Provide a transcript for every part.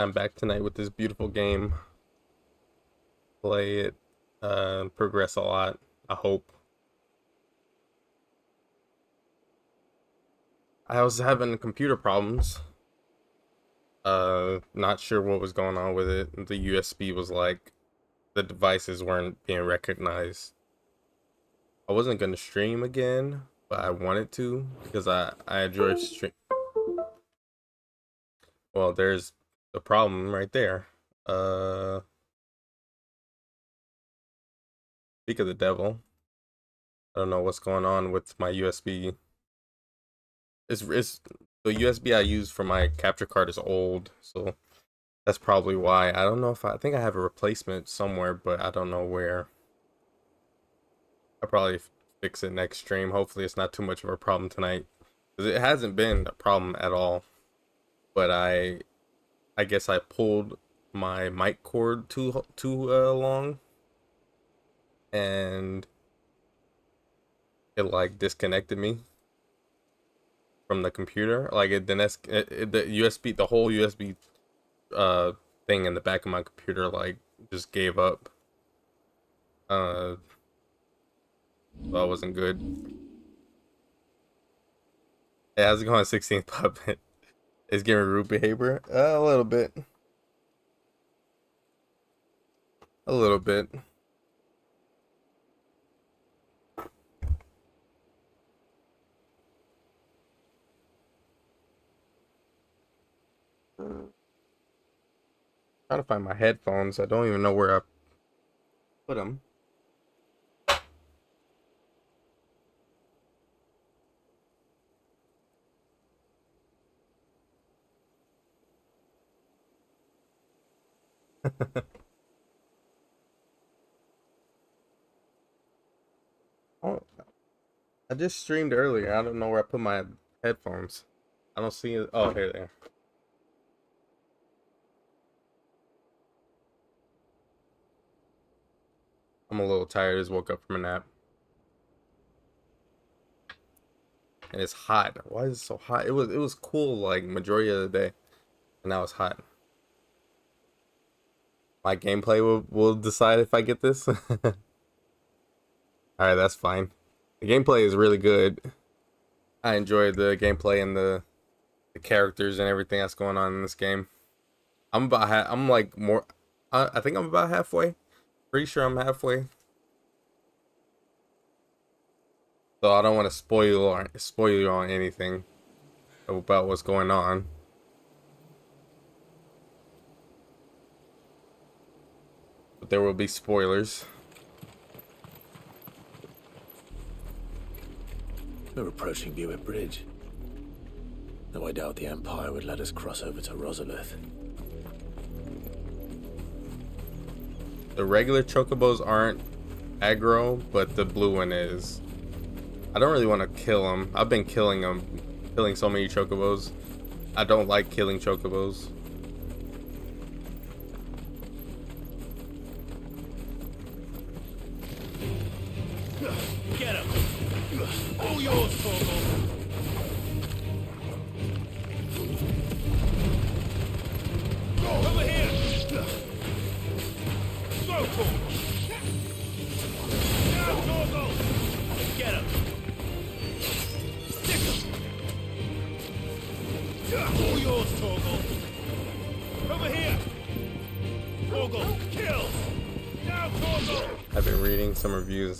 I'm back tonight with this beautiful game. Play it, uh, progress a lot, I hope. I was having computer problems. Uh, not sure what was going on with it. The USB was like, the devices weren't being recognized. I wasn't gonna stream again, but I wanted to because I I enjoy stream. Well, there's the problem right there. Uh, speak of the devil. I don't know what's going on with my USB. It's it's the USB I use for my capture card is old, so that's probably why. I don't know if I, I think I have a replacement somewhere, but I don't know where. I'll probably fix it next stream. Hopefully, it's not too much of a problem tonight, because it hasn't been a problem at all. But I I guess I pulled my mic cord too too uh, long, and it like disconnected me from the computer. Like it, the the USB, the whole USB uh thing in the back of my computer like just gave up. Uh, that wasn't good. Hey, how's it going, 16th puppet? Is giving rude behavior? Uh, a little bit. A little bit. Trying to find my headphones. I don't even know where I put them. oh, I just streamed earlier. I don't know where I put my headphones. I don't see it. Oh, here they are. I'm a little tired. I just woke up from a nap. And it's hot. Why is it so hot? It was it was cool like majority of the day. And now it's hot my gameplay will, will decide if I get this. Alright, that's fine. The gameplay is really good. I enjoy the gameplay and the the characters and everything that's going on in this game. I'm about I'm like more I, I think I'm about halfway. Pretty sure I'm halfway. So I don't want to spoil or spoil you on anything about what's going on. There will be spoilers. We're approaching Buick Bridge. Though I doubt the Empire would let us cross over to Rosalith. The regular chocobos aren't aggro, but the blue one is. I don't really want to kill them. I've been killing them, killing so many chocobos. I don't like killing chocobos.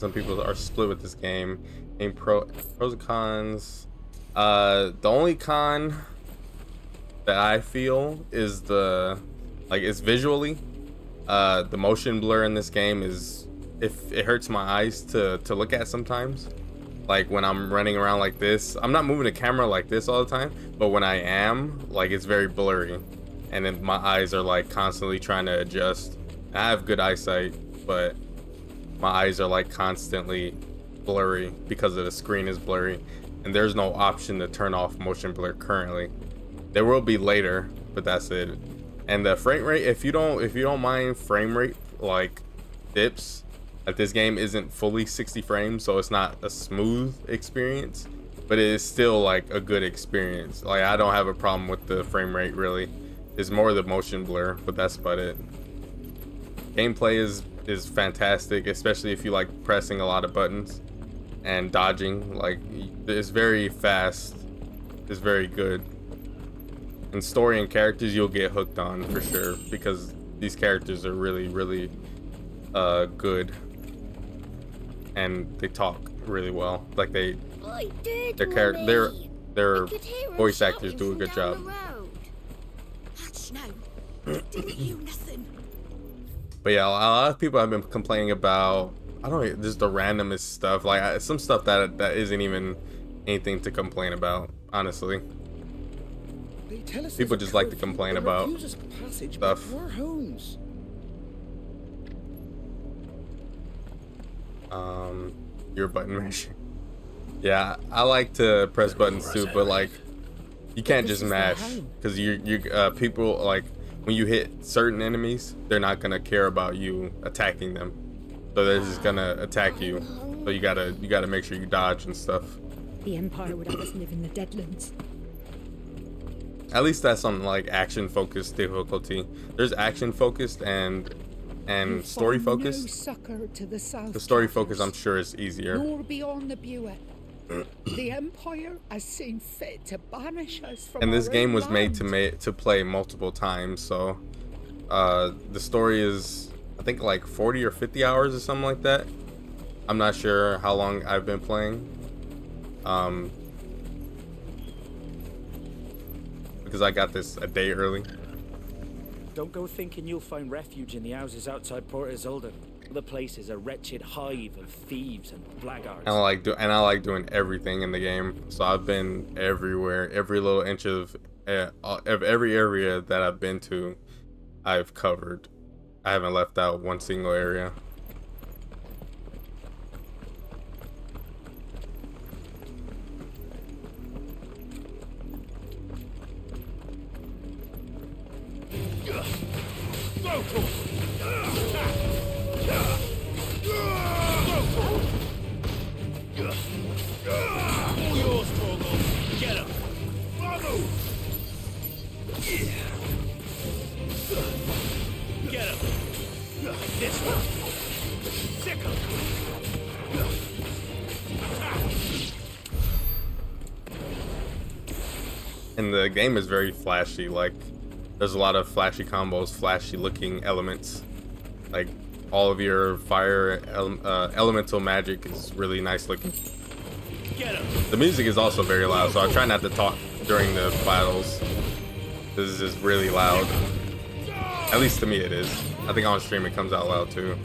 Some people are split with this game. Main pro pros and cons. Uh, the only con that I feel is the like it's visually. Uh, the motion blur in this game is if it hurts my eyes to to look at sometimes. Like when I'm running around like this, I'm not moving the camera like this all the time, but when I am, like it's very blurry, and then my eyes are like constantly trying to adjust. I have good eyesight, but my eyes are like constantly blurry because of the screen is blurry and there's no option to turn off motion blur currently. There will be later but that's it. And the frame rate if you don't if you don't mind frame rate like dips like this game isn't fully 60 frames so it's not a smooth experience but it is still like a good experience. Like i don't have a problem with the frame rate really. It's more the motion blur, but that's about it. Gameplay is is fantastic, especially if you like pressing a lot of buttons and dodging. Like it's very fast. It's very good. And story and characters you'll get hooked on for sure because these characters are really really uh, good and they talk really well. Like they their character their their voice actors do a good job. But yeah, a lot of people have been complaining about I don't know, just the randomest stuff, like some stuff that that isn't even anything to complain about, honestly. People just like to complain about stuff. Um, your button mashing. Yeah, I like to press buttons too, but like, you can't just mash because you you uh, people like when you hit certain enemies, they're not gonna care about you attacking them, so they're just gonna attack you. So you gotta you gotta make sure you dodge and stuff. The Empire would have us live in the Deadlands. At least that's on like action focused difficulty. There's action focused and and story focused. No the, the story focus, I'm sure, is easier. Nor beyond the Buet. The Empire has seen fit to banish us from And this game was land. made to ma to play multiple times, so uh, the story is I think like 40 or 50 hours or something like that. I'm not sure how long I've been playing. Um, because I got this a day early. Don't go thinking you'll find refuge in the houses outside Port Isolde. The place is a wretched hive of thieves and blackguards. And I like do and I like doing everything in the game. So I've been everywhere, every little inch of uh, of every area that I've been to, I've covered. I haven't left out one single area. And the game is very flashy, like there's a lot of flashy combos, flashy looking elements. Like all of your fire ele uh, elemental magic is really nice looking. The music is also very loud, so I try not to talk during the battles. This is just really loud. At least to me it is. I think on stream it comes out loud too.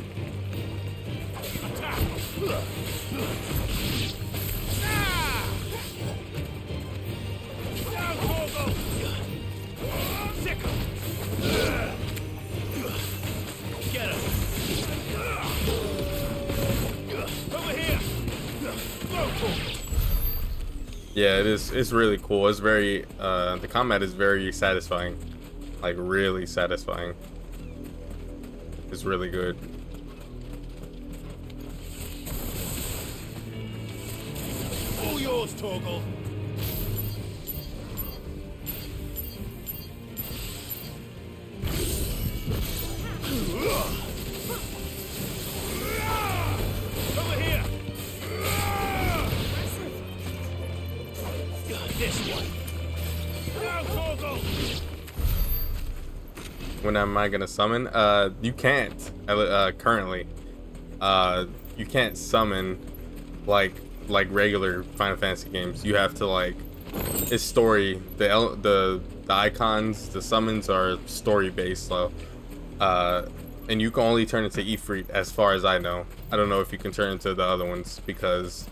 Yeah, it is. It's really cool. It's very. Uh, the combat is very satisfying, like really satisfying. It's really good. All yours, Torgal. Over When am I gonna summon? Uh, you can't. Uh, currently, uh, you can't summon like like regular Final Fantasy games. You have to like it's story. The the the icons, the summons are story based. So, uh, and you can only turn into Ifrit as far as I know. I don't know if you can turn into the other ones because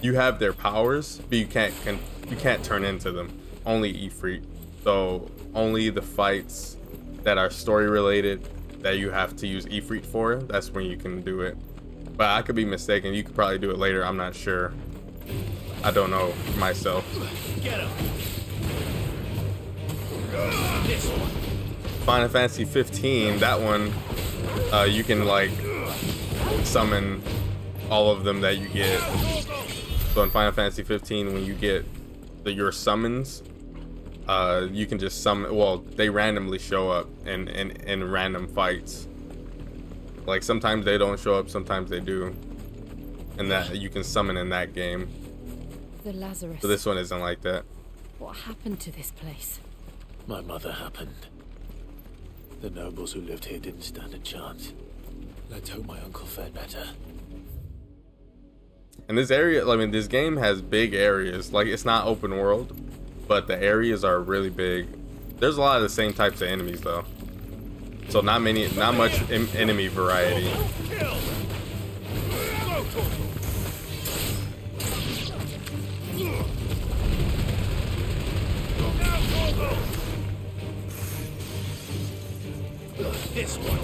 you have their powers, but you can't can you can't turn into them. Only Ifrit. So only the fights that are story related that you have to use Ifrit for. That's when you can do it. But I could be mistaken. You could probably do it later. I'm not sure. I don't know myself. Get him. Final Fantasy 15, that one, uh, you can like summon all of them that you get. So in Final Fantasy 15, when you get the, your summons, uh, you can just summon. Well, they randomly show up in, in in random fights. Like sometimes they don't show up, sometimes they do, and that you can summon in that game. The Lazarus. But this one isn't like that. What happened to this place? My mother happened. The nobles who lived here didn't stand a chance. Let's hope my uncle fared better. And this area, I mean, this game has big areas. Like it's not open world, but the areas are really big. There's a lot of the same types of enemies though. So not many, not much em- enemy variety. This one.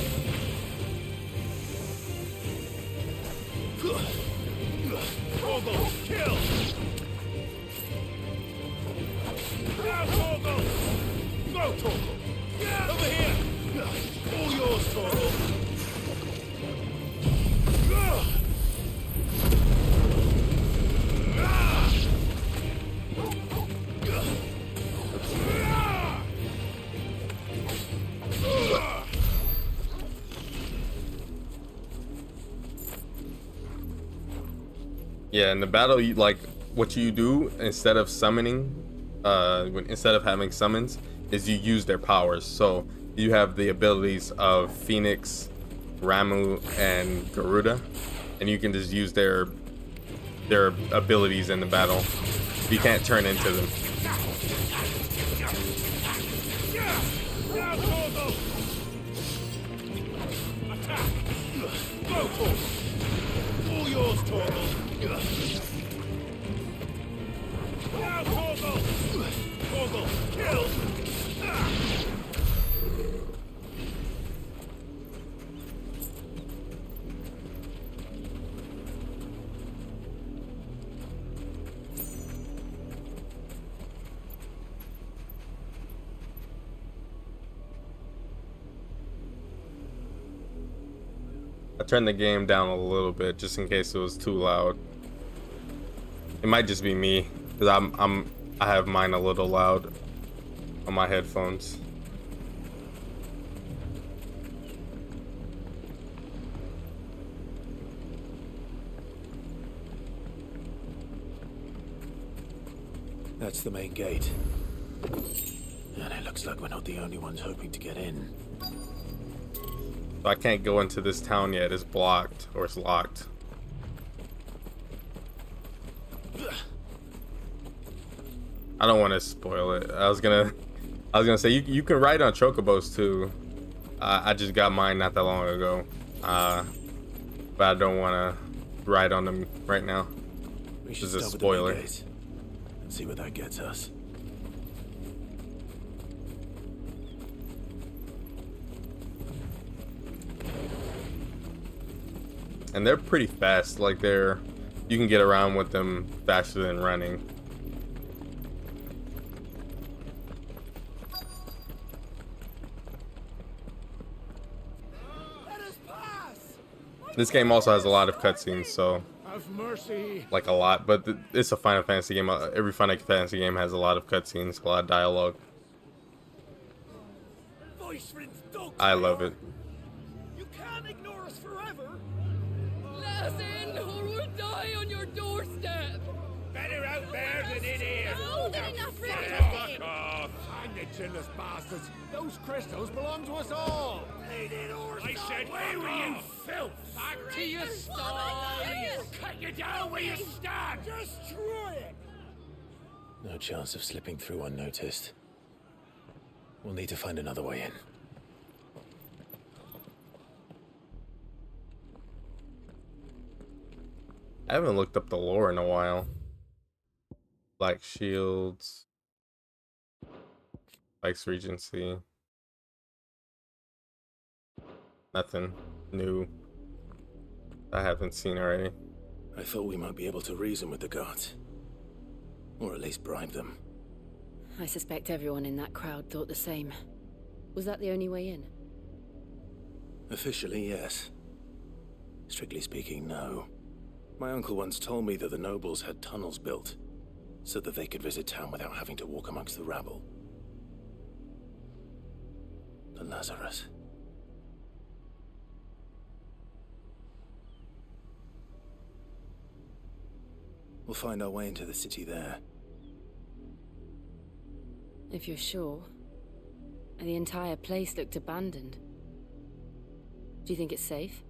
Torgal, kill! Torgal! Yeah, in the battle, you like what you do instead of summoning, uh, when, instead of having summons, is you use their powers. So you have the abilities of Phoenix, Ramuh, and Garuda, and you can just use their their abilities in the battle. You can't turn into them. All yours, Torgal! I turned the game down a little bit just in case it was too loud. It might just be me because I'm I'm I have mine a little loud on my headphones. That's the main gate. And it looks like we're not the only ones hoping to get in. So I can't go into this town yet. It's blocked or it's locked. I don't want to spoil it. I was gonna, I was gonna say you you can ride on chocobos too. Uh, I just got mine not that long ago, uh, but I don't want to ride on them right now. We should This is a start with the main spoiler. and see where that gets us. And they're pretty fast. Like they're, you can get around with them faster than running. This game also has a lot of cutscenes, so Have mercy! like a lot. But th- it's a Final Fantasy game. Uh, Every Final Fantasy game has a lot of cutscenes, a lot of dialogue. Voice friends, don't I love it. You can't ignore us forever! Let or we'll die on your doorstep. Better out there than in here! Oh, they're enough for Fuck off! Hang the chinless bastards! Those crystals belong to us all! I said, where were you, filth? Back to your sties! Cut you down where you stand! Destroy it! No chance of slipping through unnoticed. We'll need to find another way in. I haven't looked up the lore in a while. Black Shields. Spike's Regency. Nothing new. I haven't seen already. I thought we might be able to reason with the guards. Or at least bribe them. I suspect everyone in that crowd thought the same. Was that the only way in? Officially, yes. Strictly speaking, no. My uncle once told me that the nobles had tunnels built, so that they could visit town without having to walk amongst the rabble. For Lazarus. We'll find our way into the city there. If you're sure. The entire place looked abandoned. Do you think it's safe?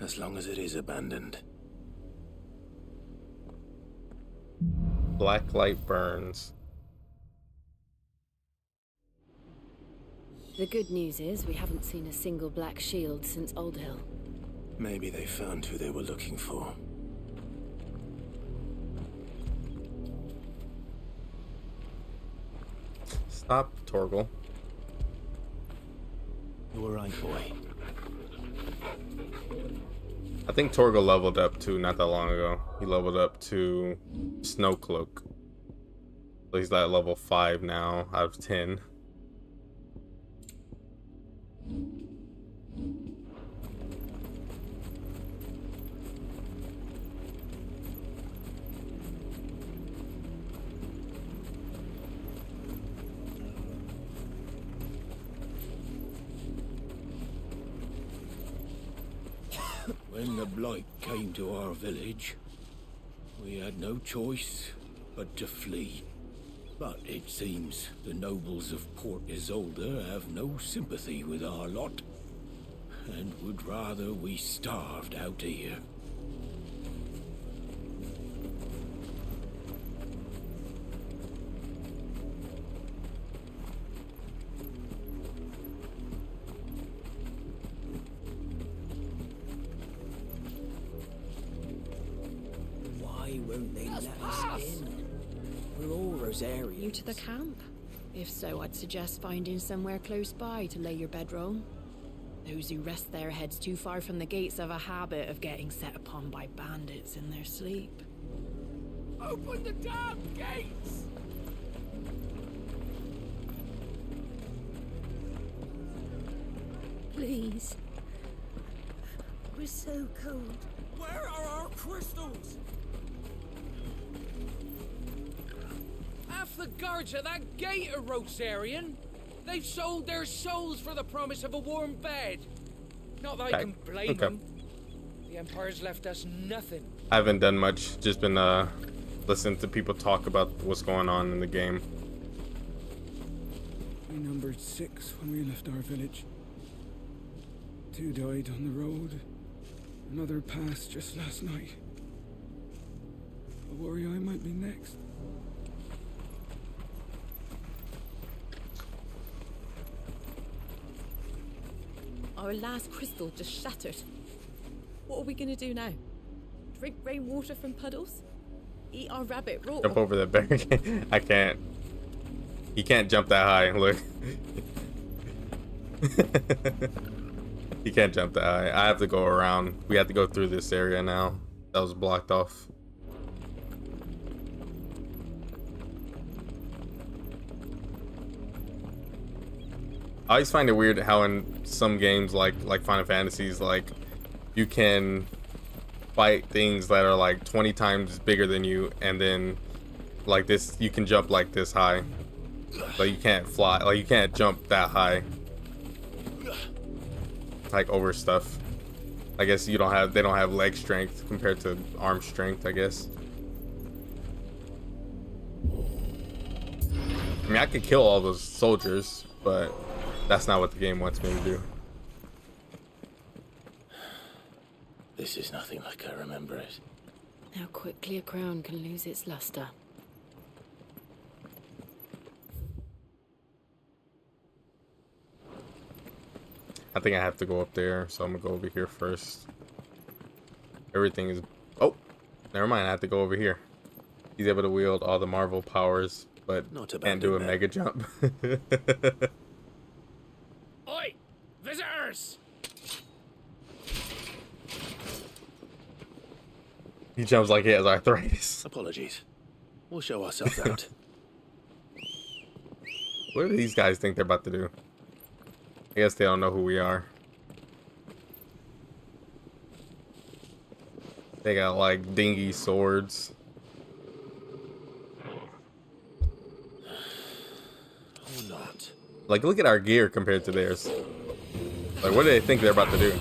As long as it is abandoned. Black light burns. The good news is we haven't seen a single black shield since Old Hill. Maybe they found who they were looking for. Stop, Torgal. You were right, boy. I think Torgal leveled up too not that long ago. He leveled up to Snowcloak. So he's at level 5 now out of 10. When the Blight came to our village, we had no choice but to flee. But it seems the nobles of Port Isolde have no sympathy with our lot, and would rather we starved out here. We're all Rosarians. New to the camp? If so, I'd suggest finding somewhere close by to lay your bedroll. Those who rest their heads too far from the gates have a habit of getting set upon by bandits in their sleep. Open the damn gates! Please. We're so cold. Where are our crystals? Half the guards at that gate are Rosarian. They've sold their souls for the promise of a warm bed. Not that I Okay, can blame okay. them. The Empire's left us nothing. I haven't done much, just been uh listening to people talk about what's going on in the game. We numbered six when we left our village. Two died on the road. Another passed just last night. I worry I might be next. Our last crystal just shattered. What are we gonna do now? Drink rainwater from puddles? Eat our rabbit raw? Jump over the barricade. I can't. He can't jump that high. Look. he can't jump that high. I have to go around. We have to go through this area now. That was blocked off. I always find it weird how in some games like like Final Fantasies like you can fight things that are like 20 times bigger than you and then like this you can jump like this high. But you can't fly like you can't jump that high. Like over stuff. I guess you don't have they don't have leg strength compared to arm strength I guess. I mean I could kill all those soldiers but that's not what the game wants me to do This is nothing like I remember it. How quickly a crown can lose its luster. I think I have to go up there, so I'm gonna go over here first. Everything is. Oh, never mind. I have to go over here. He's able to wield all the Marvel powers, but Not can't do a abandon mega jump. Oi! Visitors! he jumps like he has arthritis. Apologies. We'll show ourselves out. What do these guys think they're about to do? I guess they don't know who we are. They got like dingy swords. Like, look at our gear compared to theirs. Like, what do they think they're about to do?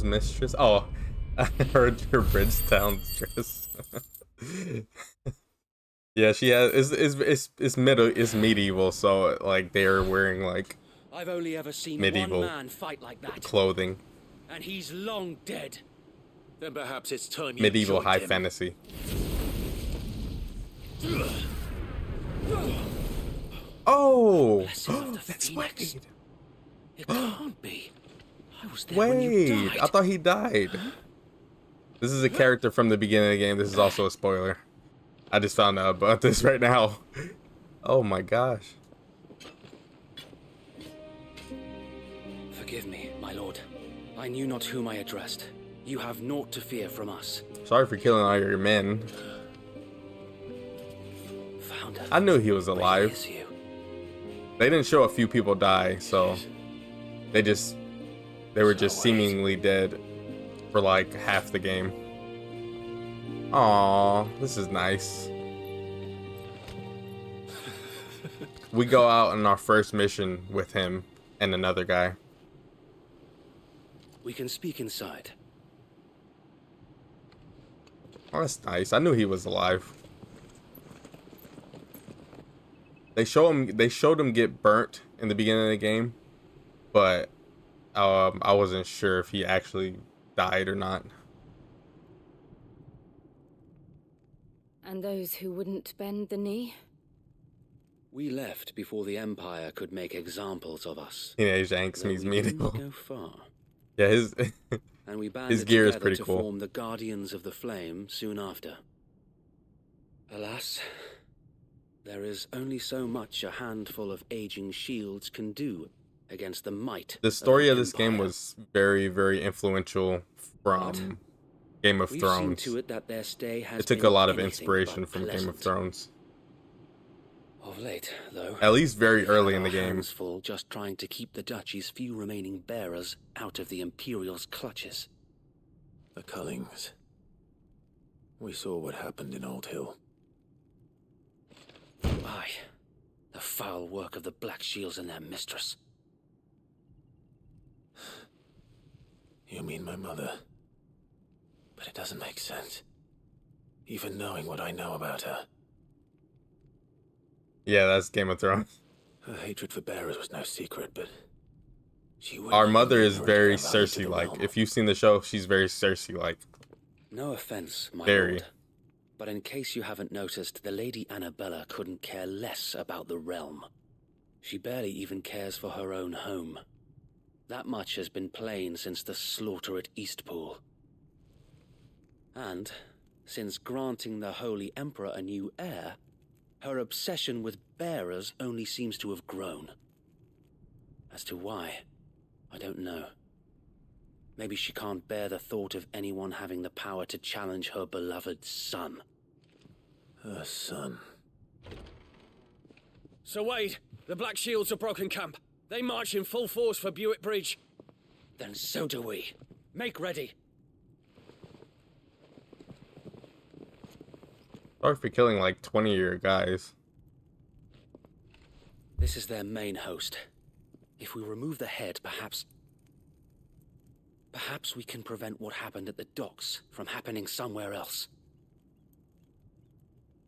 Mistress. Oh, I heard your Bridgerton dress. yeah, she has. It's, it's it's it's middle. It's medieval, so like they're wearing like I've only ever seen Medieval one man fight like that, clothing, and he's long dead. Then perhaps it's time you medieval high him. fantasy. Oh, that's. Wade. It can't be. I was there when you died. I thought he died. This is a character from the beginning of the game. This is also a spoiler. I just found out about this right now. Oh my gosh. Forgive me, my lord. I knew not whom I addressed. You have naught to fear from us. Sorry for killing all your men. Founder. I knew he was alive. They didn't show a few people die, so they just they were just seemingly dead for like half the game. Aw, this is nice. we go out on our first mission with him and another guy. We can speak inside. Oh, that's nice. I knew he was alive. They show him. They showed him get burnt in the beginning of the game, but um, I wasn't sure if he actually died or not. And those who wouldn't bend the knee? We left before the Empire could make examples of us. Teenage angst Though meets we didn't medieval. go far. Yeah, his And we banded gear is together pretty to cool. form the Guardians of the Flame soon after. Alas, there is only so much a handful of aging shields can do against the might. the story the of this game was very, very influential from Game of We've seen Thrones. to it that their stay has It took been a lot of anything inspiration but from Game of pleasant. Thrones. Of late, though, At least very we've had early in our the game. hands full just trying to keep the duchy's few remaining bearers out of the Imperial's clutches. The Cullings. We saw what happened in Old Hill. Aye, the foul work of the Black Shields and their mistress. You mean my mother? But it doesn't make sense. Even knowing what I know about her. Yeah, that's Game of Thrones. Her hatred for bearers was no secret, but she would Our mother is very give out into the Cersei-like. If you've seen the show, she's very Cersei-like. No offense, my Very. lord. But in case you haven't noticed, the Lady Anabella couldn't care less about the realm. She barely even cares for her own home. That much has been plain since the slaughter at Eastpool. And, since granting the Holy Emperor a new heir, her obsession with bearers only seems to have grown. As to why, I don't know. Maybe she can't bear the thought of anyone having the power to challenge her beloved son. Her son. Sir Wade, the Black Shields have broken camp. They march in full force for Buick Bridge. Then so do we. Make ready. Sorry for killing like 20 of your guys. This is their main host. If we remove the head, perhaps. Perhaps we can prevent what happened at the docks from happening somewhere else.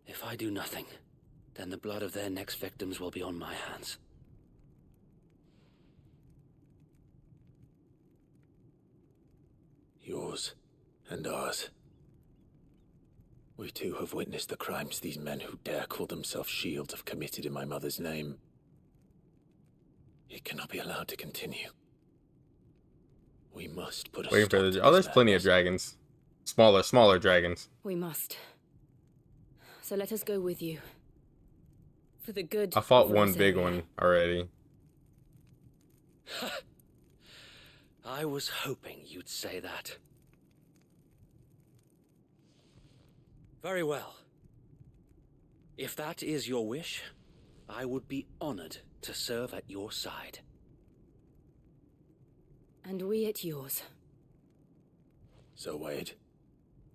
If I do nothing, then the blood of their next victims will be on my hands. Yours and ours. We too have witnessed the crimes these men who dare call themselves shields have committed in my mother's name. It cannot be allowed to continue. We must put a Waiting for stop the. to Oh, there's plenty of dragons. Smaller, smaller dragons. We must. So let us go with you. For the good. I fought one big Rosaria. one already. I was hoping you'd say that. Very well. If that is your wish, I would be honored to serve at your side. And we at yours. So, Wade,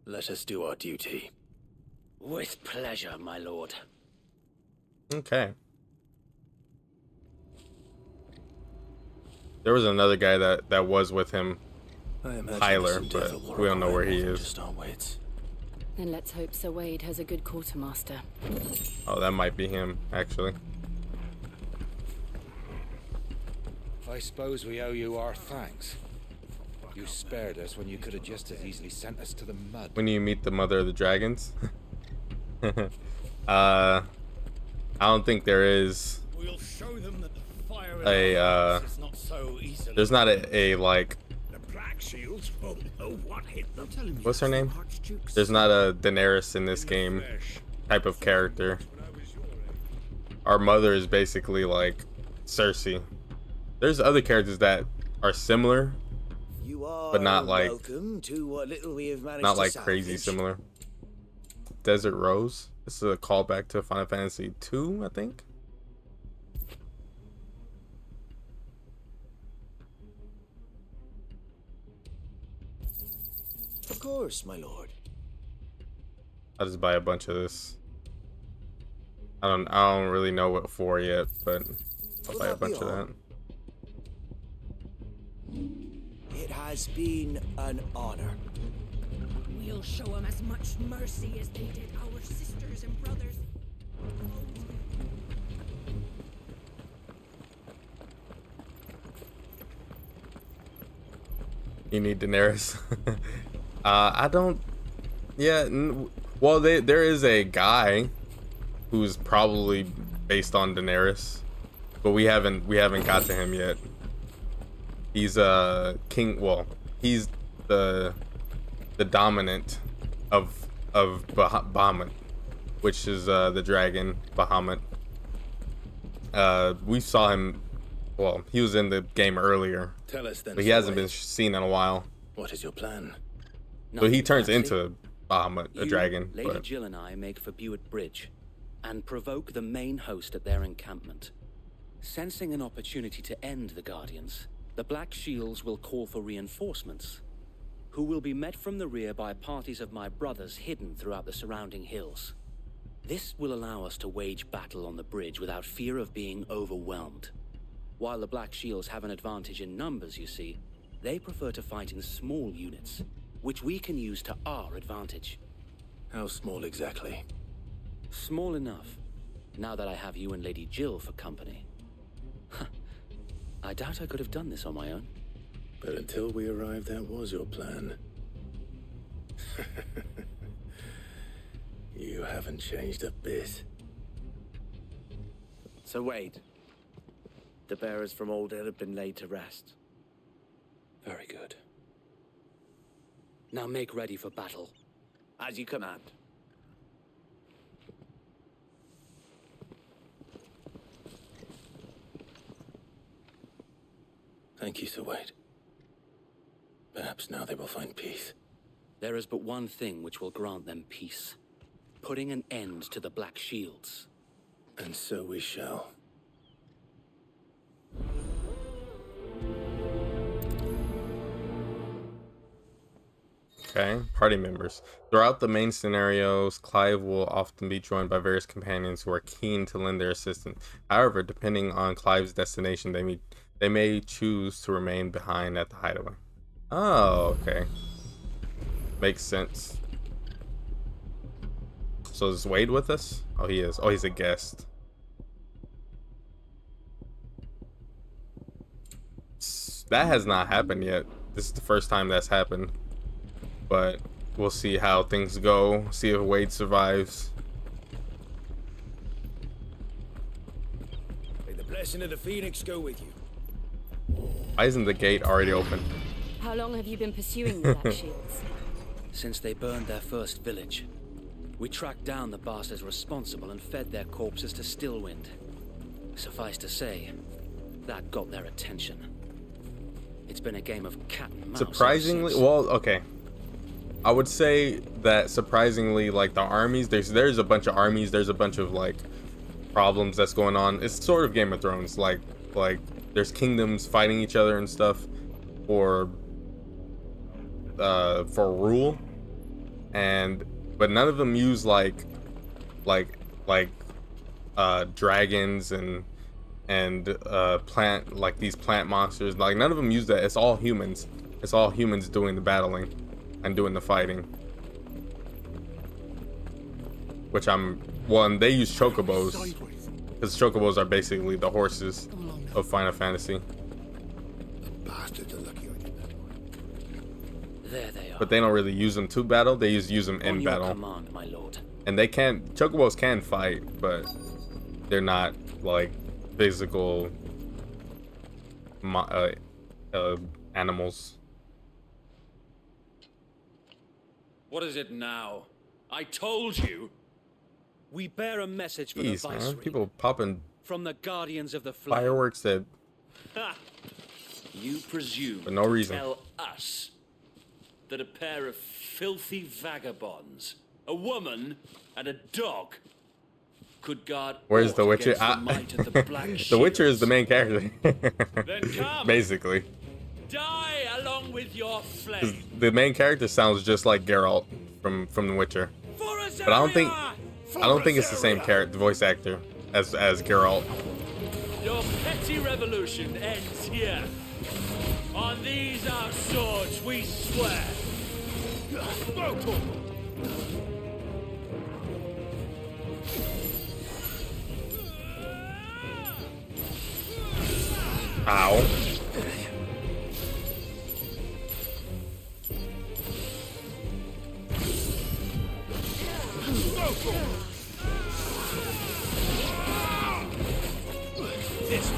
let us do our duty. With pleasure, my lord. Okay. There was another guy that that was with him, I Tyler, but we don't know where he is. Just. Then let's hope Sir Wade has a good quartermaster. Oh, that might be him actually. I suppose we owe you our thanks. You spared us when you could have just as easily sent us to the mud. When you meet the mother of the dragons. uh, I don't think there is We'll show them that the fire a uh, not so there's not a, a like The Black Shields what hit them. what's her name? There's not a Daenerys in this game type of character. Our mother is basically like Cersei. There's other characters that are similar, You are but not like welcome to what little we have managed not to like crazy similar. Desert Rose. This is a callback to Final Fantasy 2, I think. Of course, my lord. I'll just buy a bunch of this. I don't I don't really know what for yet, but I'll Will buy a bunch of that. It has been an honor. We'll show them as much mercy as they did our sisters and brothers. You need Daenerys. uh, I don't. Yeah. N- well, they, there is a guy who's probably based on Daenerys, but we haven't we haven't got to him yet. He's uh king. Well, he's the the dominant of of bah- Bahamut, which is uh the dragon Bahamut. Uh, we saw him. Well, he was in the game earlier. Tell us then, But he hasn't been seen in a while. What is your plan? So he turns into Bahamut, a dragon. Lady But Jill and I make for Buett Bridge and provoke the main host at their encampment. Sensing an opportunity to end the Guardians, the Black Shields will call for reinforcements, who will be met from the rear by parties of my brothers hidden throughout the surrounding hills. This will allow us to wage battle on the bridge without fear of being overwhelmed. While the Black Shields have an advantage in numbers, you see, they prefer to fight in small units, which we can use to our advantage. How small exactly? Small enough, now that I have you and Lady Jill for company. I doubt I could have done this on my own. But until we arrived, that was your plan. you haven't changed a bit. So Wade, the bearers from Old Hill have been laid to rest. Very good. Now make ready for battle. As you command. Thank you, Sir Wade. Perhaps now they will find peace. There is but one thing which will grant them peace putting an end to the Black Shields. And so we shall. Okay, party members. Throughout the main scenarios, Clive will often be joined by various companions who are keen to lend their assistance. However, depending on Clive's destination, they may they may choose to remain behind at the hideaway. Oh, okay. Makes sense. So is Wade with us? Oh, he is. Oh, he's a guest. That has not happened yet. This is the first time that's happened. But we'll see how things go. See if Wade survives. May the blessing of the Phoenix go with you. Why isn't the gate already open? How long have you been pursuing the Black Shields? Since they burned their first village, we tracked down the bastards responsible and fed their corpses to Stillwind. Suffice to say, that got their attention. It's been a game of cat and mouse. surprisingly well okay i would say that surprisingly like the armies there's there's a bunch of armies there's a bunch of like problems that's going on. It's sort of game of thrones like like there's kingdoms fighting each other and stuff for uh for rule. And but none of them use like like like uh dragons and and uh plant like these plant monsters. Like none of them use that. It's all humans. It's all humans doing the battling and doing the fighting which i'm one they use chocobos because chocobos are basically the horses of final fantasy Bastards are lucky I did that one. There they are. but they don't really use them to battle they just use them in battle command, and they can chocobos can fight but they're not like physical uh, uh, animals What is it now? I told you. We bear a message for Jeez, the man. Viceroy people popping from the Guardians of the Flame. fireworks that You presume For no reason. tell us that a pair of filthy vagabonds, a woman and a dog, could guard Where's the Witcher? the Ah, might of the Black the Witcher is the main character. Basically, Die along with your flame. the main character sounds just like Geralt from from The Witcher, but I don't think I don't think it's the same character, the voice actor as as Geralt. Your petty revolution ends here. On these our swords we swear. Ow. This.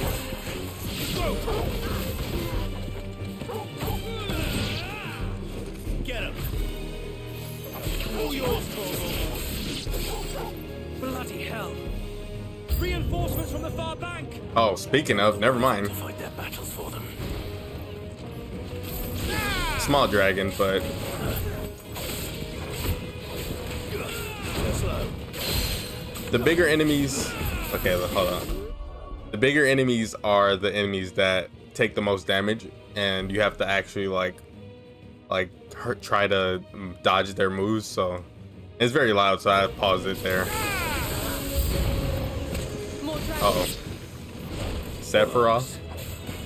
Get him. All yours. Bloody hell! Reinforcements from the far bank! Oh, speaking of, never mind. Fight their battles for them. Small dragon, but the bigger enemies. Okay, hold on. The bigger enemies are the enemies that take the most damage, and you have to actually like, like hurt, try to dodge their moves. So it's very loud, so I paused it there. Uh oh. Sephiroth.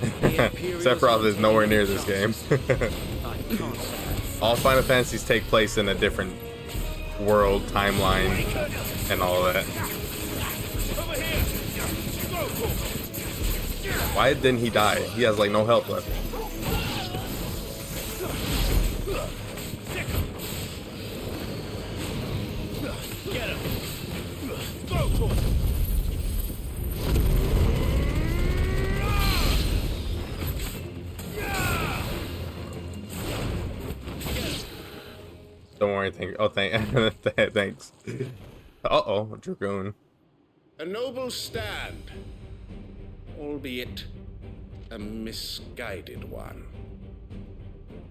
Sephiroth is nowhere near this game. all Final Fantasies take place in a different world, timeline, and all that. Why didn't he die? He has like no health left. Get him. Go, Don't worry, thank Oh, thank, thanks. Uh oh, Dragoon. A noble stand, albeit a misguided one.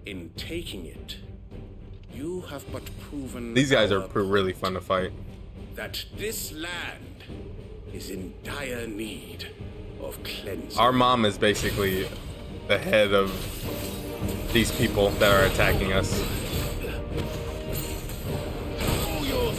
In taking it, you have but proven These guys are really fun to fight. that this land is in dire need of cleansing. Our mom is basically the head of these people that are attacking us.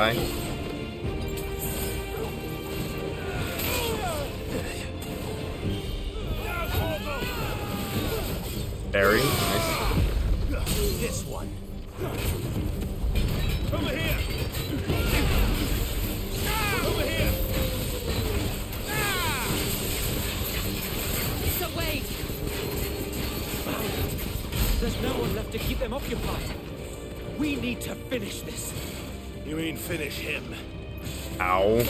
die. Barry, nice. This one. Over here. Ah, over here. Ah. So wait! There's no one left to keep them occupied. We need to finish this. You mean finish him? Ow.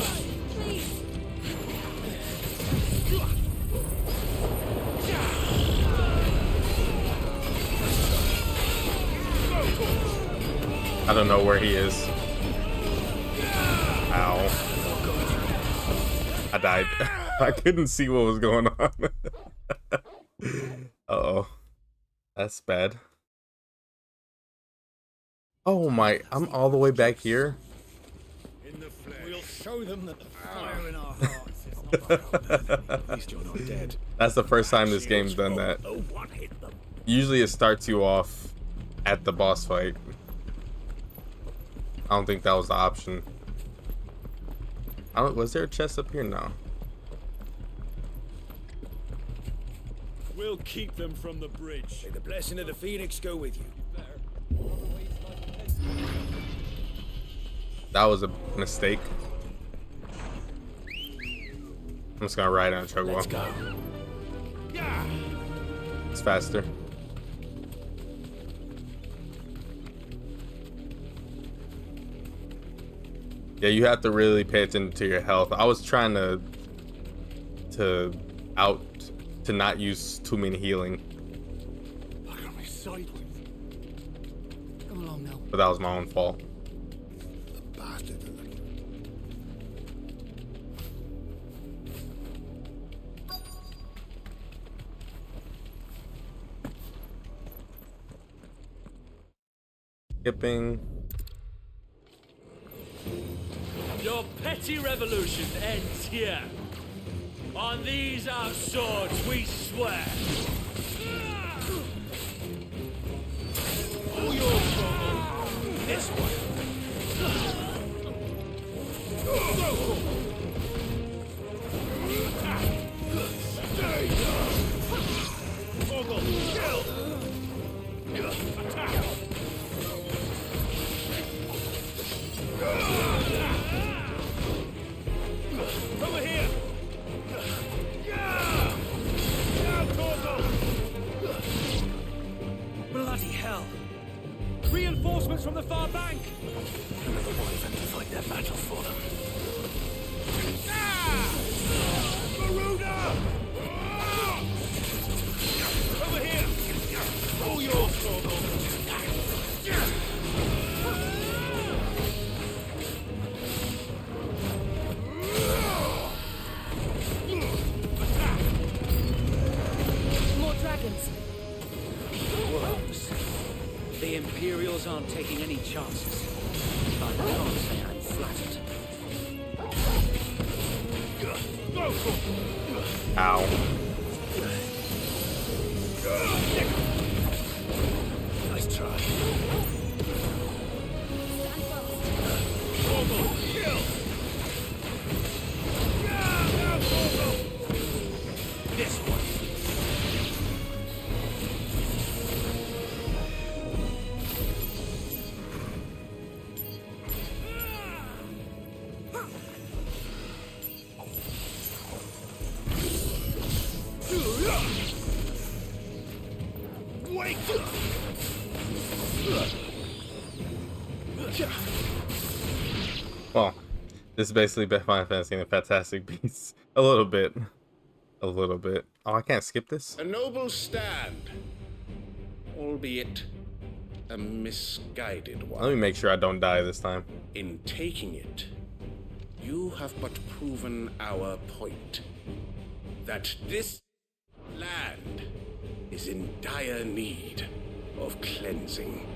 I don't know where he is. Ow. I died. I couldn't see what was going on. uh oh. That's bad. Oh my, I'm all the way back here. We'll show them that the fire in our hearts is not At least you're not dead. That's the first time this game's done that. No one hit them. Usually it starts you off at the boss fight. I don't think that was the option. I don't, was there a chest up here? No. We'll keep them from the bridge. May the blessing of the Phoenix go with you. That was a mistake. I'm just gonna ride on a chocobo. Let's go. It's faster. Yeah, you have to really pay attention to your health. I was trying to to out to not use too many healing, Look at me sideways. But that was my own fault. Skipping. Your petty revolution ends here. On these our swords we swear. All your. This one. Over from the far bank! This is basically Final Fantasy and the Fantastic Beasts. A little bit. A little bit. Oh, I can't skip this? A noble stand, albeit a misguided one. Let me make sure I don't die this time. In taking it, you have but proven our point that this land is in dire need of cleansing.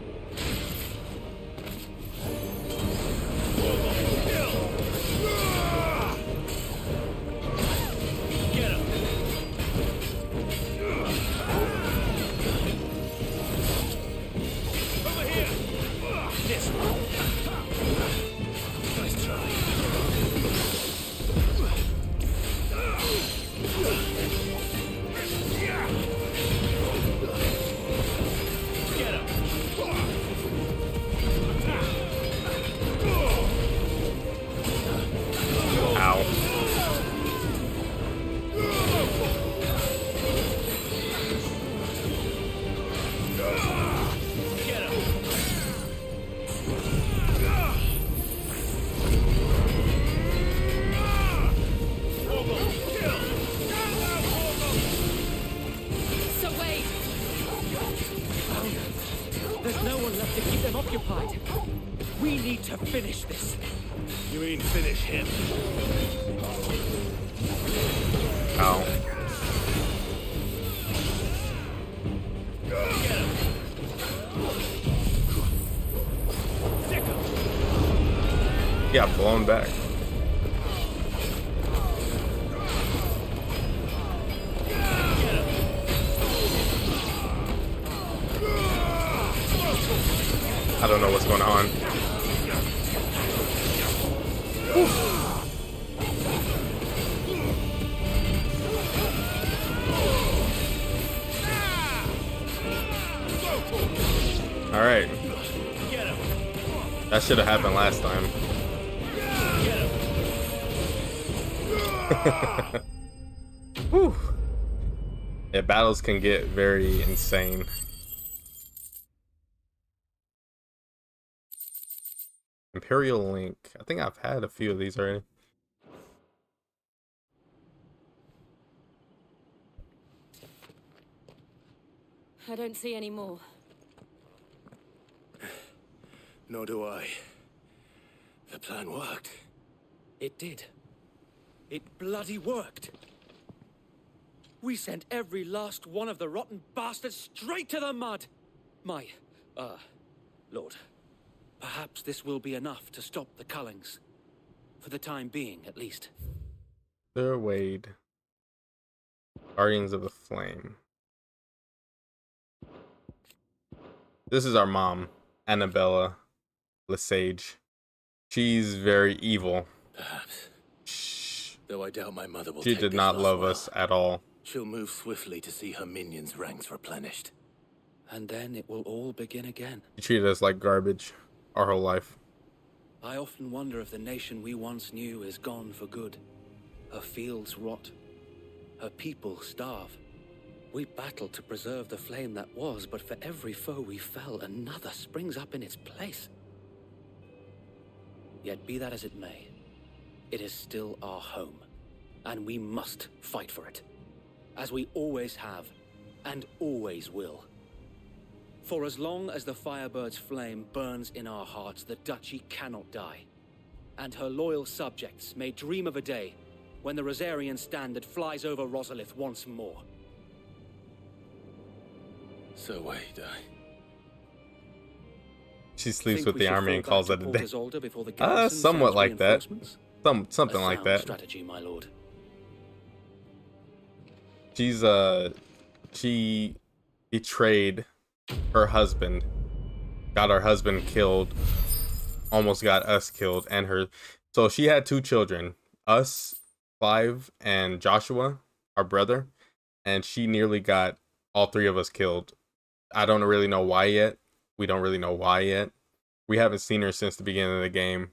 Blown back. I don't know what's going on. All right. That should have happened last battles can get very insane. Imperial Link. I think I've had a few of these already. I don't see any more. Nor do I. The plan worked. It did. It bloody worked. We sent every last one of the rotten bastards straight to the mud. My, uh, Lord, perhaps this will be enough to stop the Cullings. For the time being, at least. Sir Wade. Guardians of the Flame. This is our mom, Anabella Lesage. She's very evil. Perhaps. Though I doubt my mother will She did not love well. us at all. She'll move swiftly to see her minions' ranks replenished. And then it will all begin again. She treated us like garbage our whole life. I often wonder if the nation we once knew is gone for good. Her fields rot. Her people starve. We battle to preserve the flame that was, but for every foe we fell, another springs up in its place. Yet be that as it may, it is still our home, and we must fight for it, as we always have, and always will. For as long as the Firebird's flame burns in our hearts, the Duchy cannot die. And her loyal subjects may dream of a day when the Rosarian standard flies over Rosalith once more. So wait, I. She sleeps with the army and calls it a day. Isolde before the Uh, somewhat like that. Some something A like sound that. strategy, my lord. She's uh she betrayed her husband. Got her husband killed. Almost got us killed and her so she had two children, us, Clive, and Joshua, our brother, and she nearly got all three of us killed. I don't really know why yet. We don't really know why yet. We haven't seen her since the beginning of the game.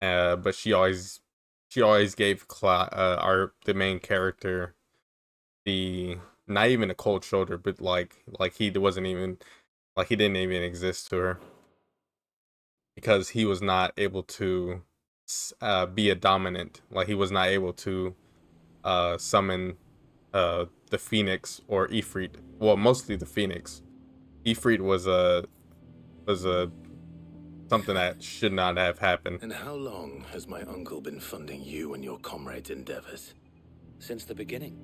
Uh, but she always she always gave Cla- uh, our the main character the not even a cold shoulder, but like like he wasn't even like he didn't even exist to her because he was not able to uh, be a dominant. Like he was not able to uh, summon uh, the Phoenix or Ifrit. Well, mostly the Phoenix. Ifrit was a was a something that should not have happened. And how long has my uncle been funding you and your comrades' endeavors? Since the beginning.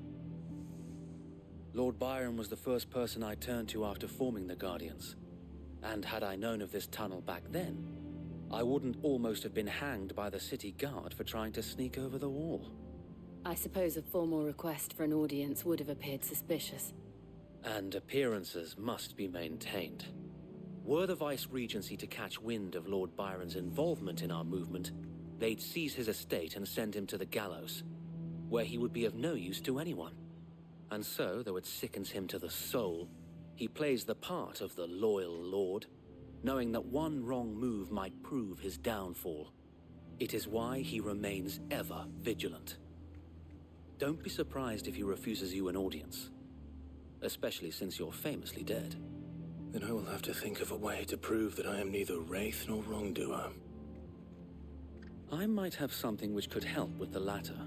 Lord Byron was the first person I turned to after forming the Guardians. And had I known of this tunnel back then, I wouldn't almost have been hanged by the city guard for trying to sneak over the wall. I suppose a formal request for an audience would have appeared suspicious. And appearances must be maintained. Were the Vice Regency to catch wind of Lord Byron's involvement in our movement, they'd seize his estate and send him to the gallows, where he would be of no use to anyone. And so, though it sickens him to the soul, he plays the part of the loyal lord, knowing that one wrong move might prove his downfall. It is why he remains ever vigilant. Don't be surprised if he refuses you an audience, especially since you're famously dead. Then I will have to think of a way to prove that I am neither wraith nor wrongdoer. I might have something which could help with the latter.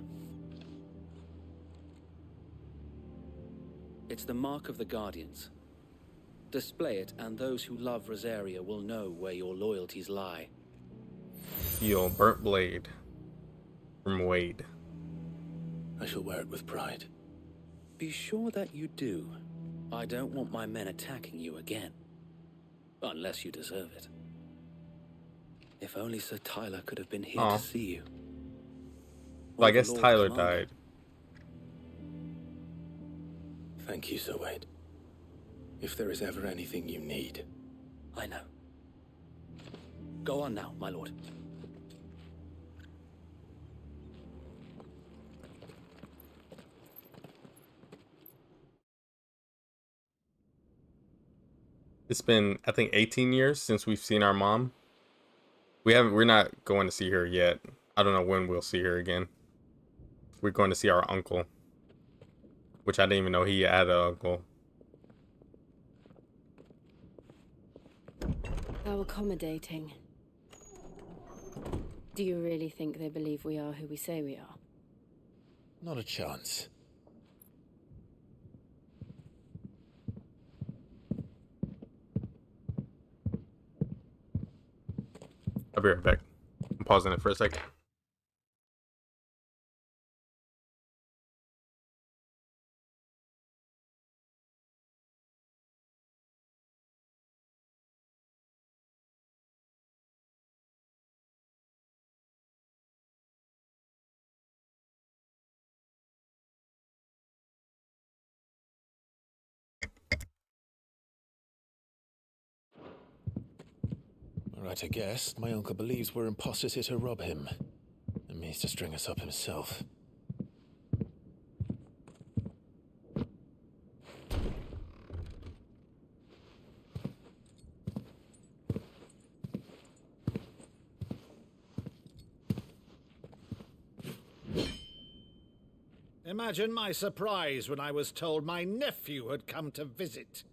It's the Mark of the Guardians. Display it, and those who love Rosaria will know where your loyalties lie. Feel burnt blade from Wade. I shall wear it with pride. Be sure that you do. I don't want my men attacking you again. Unless you deserve it. If only Sir Tyler could have been here Aw. to see you. Well, I guess Lord Tyler Commander. died. Thank you, Sir Wade. If there is ever anything you need, I know. Go on now, my lord. It's been I think 18 years since we've seen our mom. We haven't we're not going to see her yet. I don't know when we'll see her again. We're going to see our uncle. Which I didn't even know he had an uncle. How accommodating. Do you really think they believe we are who we say we are? not a chance. I'll be right back. I'm pausing it for a second. Right, I guess. My uncle believes we're imposters here to rob him. And means to string us up himself. Imagine my surprise when I was told my nephew had come to visit.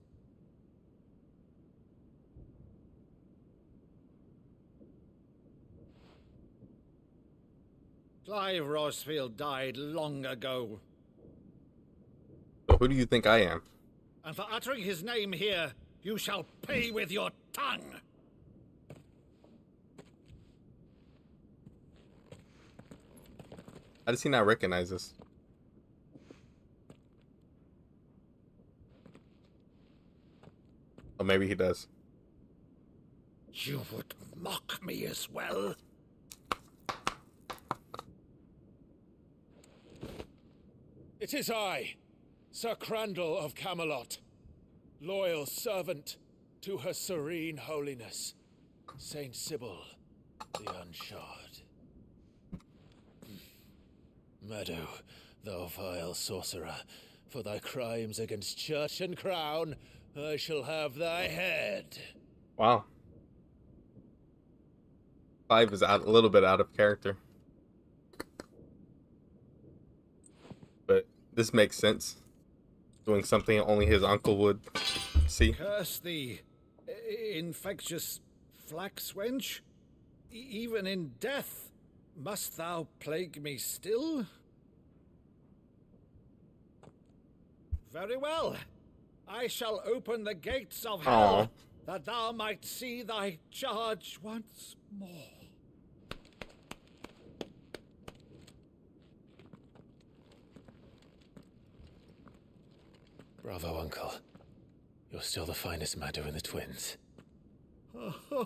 Clive Rosfield died long ago, So who do you think I am? and for uttering his name here, you shall pay with your tongue. How does he not recognize us? Oh, maybe he does. You would mock me as well? It is I, Sir Crandall of Camelot, loyal servant to her serene holiness, Saint Sybil the Unshard. Hmm. Meadow, thou vile sorcerer, for thy crimes against church and crown, I shall have thy head. Wow. Five is out a little bit out of character. But this makes sense. Doing something only his uncle would see. Curse thee, uh, infectious flax wench. E- even in death, must thou plague me still? Very well. I shall open the gates of hell, Aw. that thou might see thy charge once more. Bravo, Uncle. You're still the finest Meadow in the twins. Aww.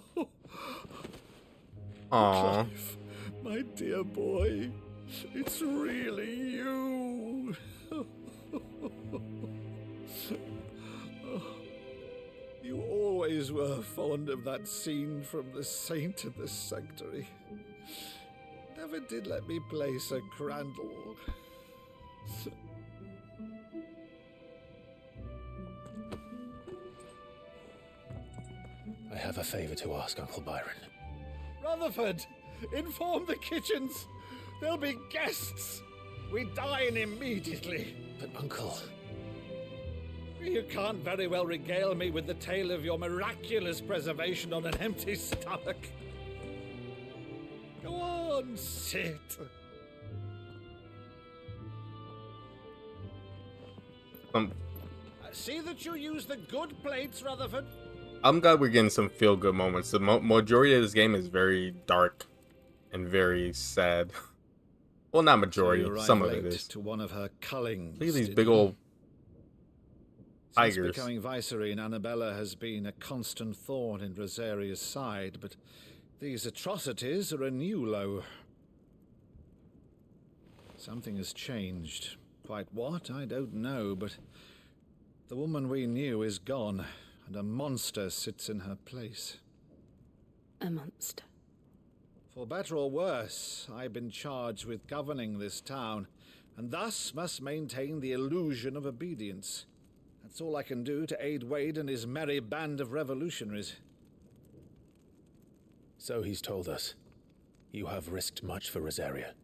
Clive, my dear boy, it's really you. you always were fond of that scene from The Saint and the Sanctuary. Never did let me play Sir Crandall. I have a favor to ask, Uncle Byron. Rutherford, inform the kitchens. There'll be guests. We dine immediately. But, Uncle. You can't very well regale me with the tale of your miraculous preservation on an empty stomach. Go on, sit. Um, see that you use the good plates, Rutherford. I'm glad we're getting some feel good moments. The mo- majority of this game is very dark and very sad. Well, not majority. So some of it is. To one of her cullings. Look at these big old Since tigers. becoming Vicereine, Anabella has been a constant thorn in Rosaria's side, but these atrocities are a new low. Something has changed. Quite what, I don't know, but the woman we knew is gone, and a monster sits in her place. A monster. For better or worse, I've been charged with governing this town, and thus must maintain the illusion of obedience. That's all I can do to aid Wade and his merry band of revolutionaries. So he's told us. You have risked much for Rosaria.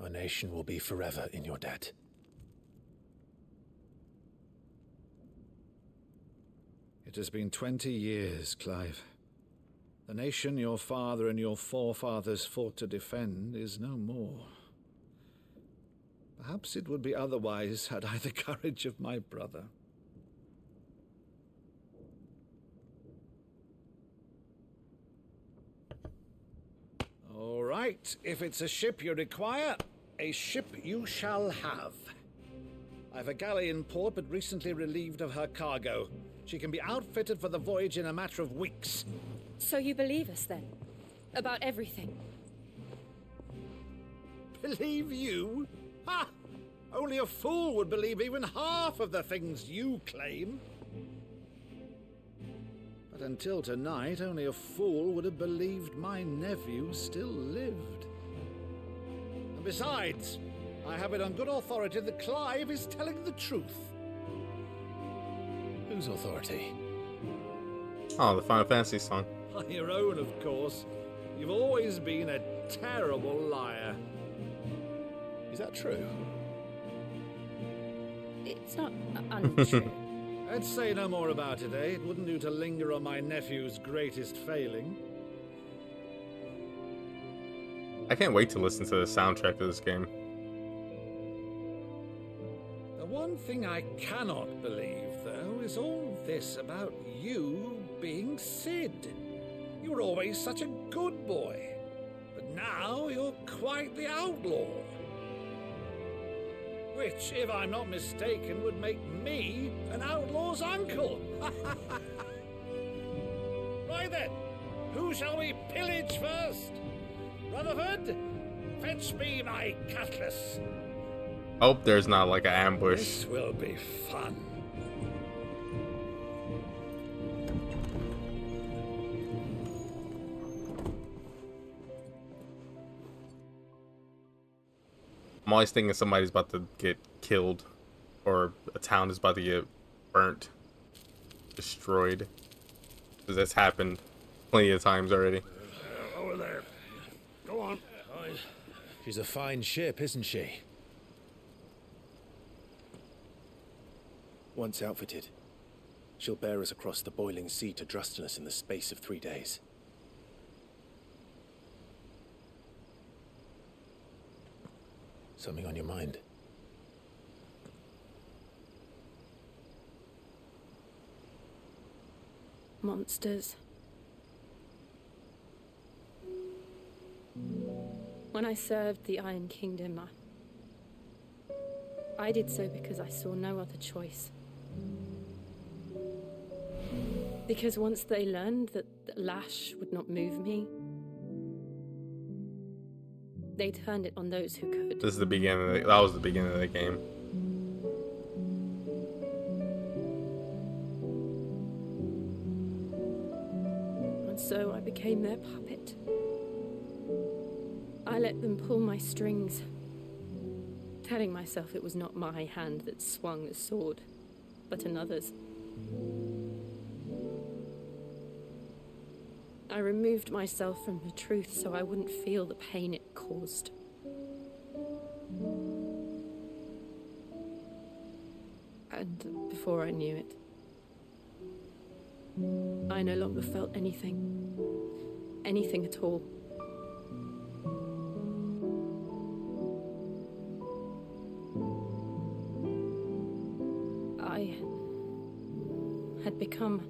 Our nation will be forever in your debt. It has been twenty years, Clive. The nation your father and your forefathers fought to defend is no more. Perhaps it would be otherwise had I the courage of my brother. All right, if it's a ship you require, a ship you shall have. I've a galley in port, but recently relieved of her cargo. She can be outfitted for the voyage in a matter of weeks. So you believe us then? About everything? Believe you? Ha! Only a fool would believe even half of the things you claim. But until tonight, only a fool would have believed my nephew still lived. And besides, I have it on good authority that Clive is telling the truth. Whose authority? Oh, the Final Fantasy song. On Your own, of course. You've always been a terrible liar. Is that true? It's not untrue. Let's say no more about it, eh? It wouldn't do to linger on my nephew's greatest failing. I can't wait to listen to the soundtrack of this game. The one thing I cannot believe, though, is all this about you being Sid. You were always such a good boy, but now you're quite the outlaw. Which, if I'm not mistaken, would make me an outlaw's uncle. right then, who shall we pillage first? Rutherford, fetch me my cutlass. Hope there's not like an ambush. This will be fun. I'm always thinking somebody's about to get killed, or a town is about to get burnt, destroyed. Because that's happened plenty of times already. Over there. Go on. She's a fine ship, isn't she? Once outfitted, she'll bear us across the boiling sea to Drustinus in the space of three days. Something on your mind? Monsters. When I served the Iron Kingdom, I, I did so because I saw no other choice. Because once they learned that lash would not move me, they turned it on those who could. This is the beginning. Of the, that was the beginning of the game. And so I became their puppet. I let them pull my strings, telling myself it was not my hand that swung the sword, but another's. I removed myself from the truth so I wouldn't feel the pain it caused. And before I knew it, I no longer felt anything. Anything at all. I. Had become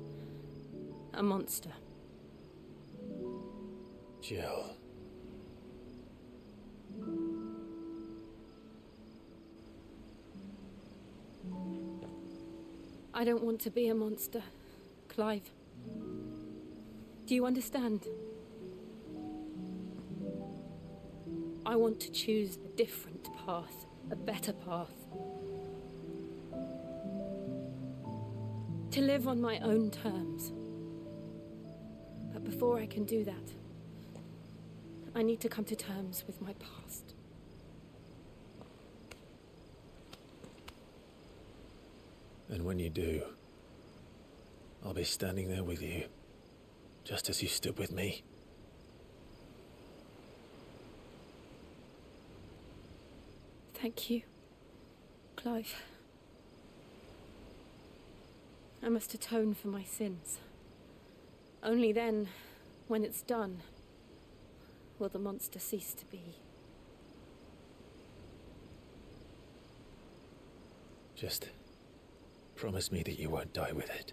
a monster. Jill. I don't want to be a monster, Clive. Do you understand? I want to choose a different path, a better path. To live on my own terms. But before I can do that, I need to come to terms with my past. And when you do, I'll be standing there with you, just as you stood with me. Thank you, Clive. I must atone for my sins. Only then, when it's done, will the monster cease to be. Just promise me that you won't die with it.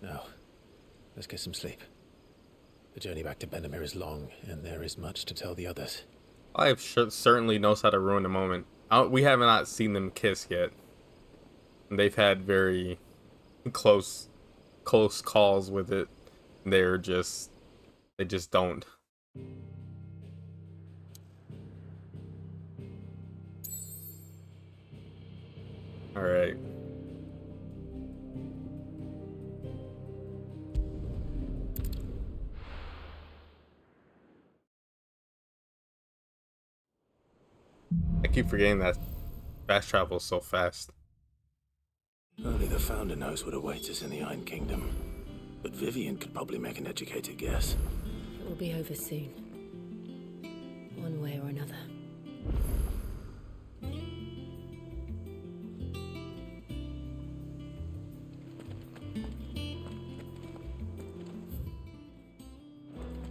Now, let's get some sleep. The journey back to Benamir is long, and there is much to tell the others. Sh- certainly knows how to ruin a moment. Uh, we have not seen them kiss yet. They've had very close, close calls with it. They're just, they just don't. All right. I keep forgetting that fast travel is so fast. Only the Founder knows what awaits us in the Iron Kingdom. But Vivian could probably make an educated guess. It will be over soon. One way or another.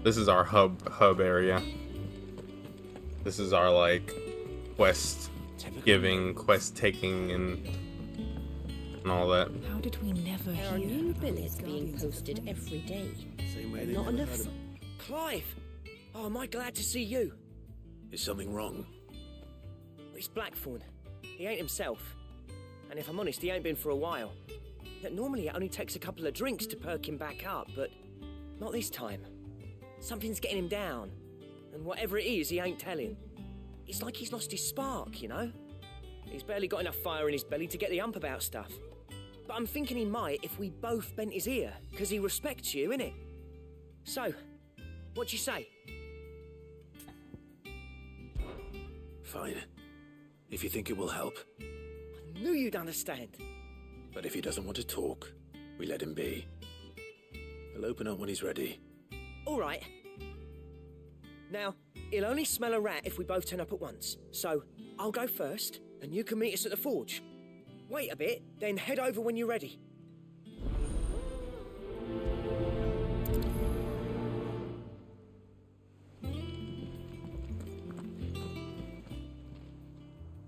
This is our hub hub area. This is our like quest giving, quest taking, and and all that. How did we never There are hear new about billets the being posted every day. Same way not enough. heard Clive! Oh, am I glad to see you? Is something wrong? It's Blackthorn. He ain't himself. And if I'm honest, he ain't been for a while. Yet normally it only takes a couple of drinks to perk him back up, but not this time. Something's getting him down. And whatever it is, he ain't telling. It's like he's lost his spark, you know? He's barely got enough fire in his belly to get the ump about stuff. But I'm thinking he might if we both bent his ear, because he respects you, innit? So, what do you say? Fine. If you think it will help. I knew you'd understand. But if he doesn't want to talk, we let him be. He'll open up when he's ready. All right. Now, he'll only smell a rat if we both turn up at once. So, I'll go first, and you can meet us at the forge. Wait a bit, then head over when you're ready.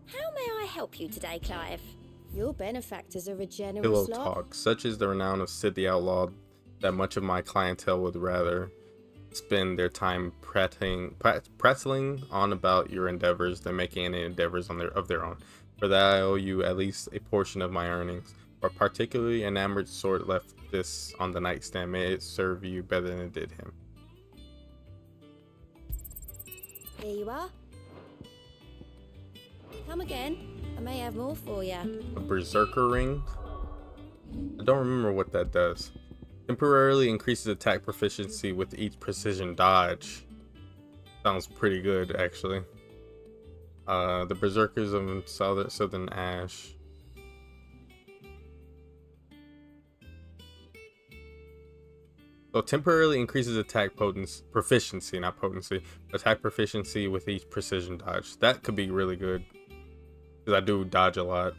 How may I help you today, Clive? Your benefactors are a generous Pillow lot. talk. Such is the renown of Sid the Outlaw that much of my clientele would rather spend their time prattling, prat- prattling on about your endeavors than making any endeavors on their of their own. For that I owe you at least a portion of my earnings. A particularly enamored sword left this on the nightstand. May it serve you better than it did him. Here you are. Come again. I may have more for you. A berserker ring. I don't remember what that does. Temporarily increases attack proficiency with each precision dodge. Sounds pretty good, actually. Uh, the berserkers of Southern Southern Ash. So temporarily increases attack potency, proficiency, not potency, attack proficiency with each precision dodge. That could be really good. Because I do dodge a lot.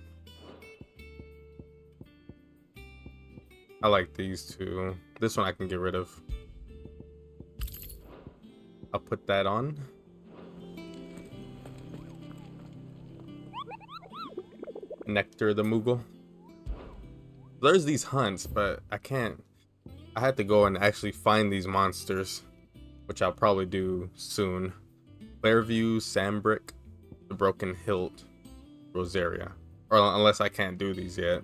I like these two. This one I can get rid of. I'll put that on. Nektar the Moogle. There's these hunts, but I can't. I had to go and actually find these monsters, which I'll probably do soon. Fairview, Sanbreque, the Broken Hilt, Rosaria. Or unless I can't do these yet.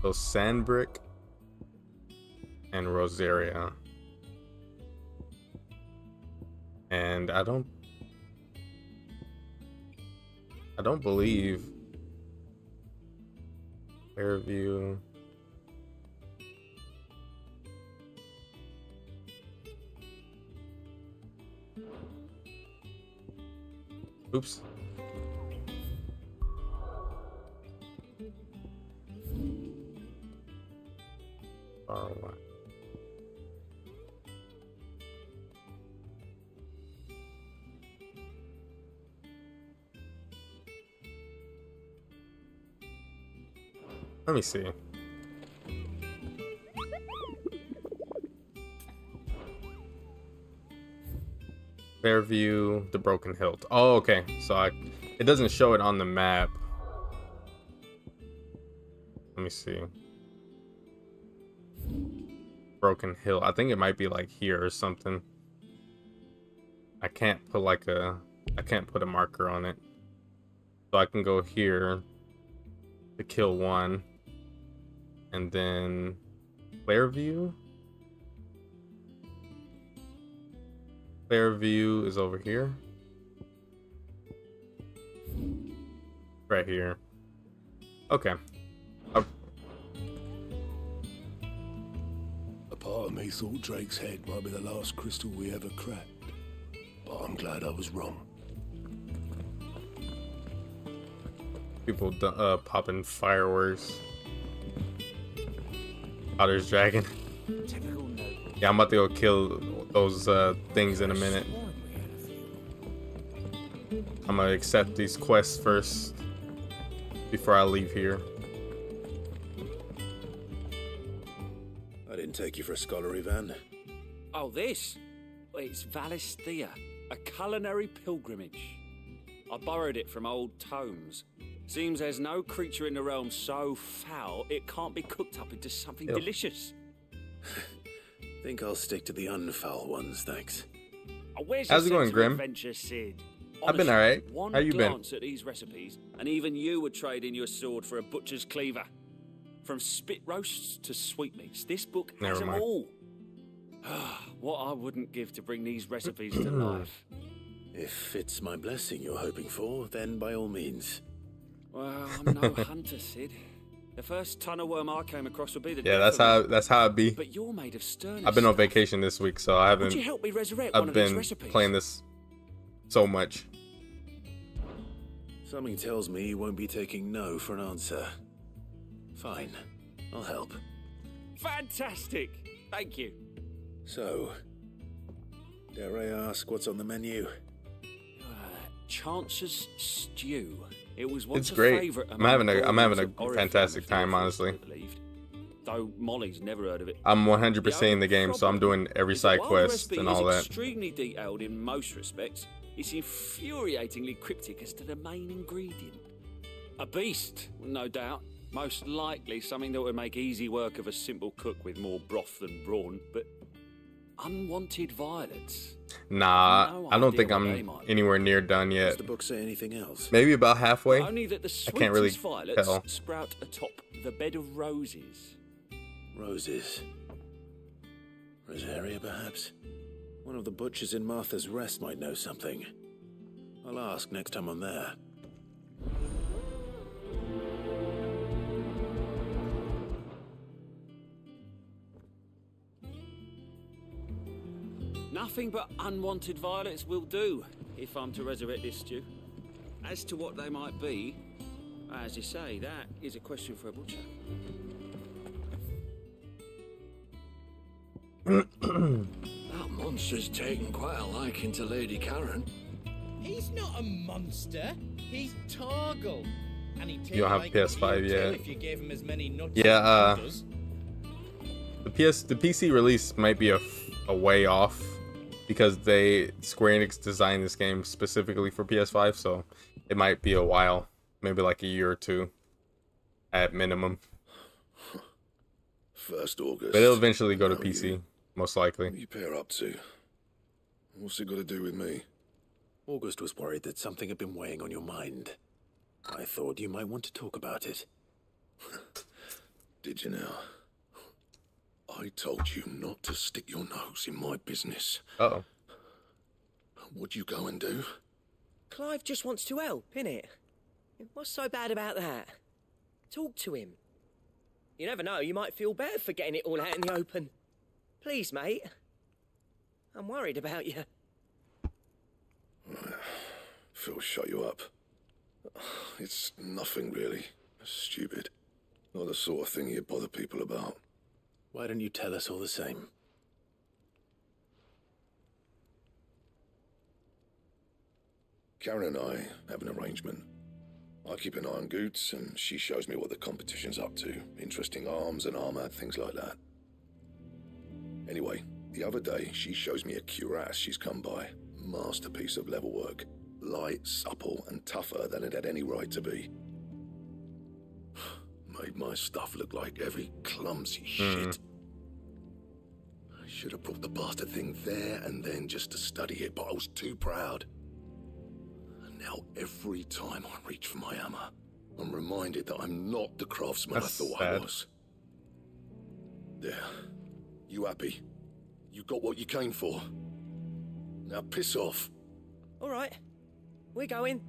So Sanbreque and Rosaria. And I don't I don't believe Fairview Oops. Away. Let me see. Fairview, the Broken Hilt. Oh, okay. So I, it doesn't show it on the map. Let me see. Broken Hilt. I think it might be like here or something. I can't put like a, I can't put a marker on it. So I can go here to kill one. And then Fairview. Fairview is over here. Right here. Okay. Part of me thought Drake's head might be the last crystal we ever cracked. But I'm glad I was wrong. people uh, popping fireworks. Otter's dragon. Yeah, I'm about to go kill those uh, things in a minute. I'm gonna accept these quests first before I leave here. Take you for a scholar, Ivan. Oh, this? It's Valisthea, a culinary pilgrimage. I borrowed it from old tomes. Seems there's no creature in the realm so foul it can't be cooked up into something Ew. delicious. Think I'll stick to the unfoul ones, thanks. Oh, where's How's it going, sense Grim? Adventure, Cid? I've been alright. One How you been? glance at these recipes, and even you would trade in your sword for a butcher's cleaver. From spit roasts to sweetmeats, this book has Never them all. what I wouldn't give to bring these recipes to life. If it's my blessing you're hoping for, then by all means. Well, I'm no hunter, Cid. The first ton of worm I came across would be the Yeah, that's of me. how that's how it be. But you're made of stern. I've been on vacation this week, so I haven't. Would you help me resurrect I've one of these been recipes? playing this so much. Something tells me you won't be taking no for an answer. Fine, I'll help. Fantastic! Thank you. So, dare I ask what's on the menu? Uh, Chance's stew. It was once It's a great. favourite I'm having a among I'm having a fantastic time, honestly. Believed. Though Molly's never heard of it. I'm 100% in the game, so I'm doing every is that side while the quest recipe and is all that. extremely detailed in most respects, it's infuriatingly cryptic as to the main ingredient. A beast, no doubt. Most likely something that would make easy work of a simple cook with more broth than brawn, but unwanted violets. Nah, No I don't think I'm anywhere near done yet. Does yet. the book say anything else? Maybe about halfway. Only that the I can't really violets tell. sprout atop the bed of roses. Roses. Rosaria, perhaps? One of the butchers in Martha's Rest might know something. I'll ask next time I'm there. Nothing but unwanted violets will do if I'm to resurrect this stew. As to what they might be, as you say, that is a question for a butcher. That monster's taken quite a liking to Lady Charon. He's not a monster. He's Torgal. And he'd You don't have like PS5 you yet. If you gave him as many nuts Yeah, as uh, does. The PS the PC release might be a, f- a way off because they Square Enix designed this game specifically for PS5, so it might be a while, maybe like a year or two, at minimum. First August. But it'll eventually go to PC, You, most likely. what you pair up to? What's it got to do with me? August was worried that something had been weighing on your mind. I thought you might want to talk about it. Did you now? I told you not to stick your nose in my business. Uh oh. What'd you go and do? Clive just wants to help, innit? What's so bad about that? Talk to him. You never know, you might feel better for getting it all out in the open. Please, mate. I'm worried about you. Phil shut you up. It's nothing really. Stupid. Not the sort of thing you bother people about. Why don't you tell us all the same? Charon and I have an arrangement. I keep an eye on Goetz, and she shows me what the competition's up to. Interesting arms and armor, things like that. Anyway, the other day, she shows me a cuirass she's come by. Masterpiece of level work. Light, supple, and tougher than it had any right to be. Made my stuff look like every clumsy hmm. shit. I should have brought the bastard thing there and then just to study it, but I was too proud. And now every time I reach for my hammer, I'm reminded that I'm not the craftsman That's I thought I was. There. You happy? You got what you came for. Now piss off. All right, we're going.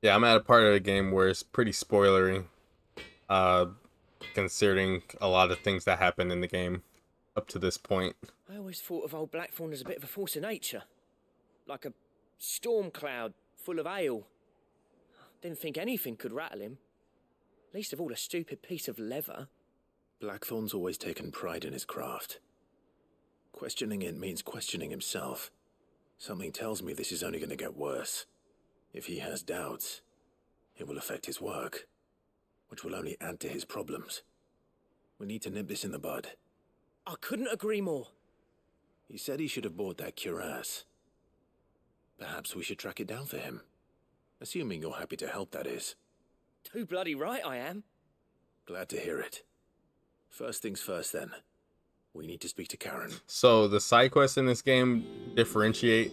Yeah, I'm at a part of the game where it's pretty spoilery, uh, considering a lot of things that happen in the game up to this point. I always thought of old Blackthorne as a bit of a force of nature. Like a storm cloud full of ale. Didn't think anything could rattle him. Least of all a stupid piece of leather. Blackthorne's always taken pride in his craft. Questioning it means questioning himself. Something tells me this is only going to get worse. If he has doubts, it will affect his work, which will only add to his problems. We need to nip this in the bud. I couldn't agree more. He said he should have bought that cuirass. Perhaps we should track it down for him. Assuming you're happy to help, that is. Too bloody right I am. Glad to hear it. First things first, then. We need to speak to Charon. So the side quests in this game differentiate.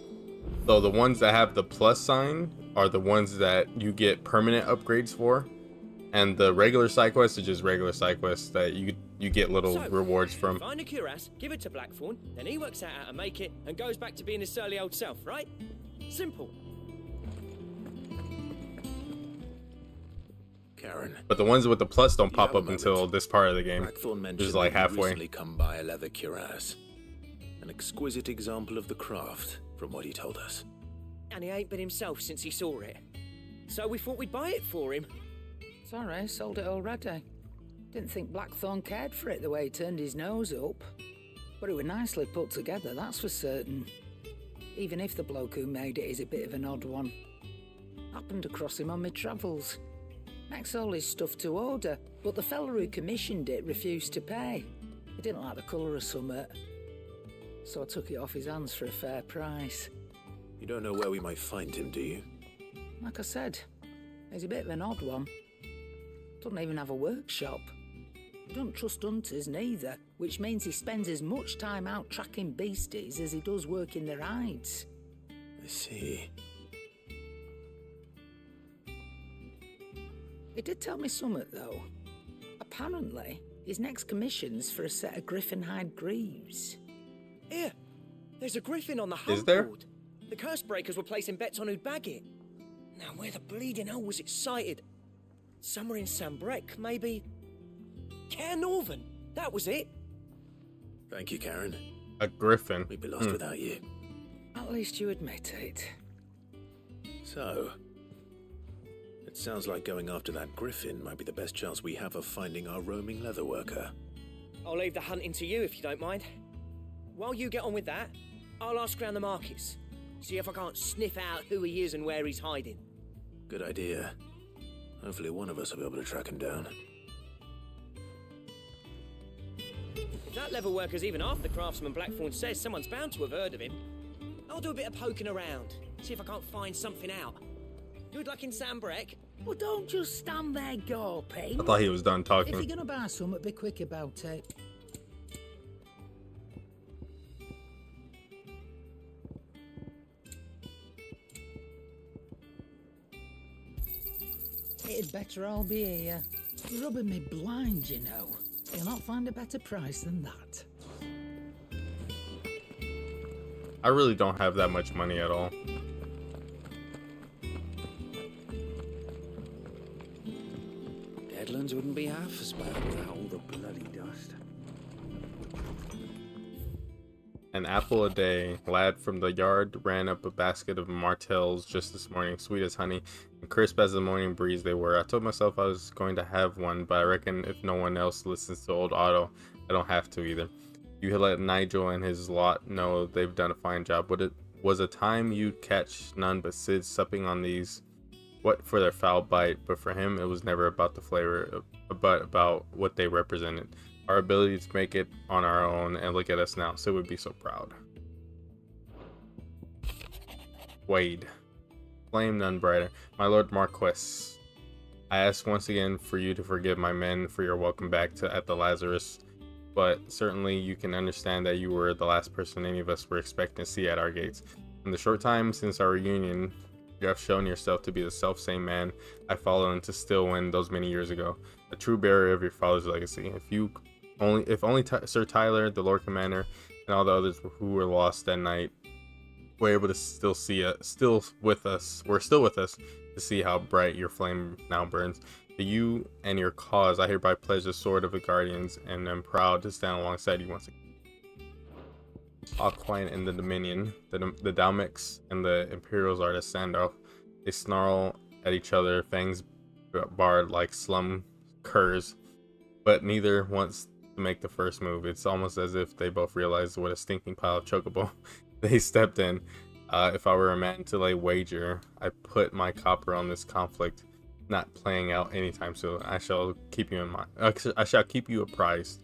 So the ones that have the plus sign are the ones that you get permanent upgrades for, and the regular side quests are just regular side quests that you you get little So, rewards from. Find a cuirass, give it to Blackthorne, then he works out how to make it and goes back to being his surly old self, right? Simple. Charon. But the ones with the plus don't pop up until this part of the game, Blackthorne which is like that you'd halfway. recently come by a leather cuirass. An exquisite example of the craft, from what he told us. And he ain't been himself since he saw it. So we thought we'd buy it for him. Sorry, sold it already. Didn't think Blackthorne cared for it the way he turned his nose up. But it was nicely put together, that's for certain. Even if the bloke who made it is a bit of an odd one. Happened across him on my travels. Makes all his stuff to order, but the fella who commissioned it refused to pay. He didn't like the colour of summit. So I took it off his hands for a fair price. You don't know where we might find him, do you? Like I said, he's a bit of an odd one. Doesn't even have a workshop. He don't trust hunters neither, which means he spends as much time out tracking beasties as he does working their hides. I see. He did tell me something, though. Apparently, his next commission's for a set of griffin hide greaves. Here, there's a griffin on the Is there? board. The curse breakers were placing bets on who'd bag it. Now, where the bleeding hell was it sighted? Somewhere in Sanbreque, maybe. Caer Norvent. That was it. Thank you, Charon. A griffin. We'd be lost Hmm. without you. At least you admit it. So, it sounds like going after that griffin might be the best chance we have of finding our roaming leather worker. I'll leave the hunting to you if you don't mind. While you get on with that, I'll ask around the markets. See if I can't sniff out who he is and where he's hiding. Good idea. Hopefully, one of us will be able to track him down. If that leather worker's even after the craftsman Blackthorne says, someone's bound to have heard of him. I'll do a bit of poking around. See if I can't find something out. Good luck in Sanbreque. Well, don't just stand there gawping. I thought he was done talking. If talking. you're gonna buy something, be quick about it. It'd better all be here. You're rubbing me blind, you know. You'll not find a better price than that. I really don't have that much money at all. Deadlands wouldn't be half as bad without all the bloody dust. An apple a day. Lad from the yard ran up a basket of martels just this morning, sweet as honey, and crisp as the morning breeze they were. I told myself I was going to have one, but I reckon if no one else listens to old Otto, I don't have to either. You let Nigel and his lot know they've done a fine job. What it was a time you'd catch none but Cid supping on these what for their foul bite, but for him it was never about the flavor, uh, but about what they represented. Our ability to make it on our own, and look at us now. Cid would be so proud. Wade, flame none brighter, my lord Marquess. I ask once again for you to forgive my men for your welcome back to at the Lazarus, but certainly you can understand that you were the last person any of us were expecting to see at our gates. In the short time since our reunion, you have shown yourself to be the self same man I followed into Stillwind those many years ago, a true bearer of your father's legacy. If you only, if only Ty- Sir Tyler, the Lord Commander, and all the others who were lost that night were able to still see it, still with us, were still with us to see how bright your flame now burns. To you and your cause, I hereby pledge the sword of the Guardians, and am proud to stand alongside you once again. Aquine and the Dominion, the, the Dalmics and the Imperials are to stand off. They snarl at each other, fangs barred like slum curs, but neither wants to make the first move. It's almost as if they both realize what a stinking pile of chocobo they stepped in. Uh, if I were a man to lay wager, I put my copper on this conflict not playing out anytime soon. I shall keep you in mind. Uh, I shall keep you apprised.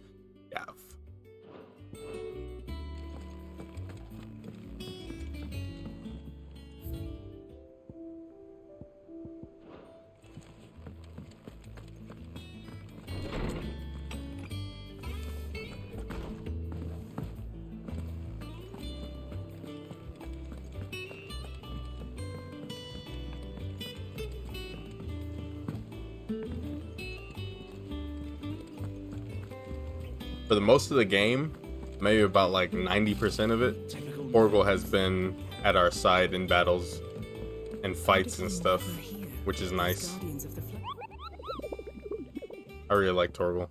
Most of the game, maybe about like 90% of it, Orville has been at our side in battles and fights and stuff, which is nice. I really like Torgal.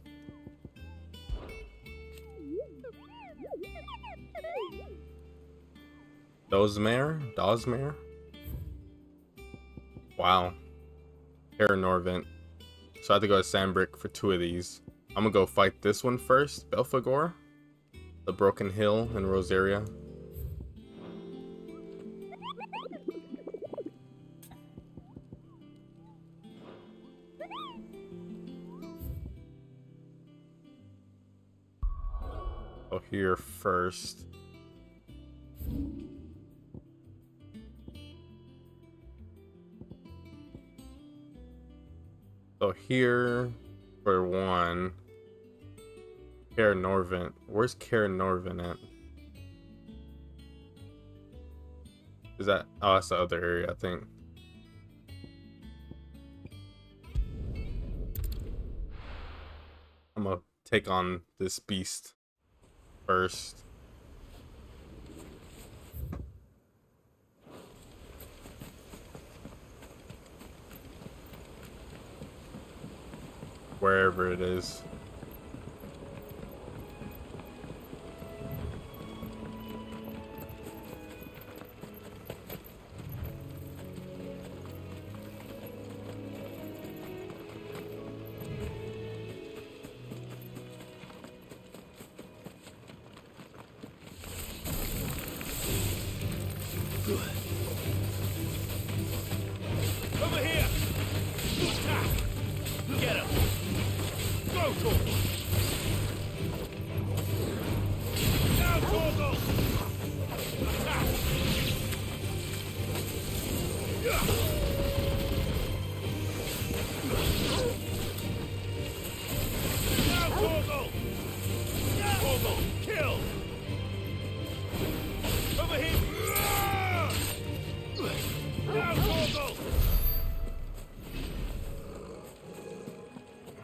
Dozmare? Dozmare? Wow. Paranorvent. So I have to go to Sanbreque for two of these. I'm gonna go fight this one first, Belphegor, the Broken Hilt in Rosaria. Go here first. So here for one. Caer Norvent. Where's Caer Norvent at? Is that oh that's the other area I think. I'm gonna take on this beast first. Wherever it is.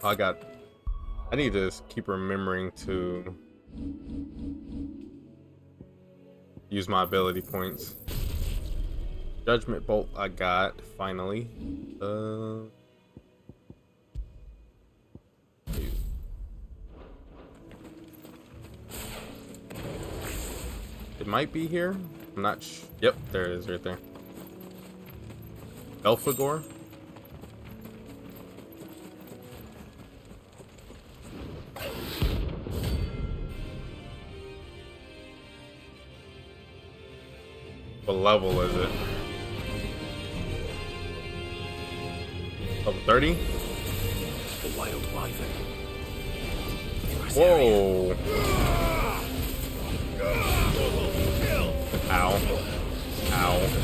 I got. I need to keep remembering to use my ability points. Judgment bolt I got finally. Uh It might be here. I'm not Yep, there it is right there. Belphegor. What level is it? Level 30? The wild wyvern. Whoa! Ow. Ow.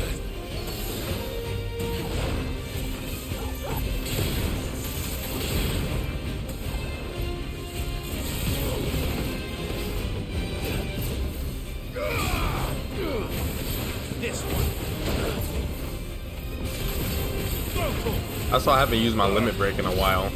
That's why I haven't used my limit break in a while.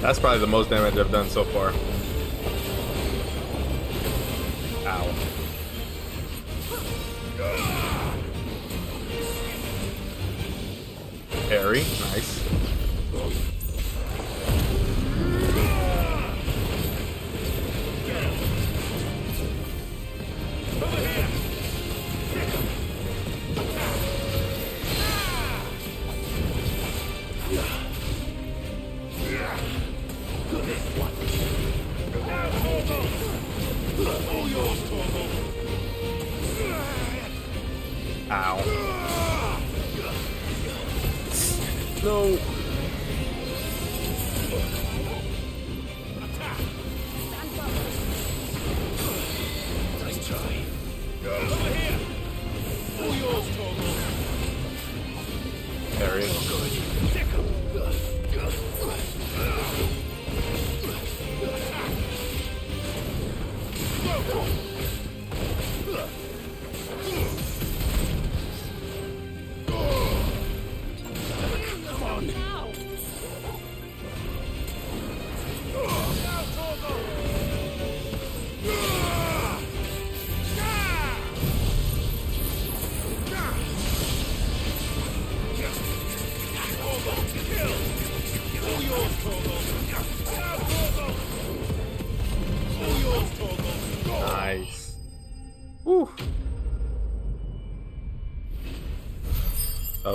That's probably the most damage I've done so far.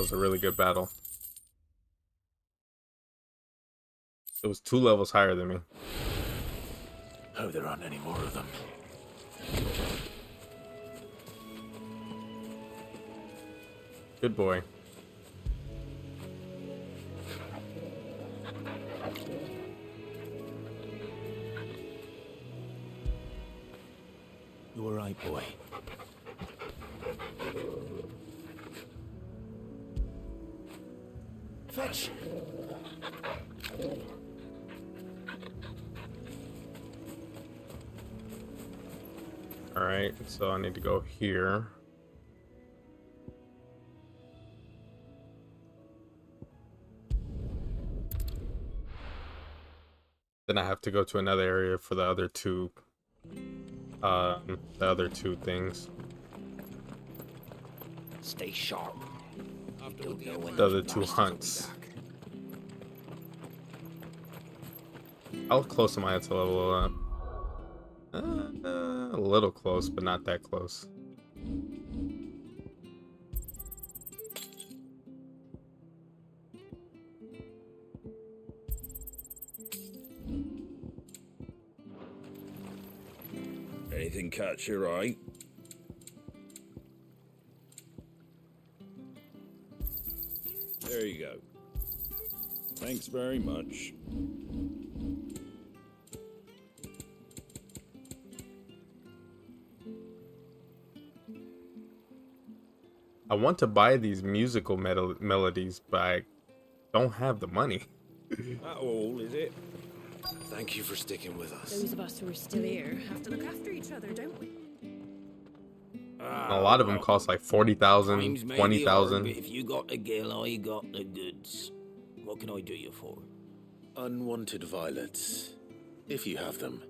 Was a really good battle. It was two levels higher than me. Here. Then I have to go to another area for the other two, um, the other two things. Stay sharp. Don't know when The other two hunts. How close am I to level up? Uh, a little close, but not that close. Catch your eye? There you go. Thanks very much. I want to buy these musical mel- melodies, but I don't have the money. That all, is it? Thank you for sticking with us. Those of us who are still here have to look after each other, don't we? Ah, a lot of them cost like 40,000, Times may be 20,000. If you got the gil, I got the goods. What can I do you for? Unwanted violets, if you have them.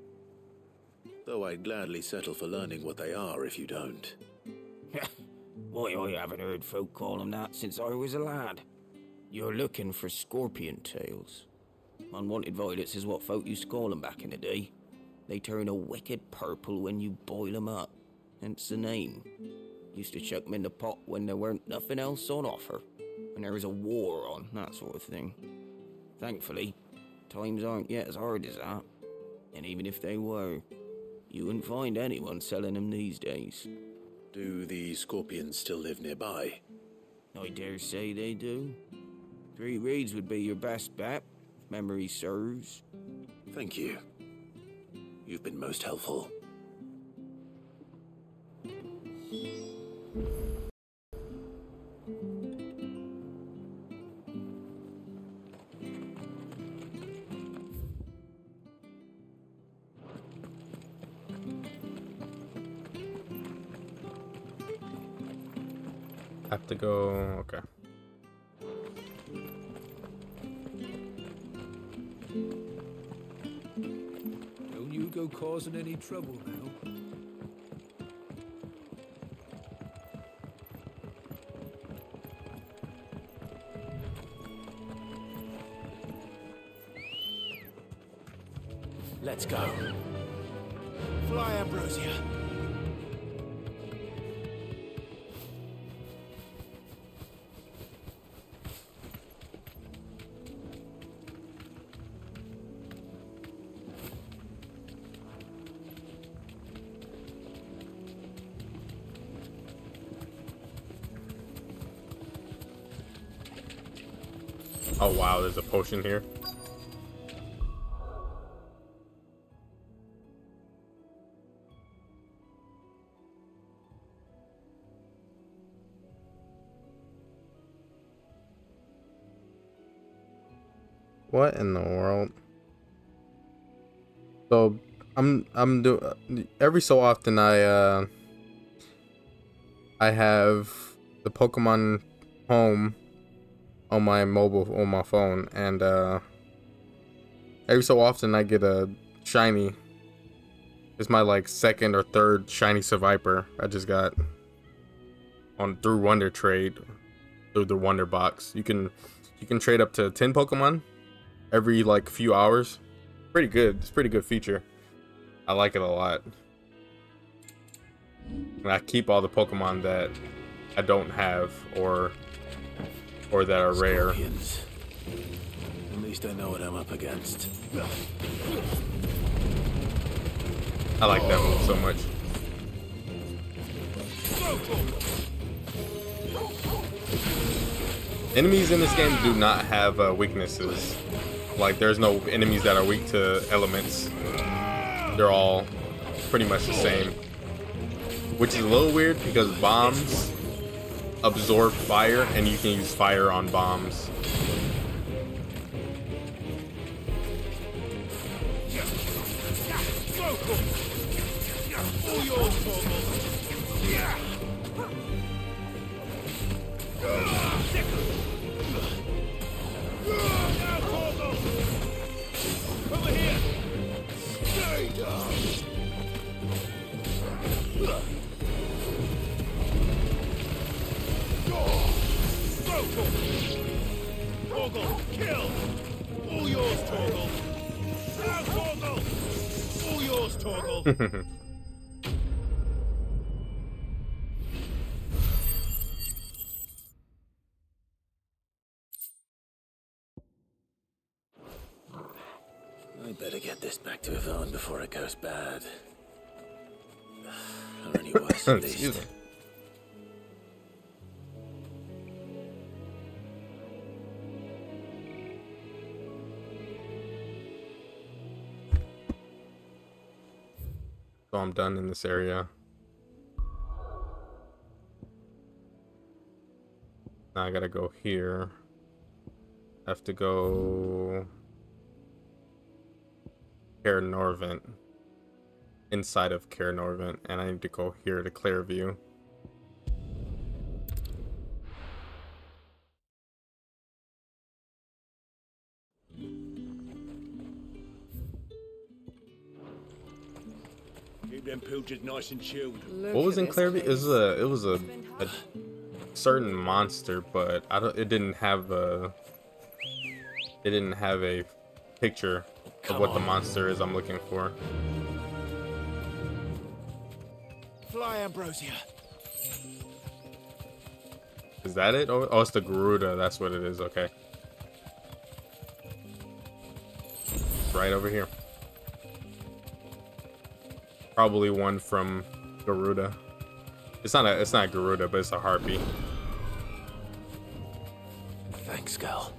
Though I'd gladly settle for learning what they are if you don't. Why, I haven't heard folk call them that since I was a lad. You're looking for scorpion tails. Unwanted violets is what folk used to call 'em back in the day. They turn a wicked purple when you boil 'em up. Hence the name. Used to chuck 'em in the pot when there weren't nothing else on offer. When there was a war on, that sort of thing. Thankfully, times aren't yet as hard as that. And even if they were, you wouldn't find anyone selling 'em these days. Do the scorpions still live nearby? I dare say they do. Three reeds would be your best bet, memory serves. Thank you. You've been most helpful. Have to go. Okay. Go causing any trouble now. There's a potion here. What in the world? So I'm I'm do every so often I uh I have the Pokemon Home on my mobile on my phone and uh every so often I get a shiny. It's my like second or third shiny Survivor I just got on through Wonder Trade through the Wonder Box. You can you can trade up to 10 Pokemon every like few hours. Pretty good. It's pretty good feature. I like it a lot. And I keep all the Pokemon that I don't have or or that are rare. Scorpions. At least I know what I'm up against. I like that move so much. Enemies in this game do not have uh, weaknesses. Like, there's no enemies that are weak to elements. They're all pretty much the same. which is a little weird because bombs absorb fire and you can use fire on bombs. Torgal, kill! All yours, Torgal! Now, Torgal! All yours, Torgal! I better get this back to Yvonne before it goes bad. Or any worse, at Excuse least. So I'm done in this area. Now I gotta go here. I Have to go Caer Norvent. Inside of Caer Norvent, and I need to go here to Clearview. Keep them nice and chilled. what was in Clearview? It was a it was a, a certain monster, but I don't. It didn't have a. It didn't have a picture of what the monster is I'm looking for. Fly, Ambrosia. Is that it? Oh, oh, it's the Garuda. That's what it is. Okay. Right over here. Probably one from Garuda. It's not a. It's not Garuda, but it's a harpy. Thanks, Gal.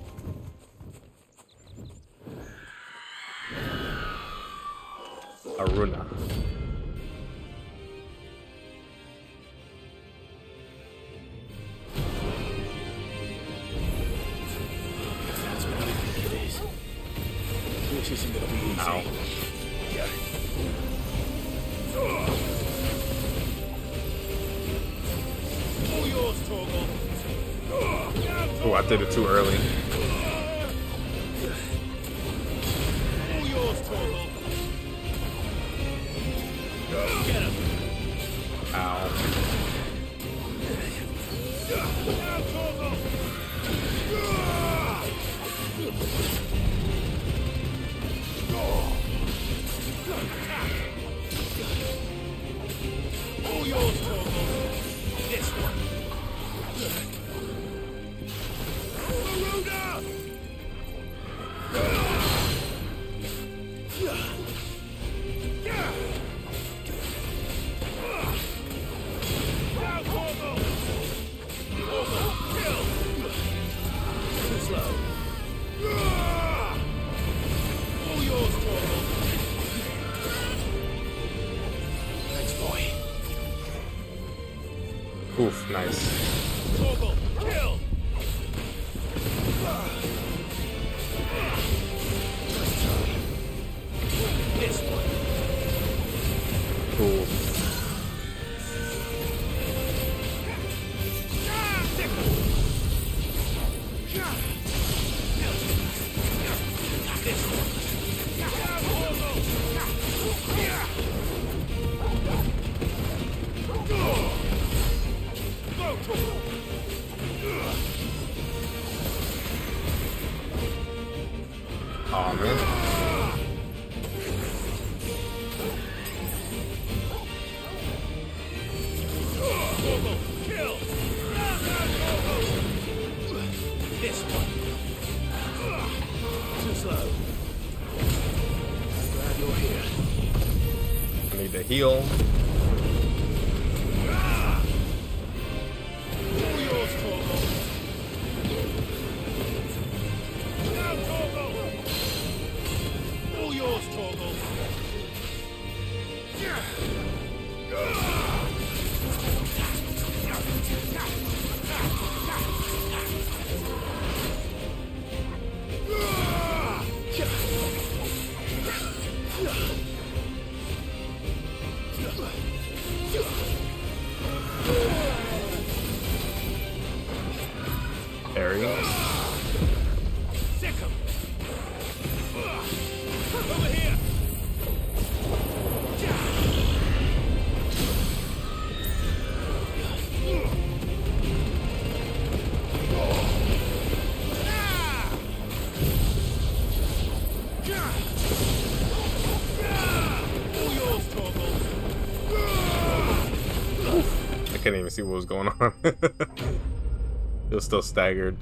See what was going on. it was still staggered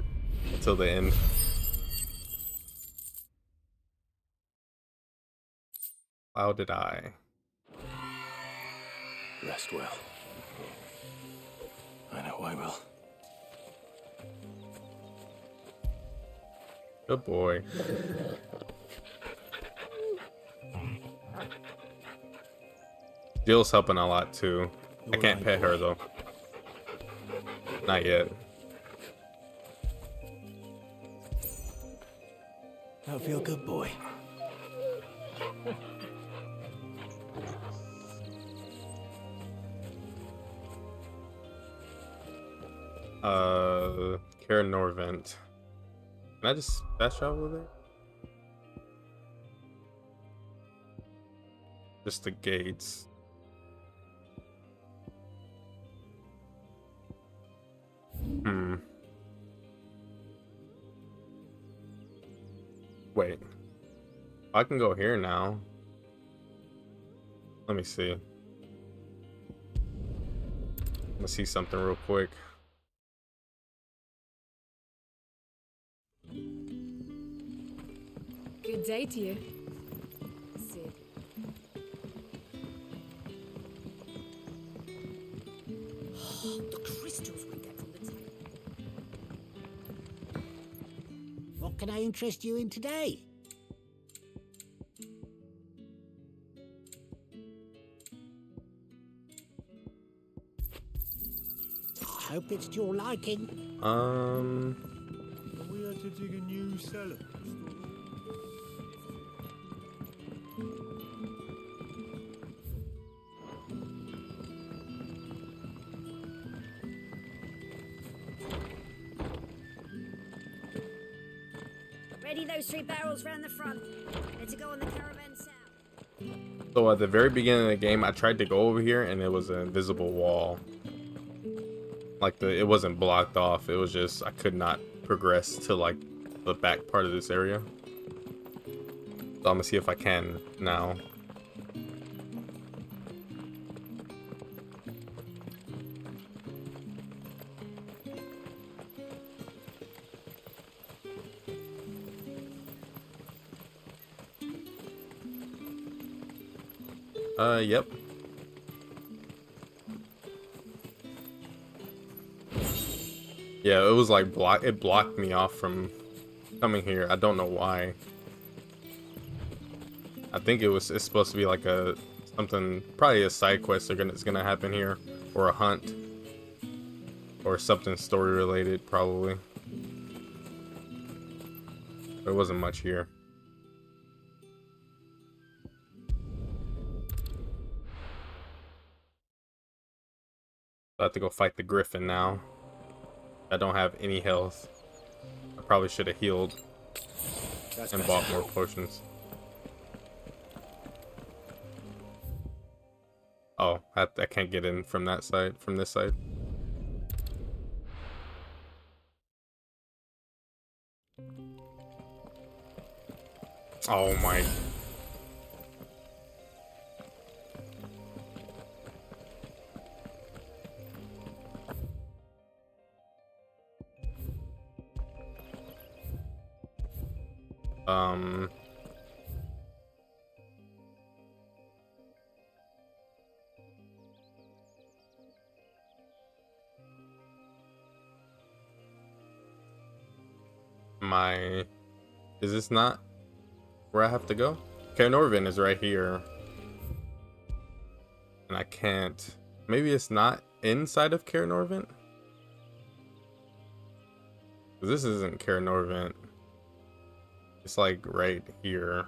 until the end. How did I? Rest well. I know I will. Good boy. Jill's helping a lot too. I can't pet her though. Not yet. That'll feel good, boy. Uh, Caer Norvent. Can I just fast travel there? Just the gates. Hmm. Wait. I can go here now. Let me see. Let's see something real quick. Good day to you. Cid. the What can I interest you in today? I hope it's to your liking. Um, We had to dig a new cellar. Those three barrels the front. To go on the caravan south. so at the very beginning of the game, I tried to go over here and it was an invisible wall. Like the, it wasn't blocked off. It was just I could not progress to like the back part of this area. So I'm gonna see if I can now. Uh, yep. Yeah, it was like block. It blocked me off from coming here. I don't know why. I think it was. It's supposed to be like a something, probably a side quest. They're gonna. It's gonna happen here, or a hunt, or something story related, probably. There wasn't much here. I have to go fight the griffin now. I don't have any health. I probably should have healed That's and bought more potions. Oh, I, I can't get in from that side, from this side. Oh my. Um. My. Is this not where I have to go? Caer Norvent is right here. And I can't. Maybe it's not inside of Caer Norvent? 'Cause This isn't Caer Norvent. It's like right here.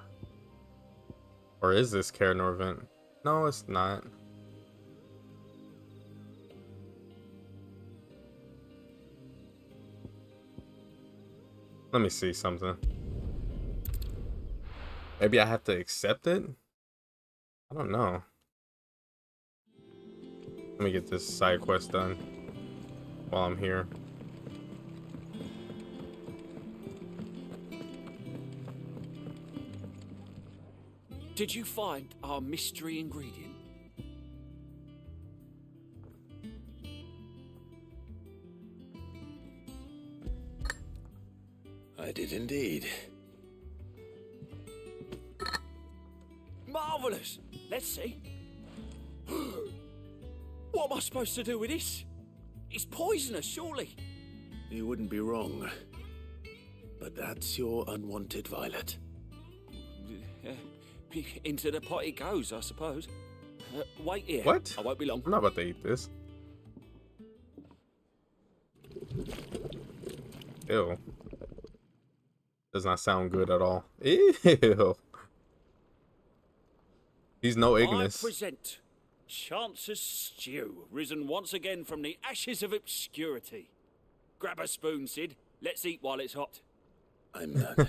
Or is this Caer Norvent? No, it's not. Let me see something. Maybe I have to accept it? I don't know. Let me get this side quest done while I'm here. Did you find our mystery ingredient? I did indeed. Marvellous! Let's see. what am I supposed to do with this? It's poisonous, surely. You wouldn't be wrong. But that's your unwanted violet. Into the pot it goes, I suppose. Uh, wait here. What? I won't be long. I'm not about to eat this. Ew. Does not sound good at all. Ew. He's no Ignis. I present Chance's Stew, risen once again from the ashes of obscurity. Grab a spoon, Cid. Let's eat while it's hot. I'm uh,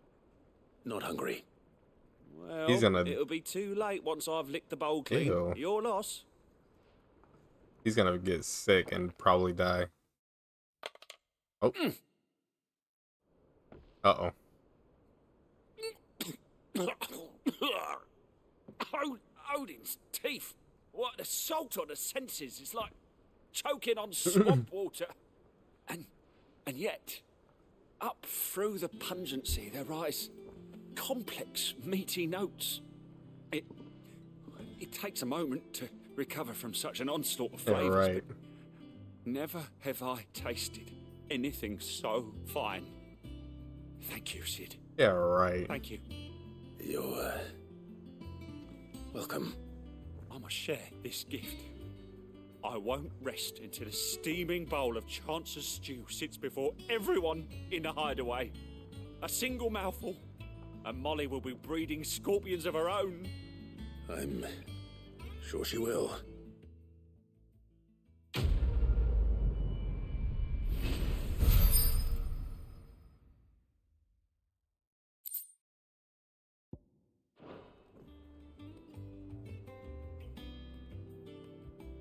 not hungry. Well, He's gonna- it'll be too late once I've licked the bowl clean. Ew. Your loss. He's gonna get sick and probably die. Oh. Uh oh. Odin's teeth. What the salt on the senses It's like choking on swamp water. And and yet, up through the pungency there rise complex, meaty notes. It it takes a moment to recover from such an onslaught of Yeah, flavours. right. Never have I tasted anything so fine. Thank you, Cid. Yeah, right. Thank you. You're uh, welcome. I must share this gift. I won't rest until a steaming bowl of Chance's stew sits before everyone in the hideaway. A single mouthful, and Molly will be breeding scorpions of her own. I'm sure she will.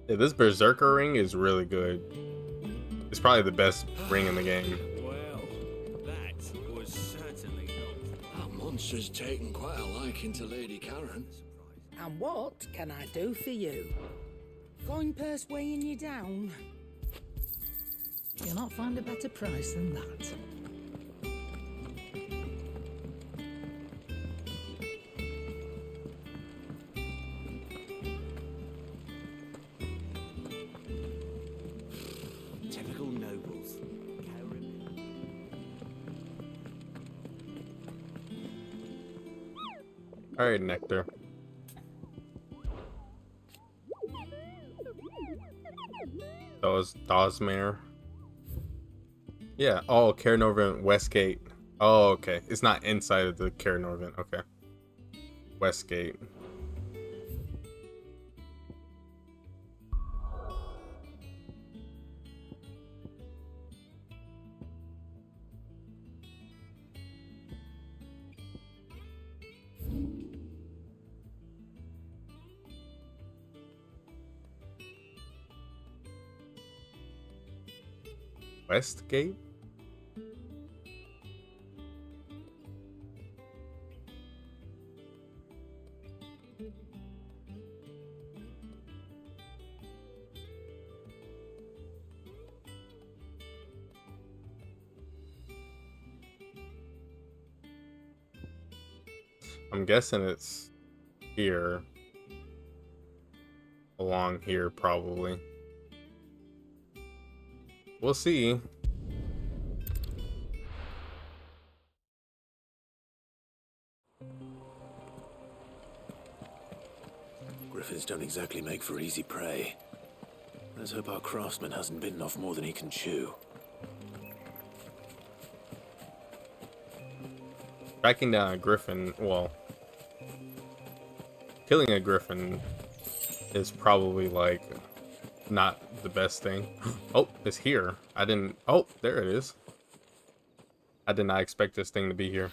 Yeah, this Berserker ring is really good. It's probably the best ring in the game. Monster's taken quite a liking to Lady Charon. And what can I do for you? Coin purse weighing you down? You'll not find a better price than that. Nektar. That was Dosmere. Yeah. Oh, Caer Norvent Westgate. Oh, okay. It's not inside of the Caer Norvent. Okay. Westgate. Westgate? I'm guessing it's here. Along here, probably. We'll see. Griffins don't exactly make for easy prey. Let's hope our craftsman hasn't bitten off more than he can chew. Tracking down a griffin, well, killing a griffin is probably like not the best thing. Oh, it's here. I didn't. Oh, there it is. I did not expect this thing to be here.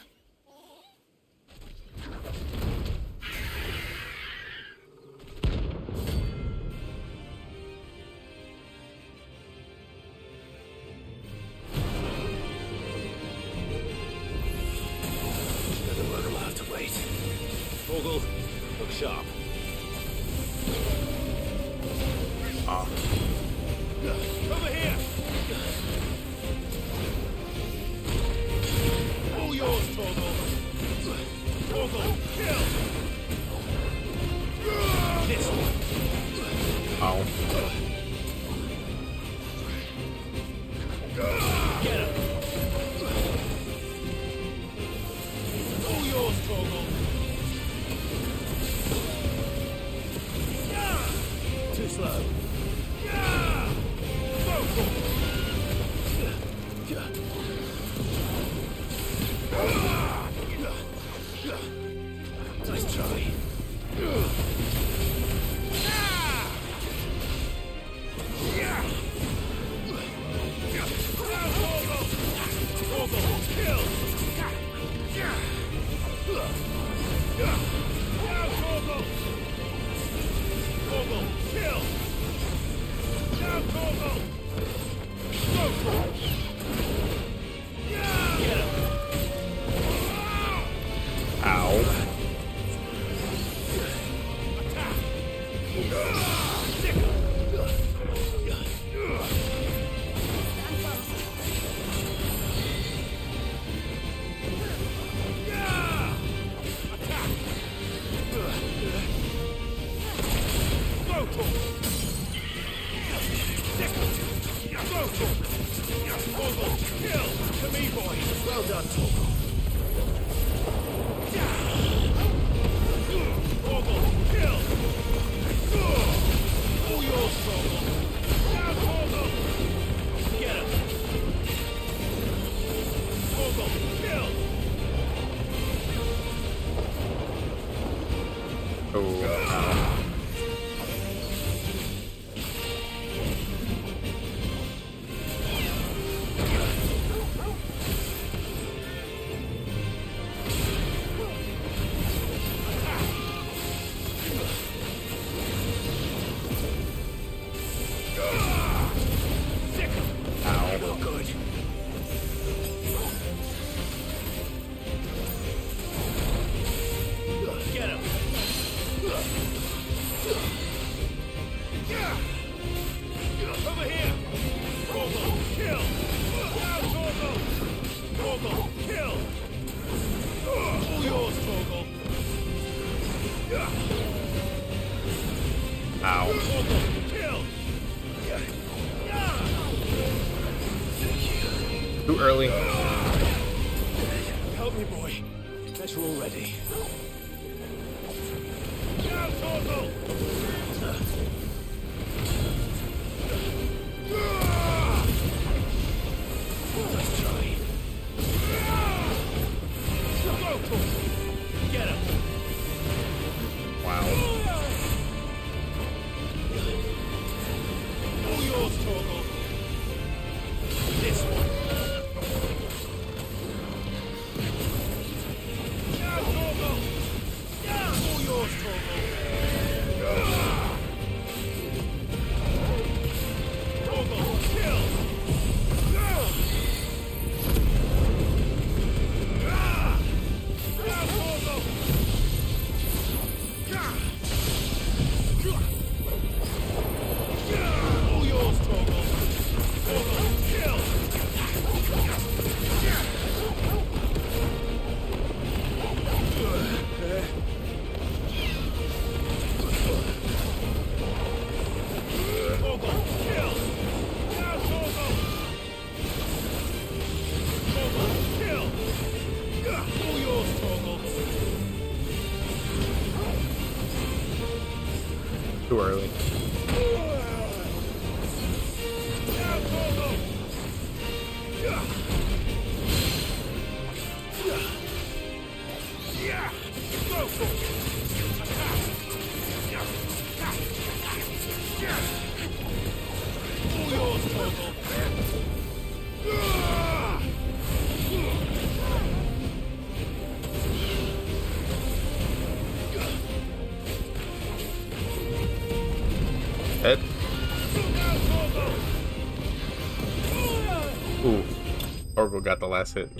Got the last hit.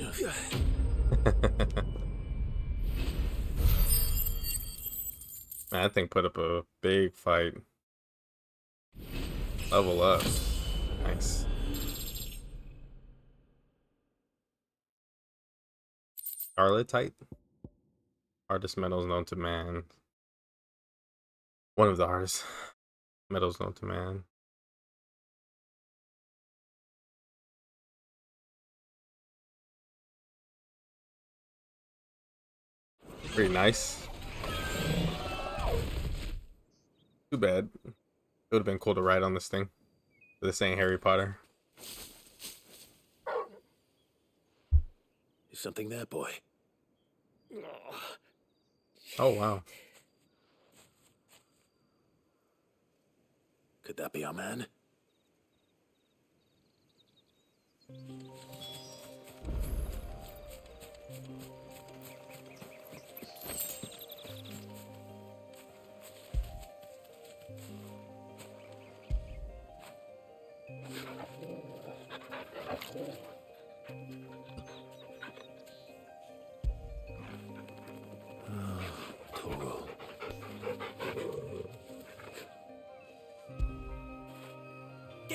That thing put up a big fight. Level up. Nice. Scarletite? Hardest metals known to man. One of the hardest metals known to man. Pretty nice. Too bad. It would have been cool to ride on this thing. This ain't Harry Potter. Is something there, boy? Oh, wow. Could that be our man?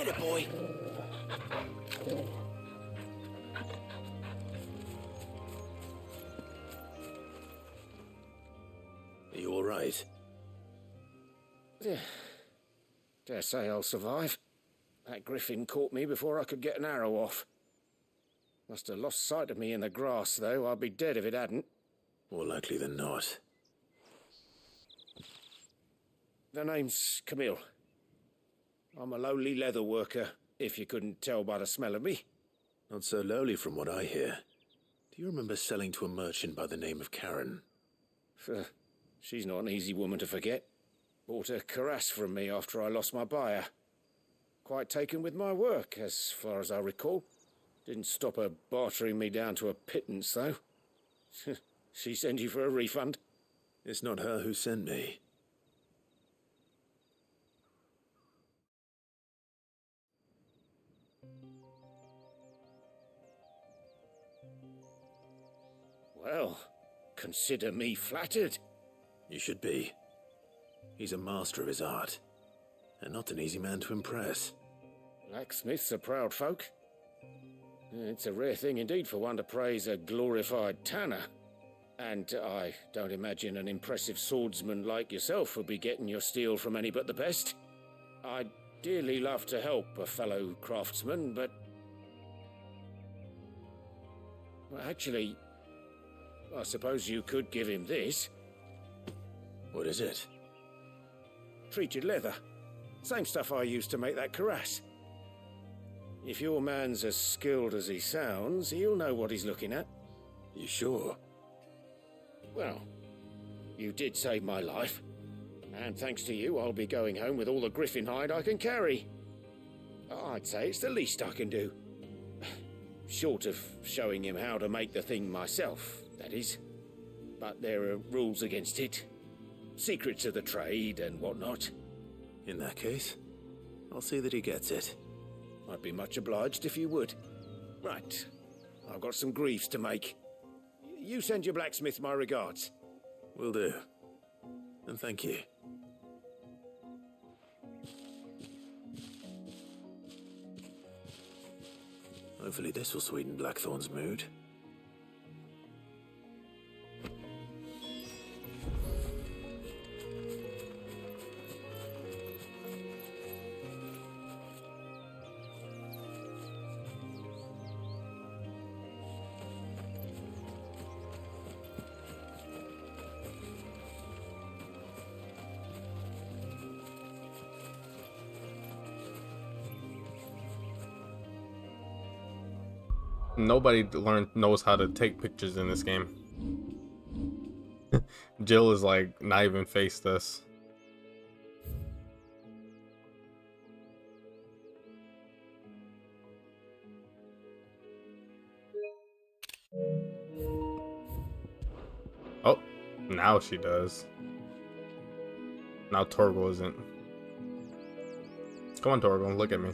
Get it, boy. Are you all right? Yeah. Dare say I'll survive. That griffin caught me before I could get an arrow off. Must have lost sight of me in the grass, though. I'd be dead if it hadn't. More likely than not. The name's Camille. I'm a lowly leather worker, if you couldn't tell by the smell of me. Not so lowly from what I hear. Do you remember selling to a merchant by the name of Charon? She's not an easy woman to forget. Bought a cuirass from me after I lost my buyer. Quite taken with my work, as far as I recall. Didn't stop her bartering me down to a pittance, though. she send you for a refund? It's not her who sent me. Well, consider me flattered. You should be. He's a master of his art, and not an easy man to impress. Blacksmiths are proud folk. It's a rare thing indeed for one to praise a glorified tanner. And I don't imagine an impressive swordsman like yourself would be getting your steel from any but the best. I'd dearly love to help a fellow craftsman, but. Well, actually, I suppose you could give him this. What is it? Treated leather. Same stuff I used to make that cuirass. If your man's as skilled as he sounds, he'll know what he's looking at. You sure? Well, you did save my life. And thanks to you, I'll be going home with all the griffin hide I can carry. I'd say it's the least I can do. Short of showing him how to make the thing myself, that is. But there are rules against it. Secrets of the trade and whatnot. In that case, I'll see that he gets it. I'd be much obliged if you would. Right. I've got some griefs to make. You send your blacksmith my regards. Will do. And thank you. Hopefully this will sweeten Blackthorne's mood. Nobody learn knows how to take pictures in this game. Jill is like not even faced this. Oh, now she does. Now Torgal isn't. Come on, Torgal, look at me.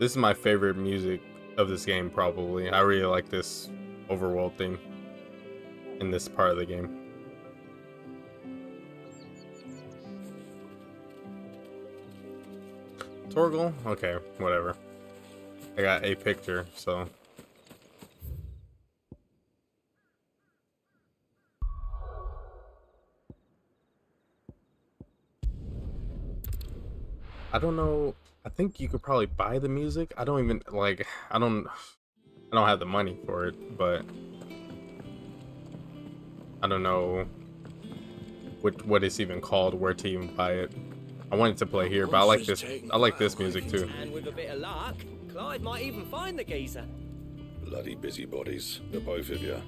This is my favorite music of this game, probably. I really like this overworld theme in this part of the game. Torgal? Okay, whatever. I got a picture, so. I don't know. I think you could probably buy the music. I don't even like. I don't. I don't have the money for it, but I don't know what what it's even called, where to even buy it. I wanted to play here, but I like this. I like this music too. And with a bit of luck, Clive might even find the geezer. Bloody busybodies, the both of you.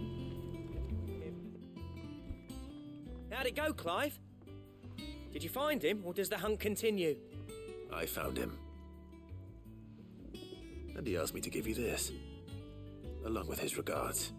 How'd it go, Clive? Did you find him, or does the hunt continue? I found him. And he asked me to give you this, along with his regards.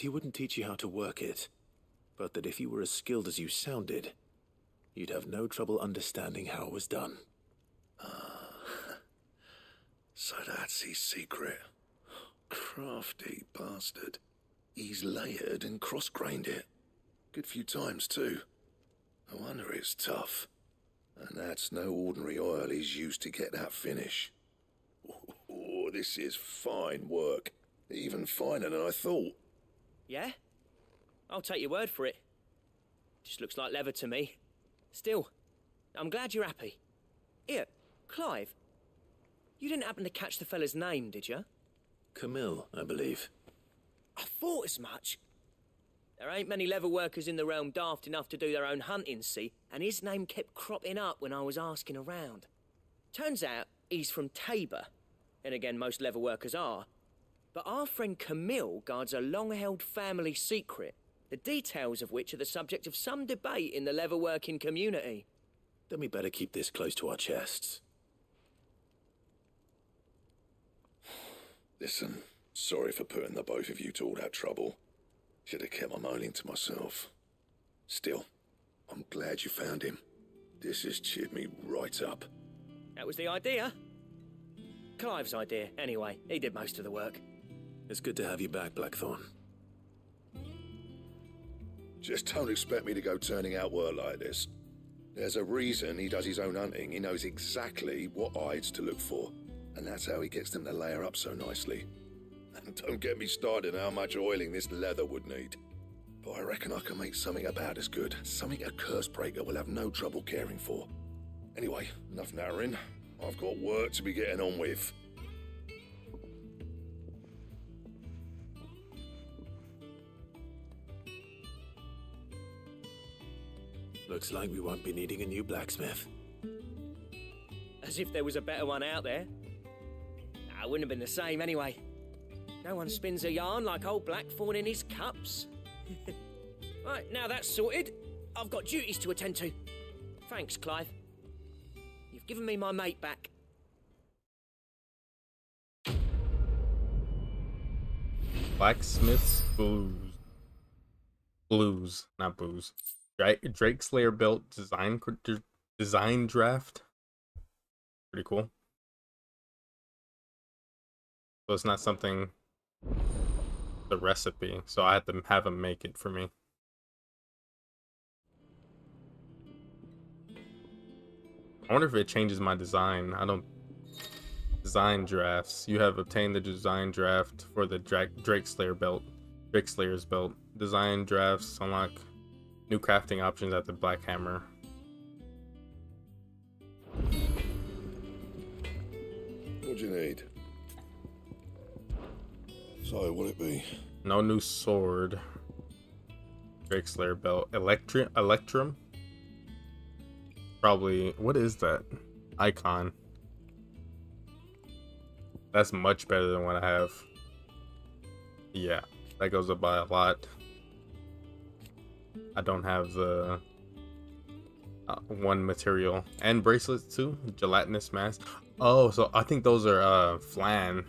He wouldn't teach you how to work it, but that if you were as skilled as you sounded, you'd have no trouble understanding how it was done. Ah. So that's his secret. Crafty bastard. He's layered and cross-grained it. Good few times, too. No wonder it's tough. And that's no ordinary oil he's used to get that finish. Oh, this is fine work. Even finer than I thought. Yeah? I'll take your word for it. Just looks like leather to me. Still, I'm glad you're happy. Here, Clive. You didn't happen to catch the fella's name, did you? Camille, I believe. I thought as much. There ain't many leather workers in the realm daft enough to do their own hunting, see, and his name kept cropping up when I was asking around. Turns out he's from Tabor. And again, most leather workers are. But our friend Camille guards a long-held family secret, the details of which are the subject of some debate in the leather working community. Then we better keep this close to our chests. Listen, sorry for putting the both of you to all that trouble. Should have kept my moaning to myself. Still, I'm glad you found him. This has cheered me right up. That was the idea. Clive's idea, anyway. He did most of the work. It's good to have you back, Blackthorne. Just don't expect me to go turning out work like this. There's a reason he does his own hunting. He knows exactly what hides to look for. And that's how he gets them to layer up so nicely. And don't get me started on how much oiling this leather would need. But I reckon I can make something about as good. Something a curse breaker will have no trouble caring for. Anyway, enough narrowing. I've got work to be getting on with. Looks like we won't be needing a new blacksmith. As if there was a better one out there. Nah, it wouldn't have been the same anyway. No one spins a yarn like old Blackthorne in his cups. right, now that's sorted. I've got duties to attend to. Thanks, Clive. You've given me my mate back. Blacksmith's Blues. Blues, not booze. Drake, Slayer built design design draft. Pretty cool. So it's not something the recipe, so I had to have him make it for me. I wonder if it changes my design. I don't design drafts. You have obtained the design draft for the Drake Slayer belt. Drake Slayer's belt. Design drafts unlock new crafting options at the Black Hammer. What do you need? So, what it be? No new sword. Drake Slayer belt. Electri Electrum. probably what is that icon? That's much better than what I have. Yeah, that goes up by a lot. I don't have the uh, one material and bracelets too. Gelatinous mask. Oh, so I think those are uh flan.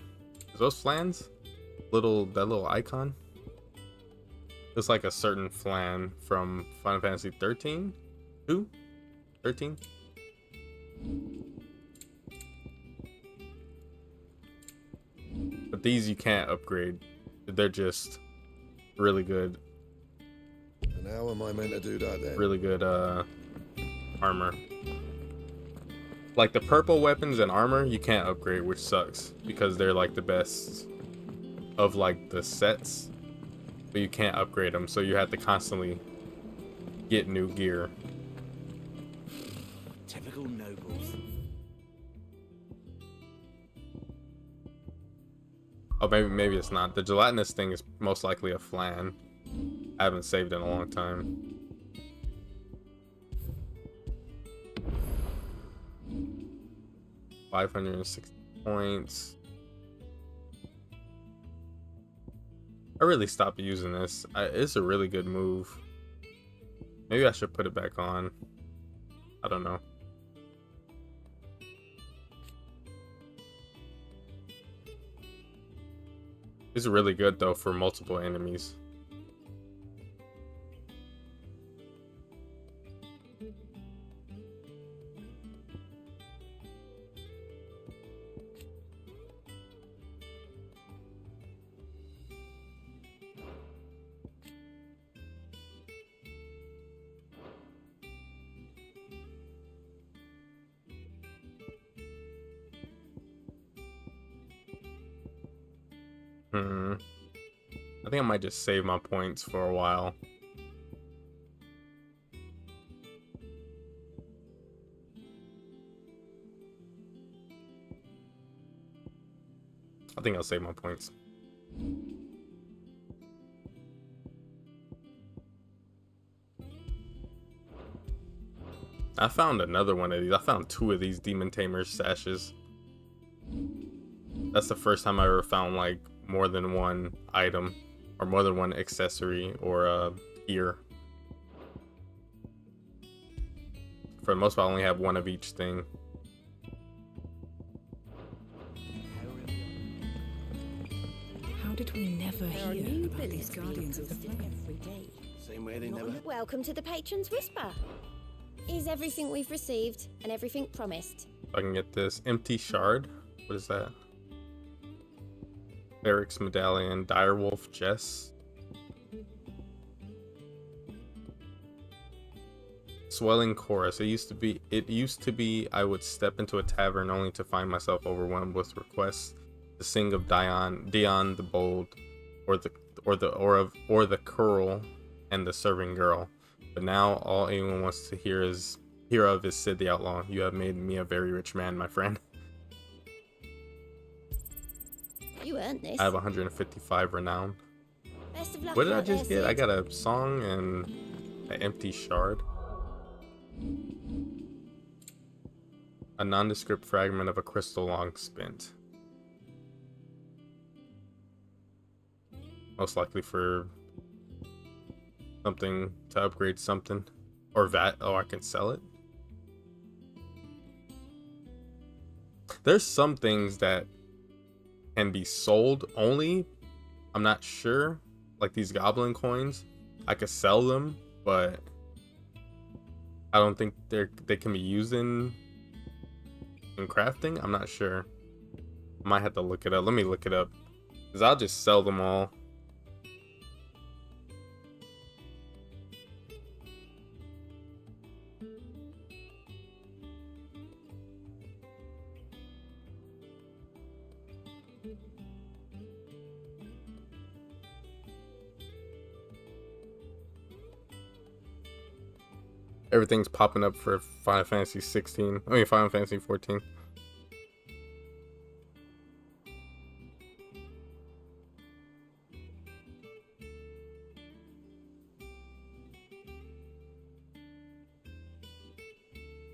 Is those flans? Little that little icon. It's like a certain flan from Final Fantasy 13. Who? 13. But these you can't upgrade. They're just really good. And how am I meant to do that then? Really good uh armor. Like the purple weapons and armor you can't upgrade, which sucks because they're like the best of like the sets. But you can't upgrade them, so you have to constantly get new gear. Typical nobles. Oh, maybe maybe it's not. The gelatinous thing is most likely a flan. I haven't saved in a long time. Five hundred and sixty points. I really stopped using this. I, it's a really good move. Maybe I should put it back on. I don't know. It's really good though for multiple enemies. Hmm. I think I might just save my points for a while. I think I'll save my points. I found another one of these. I found two of these Demon Tamer sashes. That's the first time I ever found like more than one item or more than one accessory or uh, gear. For the most part, I only have one of each thing. How did we never hear about these guardians of the flame? Same way they never. Welcome to the Patron's Whisper. Is everything we've received and everything promised? I can get this empty shard. What is that? Eric's medallion, Direwolf Jess. Swelling chorus. It used to be it used to be I would step into a tavern only to find myself overwhelmed with requests to sing of Dion Dion the Bold or the or the or of or the curl and the serving girl. But now all anyone wants to hear is hear of is Cid the Outlaw. You have made me a very rich man, my friend. You earned this. I have 155 renown. Best of luck What did I there, just get? I got a song and an empty shard. A nondescript fragment of a crystal long spent. Most likely for something to upgrade something. Or that. Oh, I can sell it. There's some things that can be sold only. I'm not sure. Like these goblin coins, I could sell them, but I don't think they're they can be used in in crafting. I'm not sure. I Might have to look it up. Let me look it up. Cause I'll just sell them all. Everything's popping up for Final Fantasy 16. I mean Final Fantasy 14.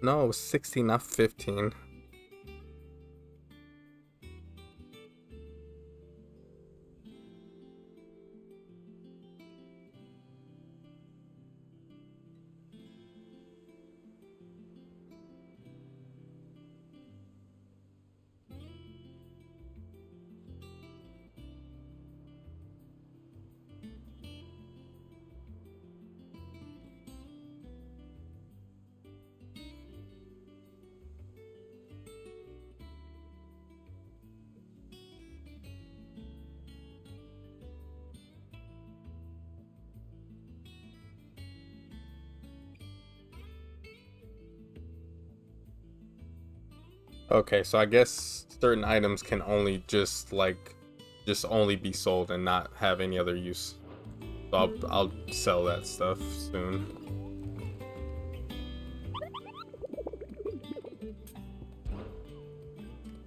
No, it was 16, not 15. Okay, so I guess certain items can only just like just only be sold and not have any other use. So I'll I'll sell that stuff soon.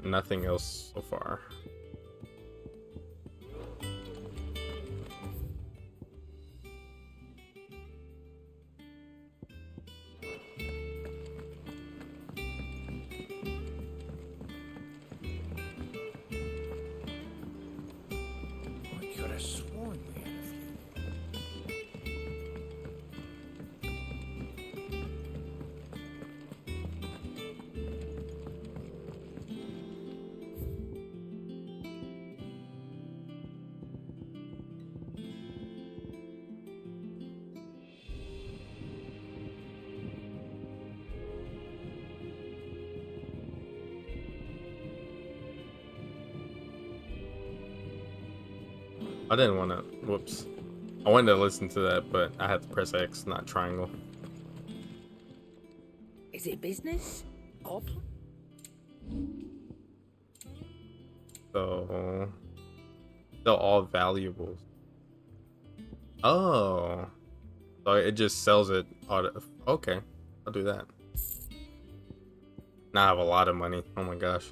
Nothing else so far. I didn't want to. Whoops. I wanted to listen to that, but I had to press X, not triangle. Is it business? Pl- So they're all valuables. Oh, so it just sells it. Okay, I'll do that. Now I have a lot of money. Oh my gosh.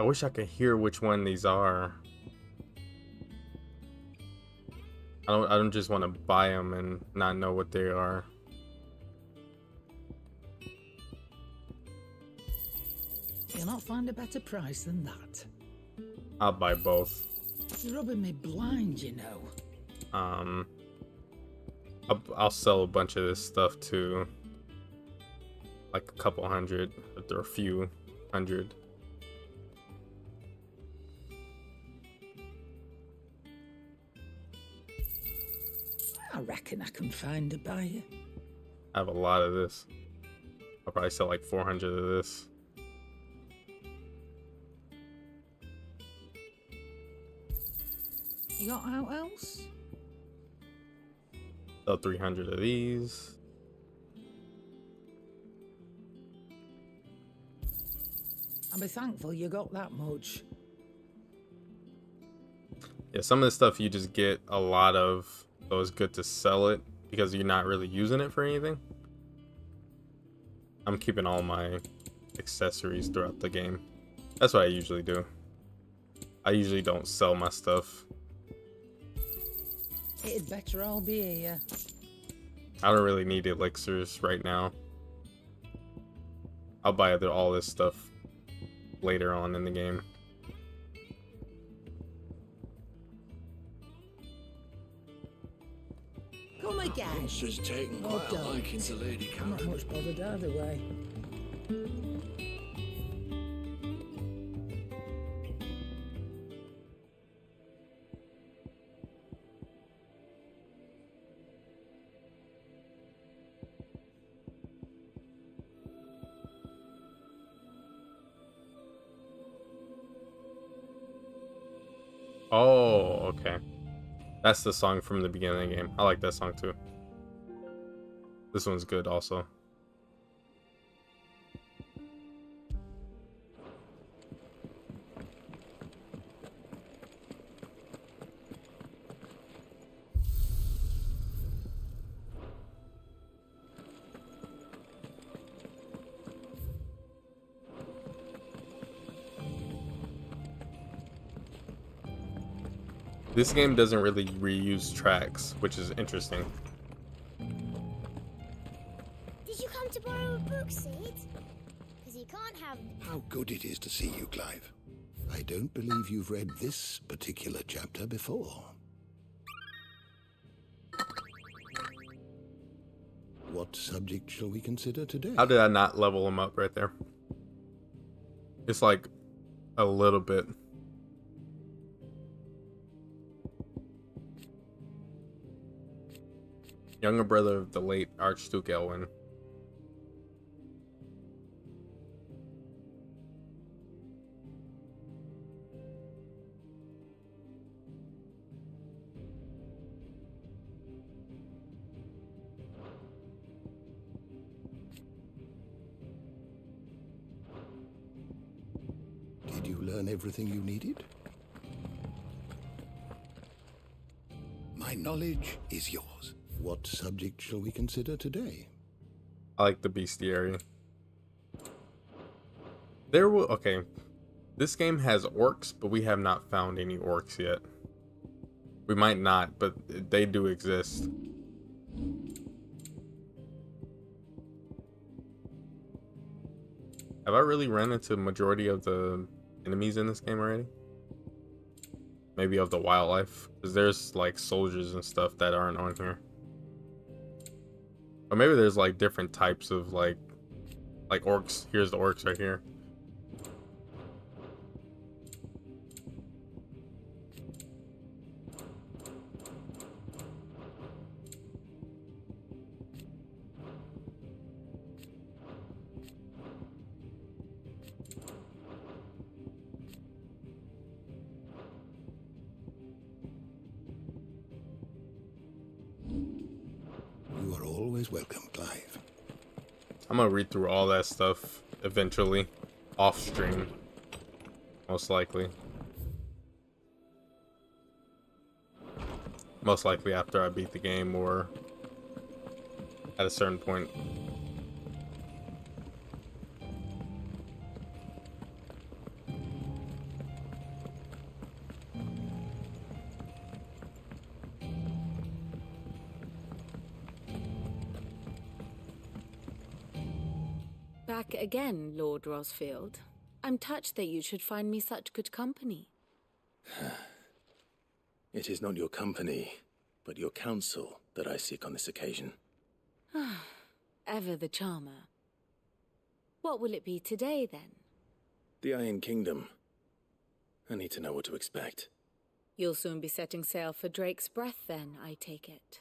I wish I could hear which one these are. I don't. I don't just want to buy them and not know what they are. You'll not find a better price than that. I'll buy both. You're rubbing me blind, you know. Um, I'll, I'll sell a bunch of this stuff too. Like a couple hundred, or a few hundred. Reckon I can find a buyer. I have a lot of this. I'll probably sell like 400 of this. You got out else? Sell 300 of these. I'll be thankful you got that much. Yeah, some of the stuff you just get a lot of, so it's good to sell it because you're not really using it for anything. I'm keeping all my accessories throughout the game. That's what I usually do. I usually don't sell my stuff. It'd better all be here. I don't really need elixirs right now. I'll buy all this stuff later on in the game. Come again. She's taking Oh, a liking to Lady I'm not much bothered either way. Oh, okay. That's the song from the beginning of the game. I like that song too. This one's good also. This game doesn't really reuse tracks, which is interesting. Did you come to borrow a book, Cid? Because you can't have. How good it is to see you, Clive. I don't believe you've read this particular chapter before. What subject shall we consider today? How did I not level him up right there? It's like a little bit. Younger brother of the late Archduke Elwin. Did you learn everything you needed? My knowledge is yours. What subject shall we consider today? I like the bestiary. There will okay. This game has orcs, but we have not found any orcs yet. We might not, but they do exist. Have I really run into majority of the enemies in this game already? Maybe of the wildlife, because there's like soldiers and stuff that aren't on here. Or maybe there's like different types of like like orcs. Here's the orcs right here. Read through all that stuff eventually, off stream, most likely. Most likely after I beat the game or at a certain point. Again, Lord Rosfield. I'm touched that you should find me such good company. It is not your company, but your counsel that I seek on this occasion. Ah, ever the charmer. What will it be today, then? The Iron Kingdom. I need to know what to expect. You'll soon be setting sail for Drake's Breath, then, I take it.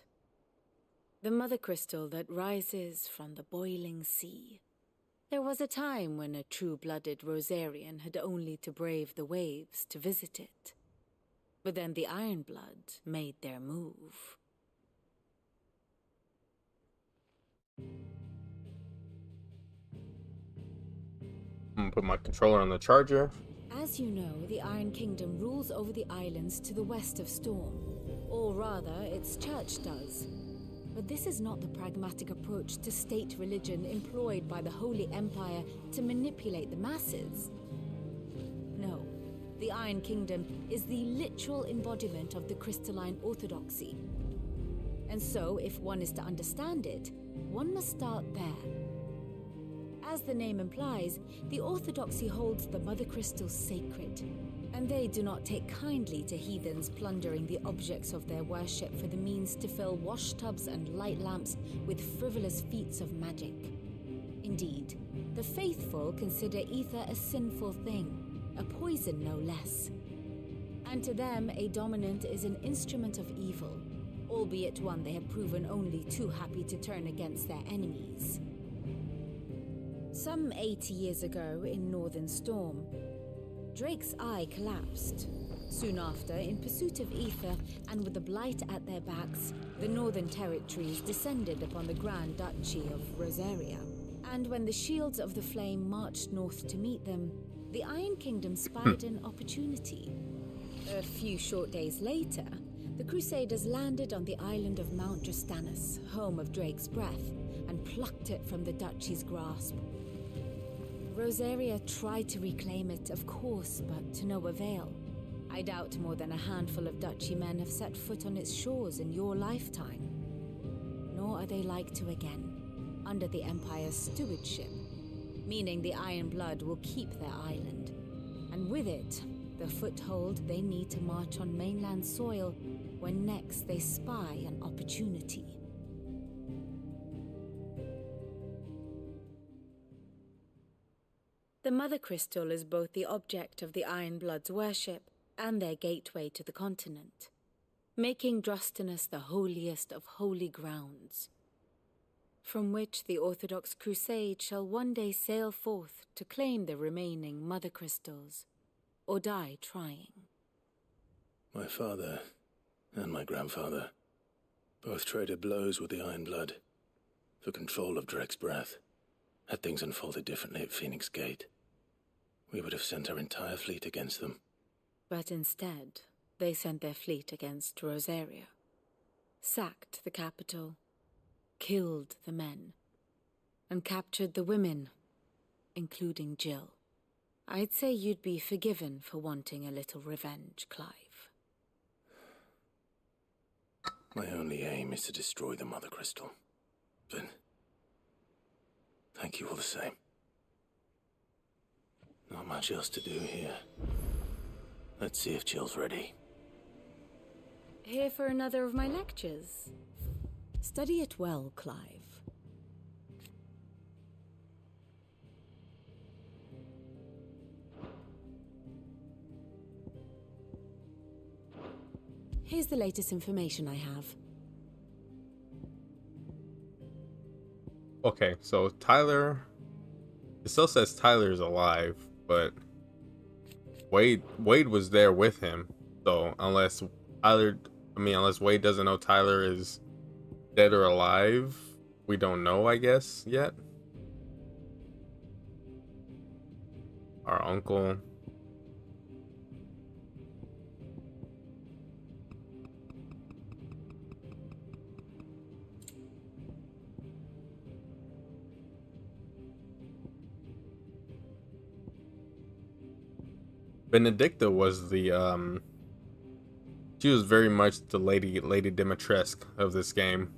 The mother crystal that rises from the boiling sea. There was a time when a true-blooded Rosarian had only to brave the waves to visit it. But then the Ironblood made their move. I'm gonna put my controller on the charger. As you know, the Iron Kingdom rules over the islands to the west of Storm. Or rather, its church does. But this is not the pragmatic approach to state religion employed by the Holy Empire to manipulate the masses. No, the Iron Kingdom is the literal embodiment of the crystalline orthodoxy. And so, if one is to understand it, one must start there. As the name implies, the Orthodoxy holds the Mother Crystal sacred, and they do not take kindly to heathens plundering the objects of their worship for the means to fill washtubs and light lamps with frivolous feats of magic. Indeed, the faithful consider ether a sinful thing, a poison no less. And to them, a dominant is an instrument of evil, albeit one they have proven only too happy to turn against their enemies. Some 80 years ago in Northern Storm, Drake's eye collapsed. Soon after, in pursuit of ether and with the blight at their backs, the Northern Territories descended upon the Grand Duchy of Rosaria. And when the Shields of the Flame marched north to meet them, the Iron Kingdom spied an opportunity. A few short days later, the Crusaders landed on the island of Mount Justanus, home of Drake's Breath, and plucked it from the Duchy's grasp. Rosaria tried to reclaim it, of course, but to no avail. I doubt more than a handful of Duchy men have set foot on its shores in your lifetime. Nor are they like to again, under the Empire's stewardship, meaning the Iron Blood will keep their island. And with it, the foothold they need to march on mainland soil when next they spy an opportunity. The Mother Crystal is both the object of the Iron Blood's worship and their gateway to the continent, making Drostenus the holiest of holy grounds, from which the Orthodox Crusade shall one day sail forth to claim the remaining Mother Crystals, or die trying. My father and my grandfather both traded blows with the Iron Blood for control of Drake's breath. Had things unfolded differently at Phoenix Gate, we would have sent our entire fleet against them. But instead, they sent their fleet against Rosaria, sacked the capital, killed the men, and captured the women, including Jill. I'd say you'd be forgiven for wanting a little revenge, Clive. My only aim is to destroy the Mother Crystal. But thank you all the same. Not much else to do here. Let's see if Jill's ready. Here for another of my lectures. Study it well, Clive. Here's the latest information I have. Okay, so Tyler. It still says Tyler's alive, but Wade Wade was there with him. So unless Tyler, I mean, unless Wade doesn't know Tyler is dead or alive, we don't know. I guess yet. Our uncle. Benedicta was the um she was very much the lady lady Dimitrescu of this game.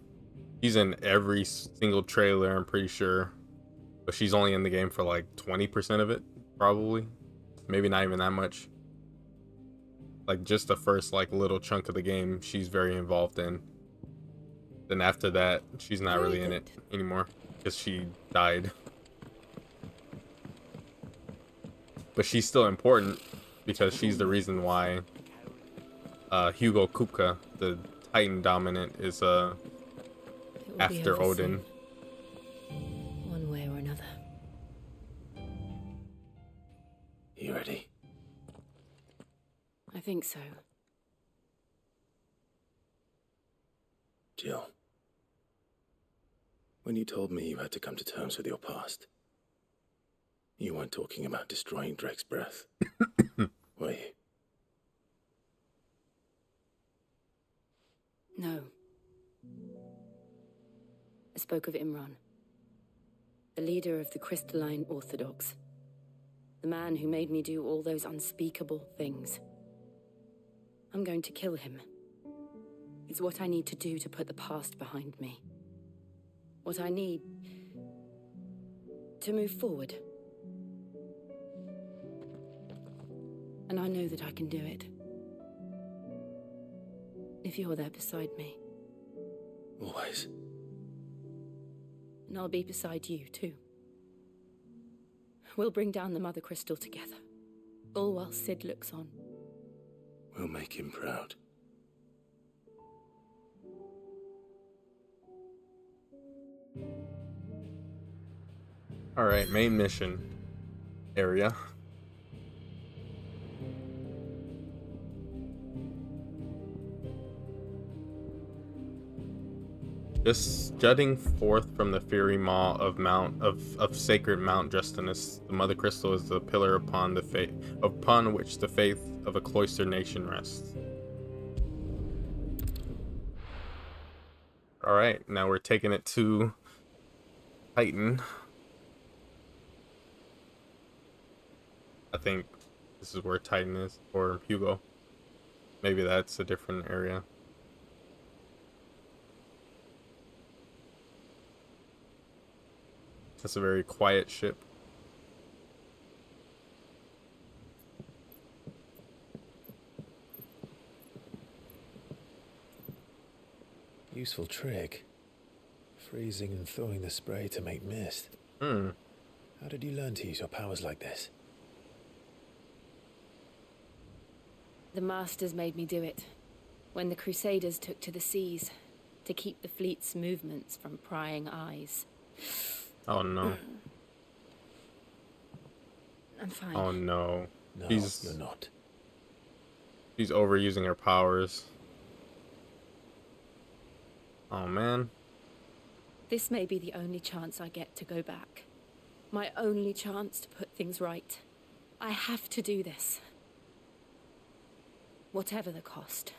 She's in every single trailer, I'm pretty sure. But she's only in the game for like 20% of it, probably. Maybe not even that much. Like just the first like little chunk of the game she's very involved in. Then after that, she's not really in it anymore because she died. But she's still important because she's the reason why uh, Hugo Kupka, the Titan dominant, is uh, after Odin. One way or another. You ready? I think so. Jill. When you told me you had to come to terms with your past, you weren't talking about destroying Drake's breath. were you? No. I spoke of Imran, the leader of the Crystalline Orthodox, the man who made me do all those unspeakable things. I'm going to kill him. It's what I need to do to put the past behind me. What I need to move forward. And I know that I can do it. If you're there beside me. Always. And I'll be beside you, too. We'll bring down the Mother Crystal together. All while Cid looks on. We'll make him proud. Alright, main mission area. Just jutting forth from the fiery maw of Mount of, of sacred Mount Justinus, the Mother Crystal is the pillar upon the faith upon which the faith of a cloistered nation rests. Alright, now we're taking it to Titan. I think this is where Titan is, or Hugo. maybe that's a different area. That's a very quiet ship. Useful trick. Freezing and thawing the spray to make mist. Hmm. How did you learn to use your powers like this? The Masters made me do it. When the Crusaders took to the seas, to keep the fleet's movements from prying eyes. Oh no. I'm fine. Oh no. No, He's you're not. She's overusing her powers. Oh man. This may be the only chance I get to go back. My only chance to put things right. I have to do this. Whatever the cost.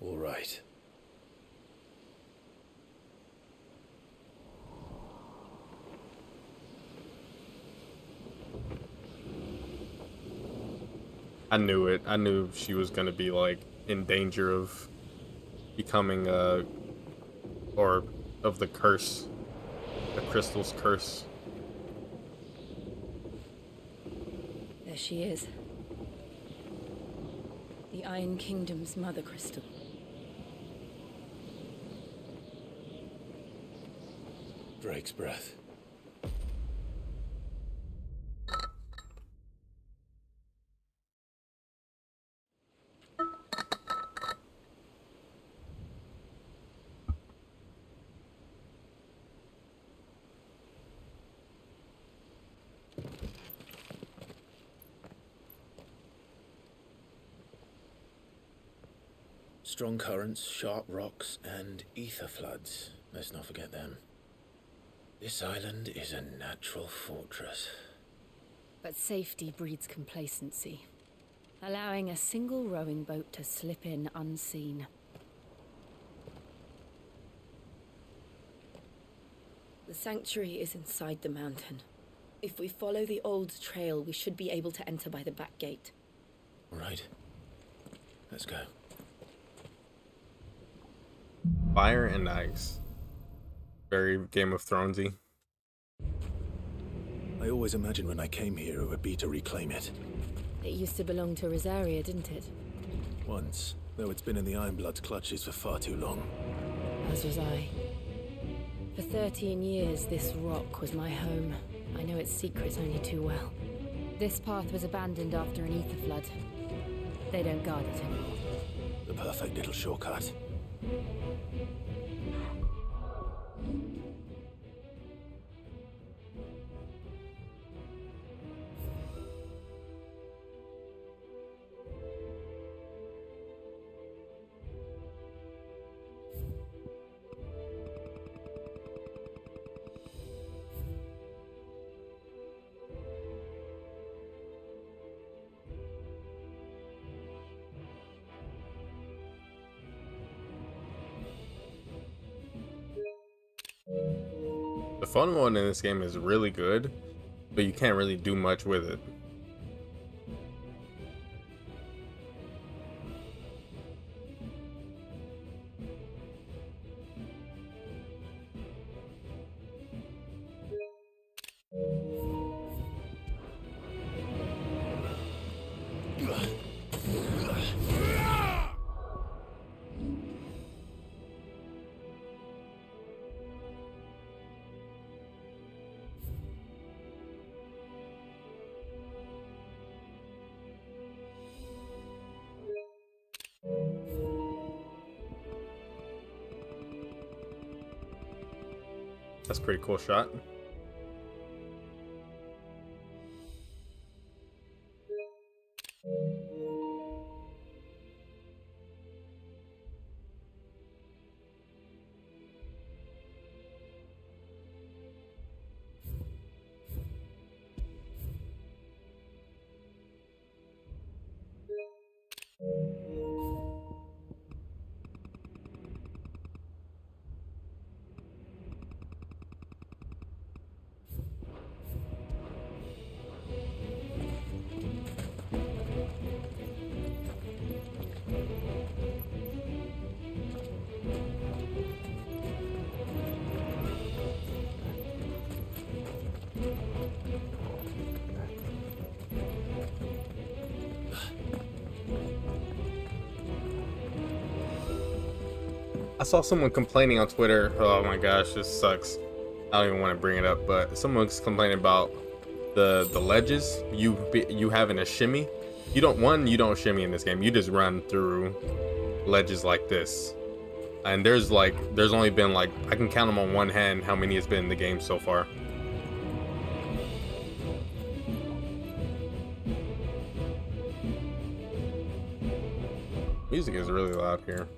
All right. I knew it. I knew she was gonna be like in danger of becoming uh or of the curse. The crystal's curse. There she is. The Iron Kingdom's Mother Crystal. Drake's breath. Strong currents, sharp rocks, and ether floods. Let's not forget them. This island is a natural fortress. But safety breeds complacency, allowing a single rowing boat to slip in unseen. The sanctuary is inside the mountain. If we follow the old trail, we should be able to enter by the back gate. All right. Let's go. Fire and ice. Very Game of Thronesy. I always imagined when I came here it would be to reclaim it. It used to belong to Rosaria, didn't it? Once, though it's been in the Ironblood's clutches for far too long. As was I. For 13 years, this rock was my home. I know its secrets only too well. This path was abandoned after an ether flood. They don't guard it anymore. The perfect little shortcut. Fun one in this game is really good, but you can't really do much with it. Cool shot. Saw someone complaining on Twitter. Oh my gosh, this sucks. I don't even want to bring it up, but someone's complaining about the the ledges. You you having a shimmy. You don't one. You don't shimmy in this game. You just run through ledges like this. And there's like there's only been like I can count them on one hand how many has been in the game so far. Music is really loud here.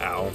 Ow.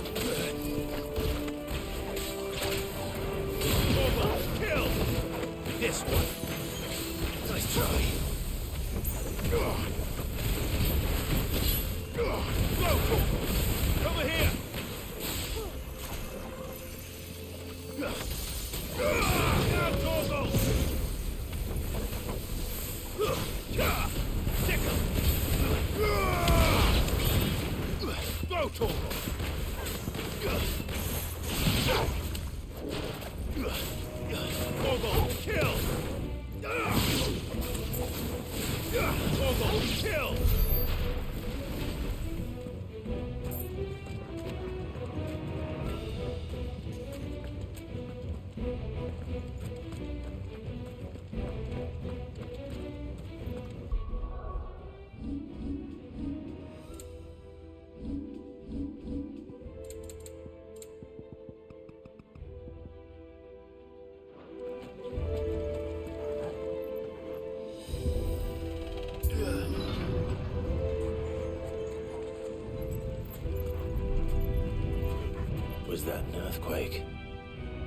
Earthquake?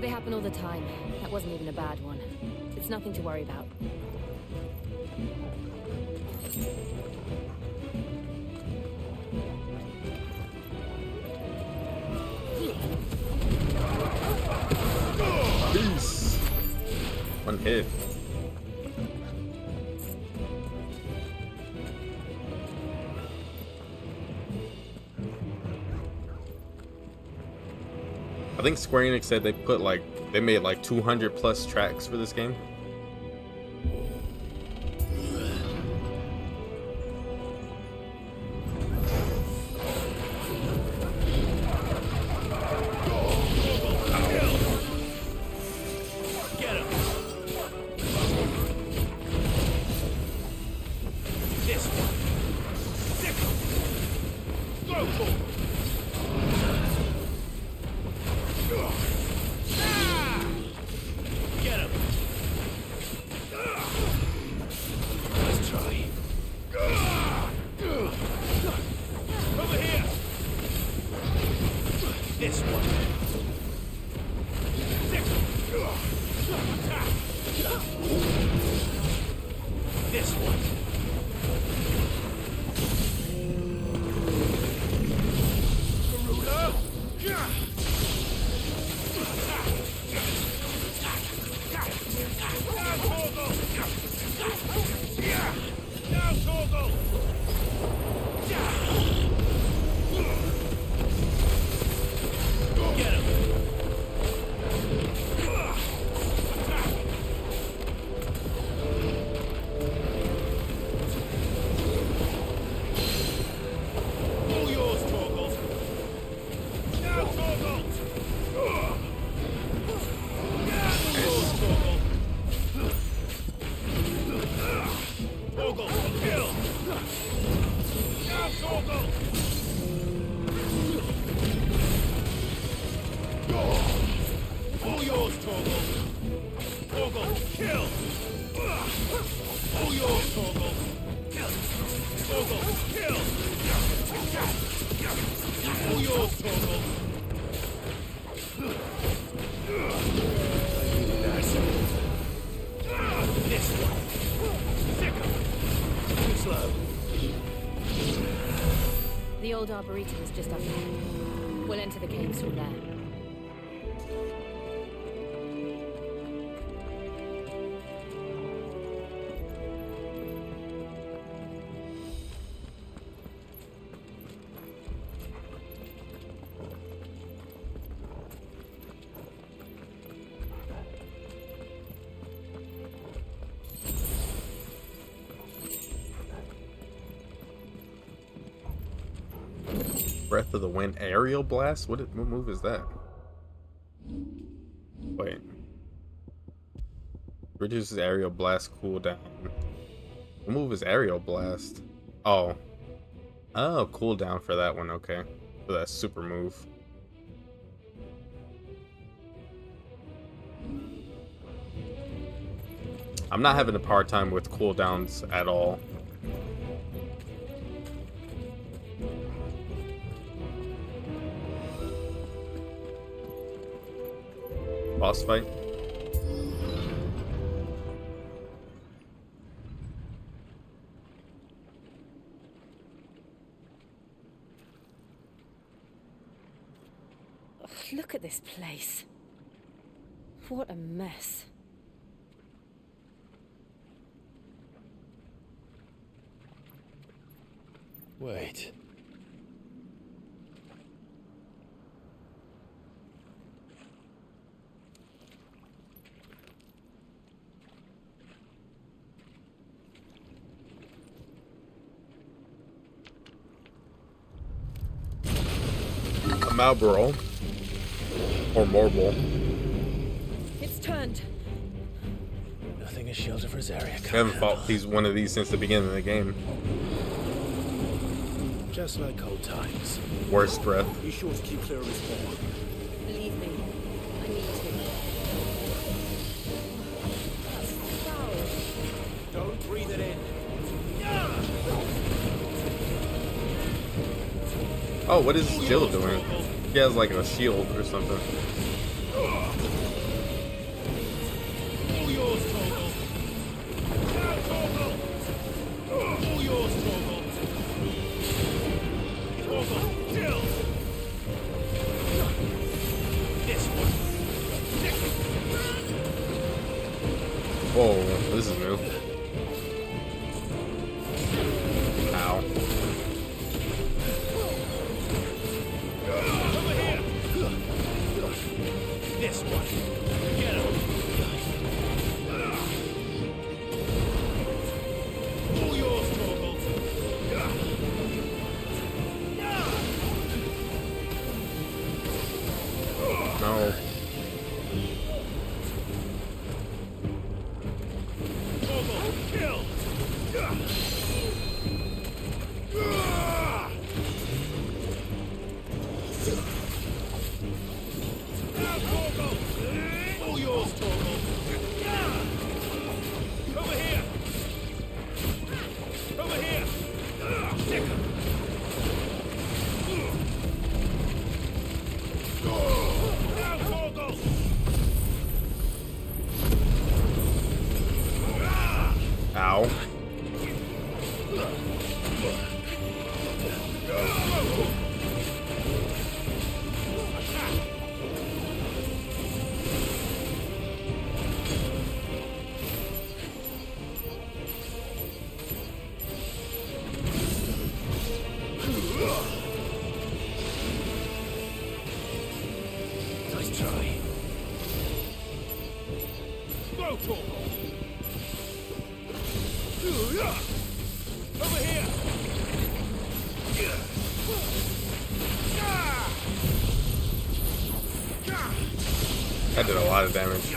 They happen all the time. That wasn't even a bad one. It's nothing to worry about. I think Square Enix said they put like they made like 200 plus tracks for this game. Arboretum is just up Breath of the Wind aerial blast? What, what move is that? Wait. Reduces aerial blast cooldown. What move is aerial blast? Oh. Oh, cooldown for that one, okay. For that super move. I'm not having a hard time with cooldowns at all. Boss fight. Ugh, look at this place. What a mess. Wait. A Malboro. Or Marble. It's turned. Nothing is shielded for Zarya. I haven't fought these one of these since the beginning of the game. Just like old times. Worst breath. Be sure to keep clear of his spawn. Believe me, I need to. Don't breathe it in. Oh, what is Jill doing? He has like a shield or something. Whoa, this is new. This one. Lot of damage.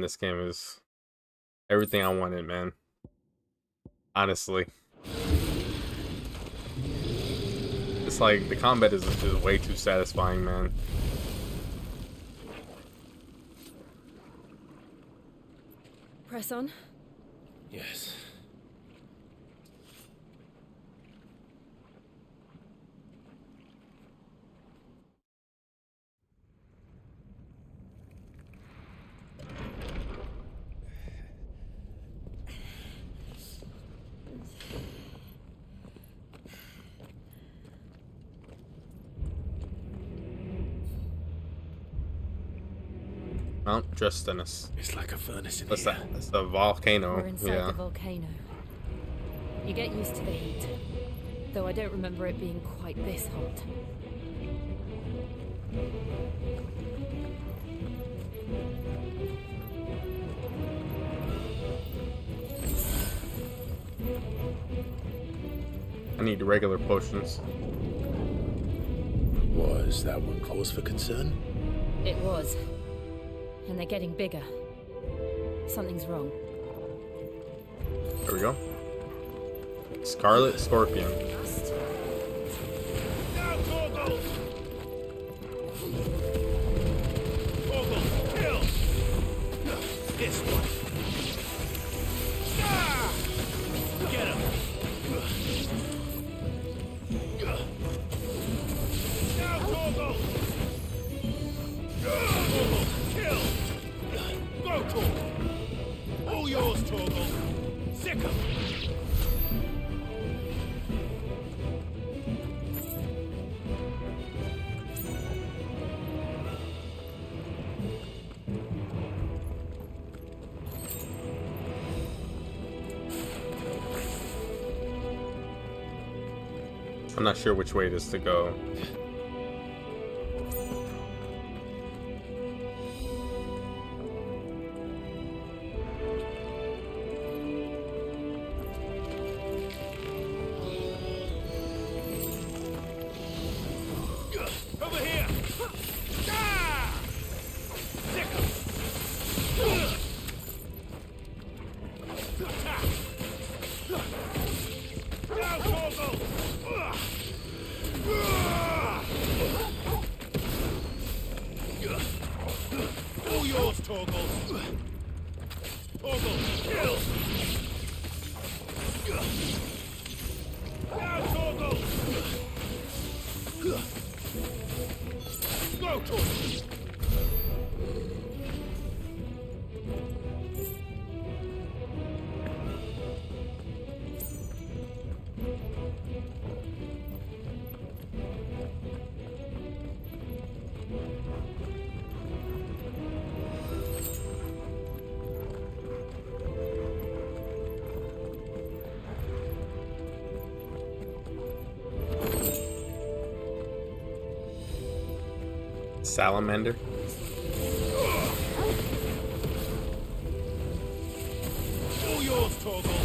Man, this game is everything I wanted, man. Honestly. It's like the combat is, just way too satisfying, man. Press on. Yes. Mount Justinus. It's like a furnace in That's here. that. That's the volcano. We're inside yeah. the volcano. You get used to the heat, though I don't remember it being quite this hot. I need regular potions. Was that one cause for concern? It was. And they're getting bigger. Something's wrong. There we go. Scarlet Scorpion. Not sure which way it is to go. Salamander. Yours!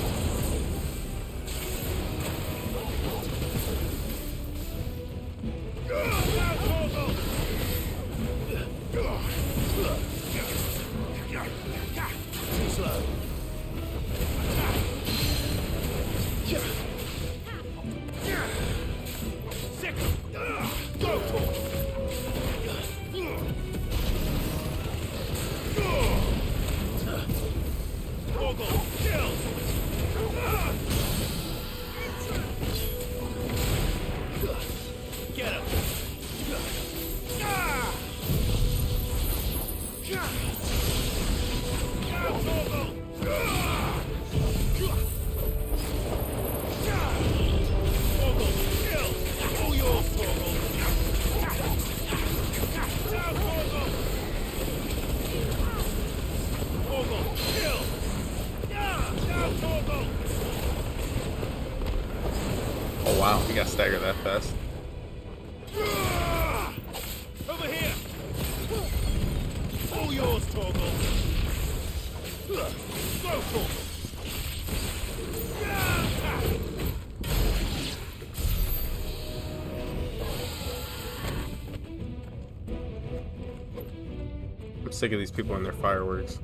Sick of these people and their fireworks.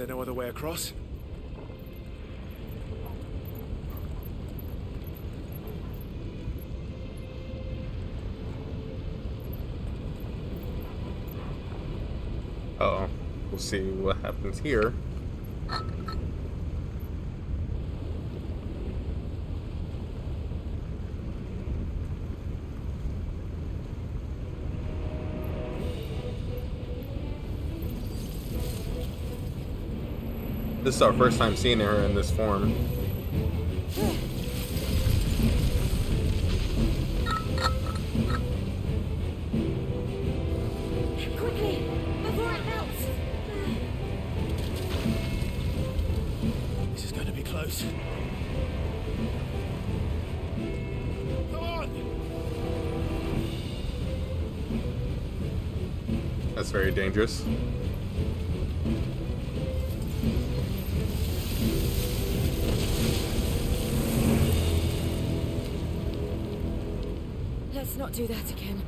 There no other way across? Uh oh. We'll see what happens here. This is our first time seeing her in this form. Quickly, before it not do that again.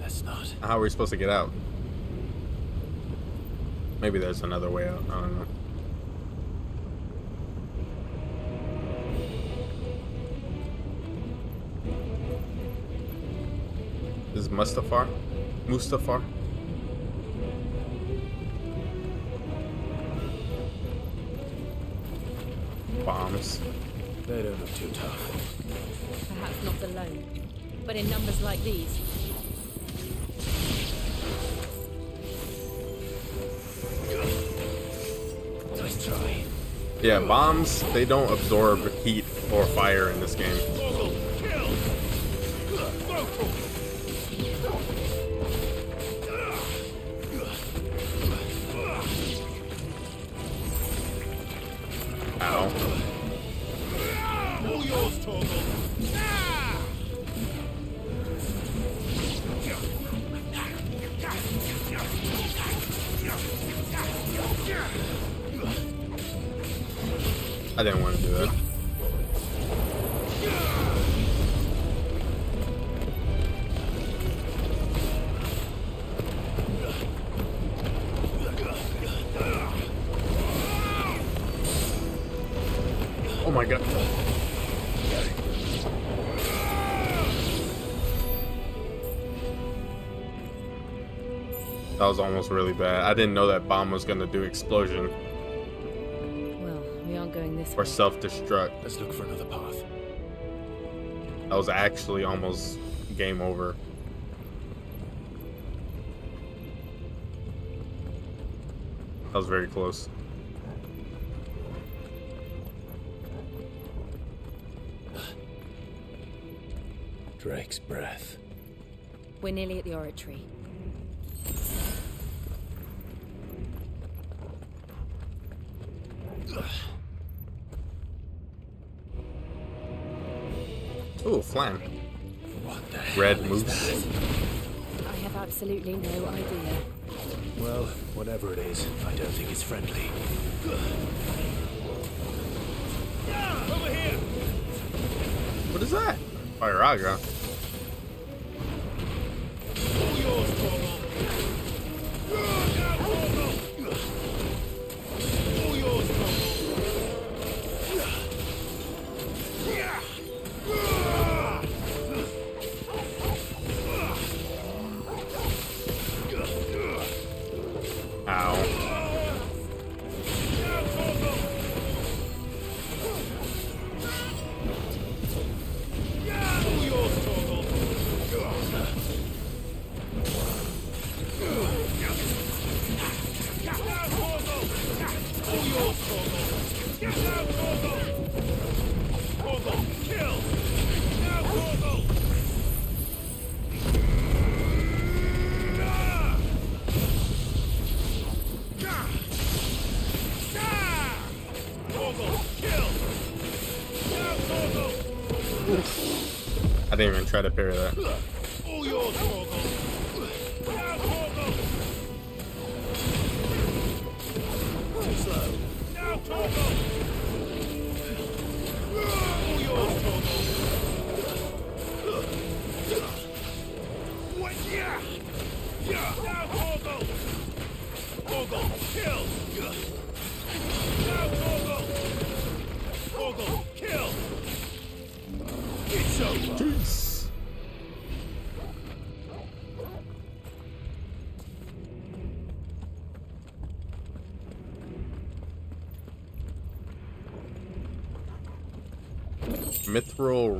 Let's not. How are we supposed to get out? Maybe there's another way out. I don't know. This is Mustafar? Mustafar? Numbers like these. Yeah, bombs, they don't absorb heat or fire in this game. Was almost really bad. I didn't know that bomb was gonna do explosion Well, we aren't going this or way. self-destruct. Let's look for another path. That was actually almost game over. That was very close. Drake's breath. We're nearly at the oratory. Ooh, flam. What the Red hell is moose. I have absolutely no idea. Well, whatever it is, I don't think it's friendly. Over here! What is that? Firaga. All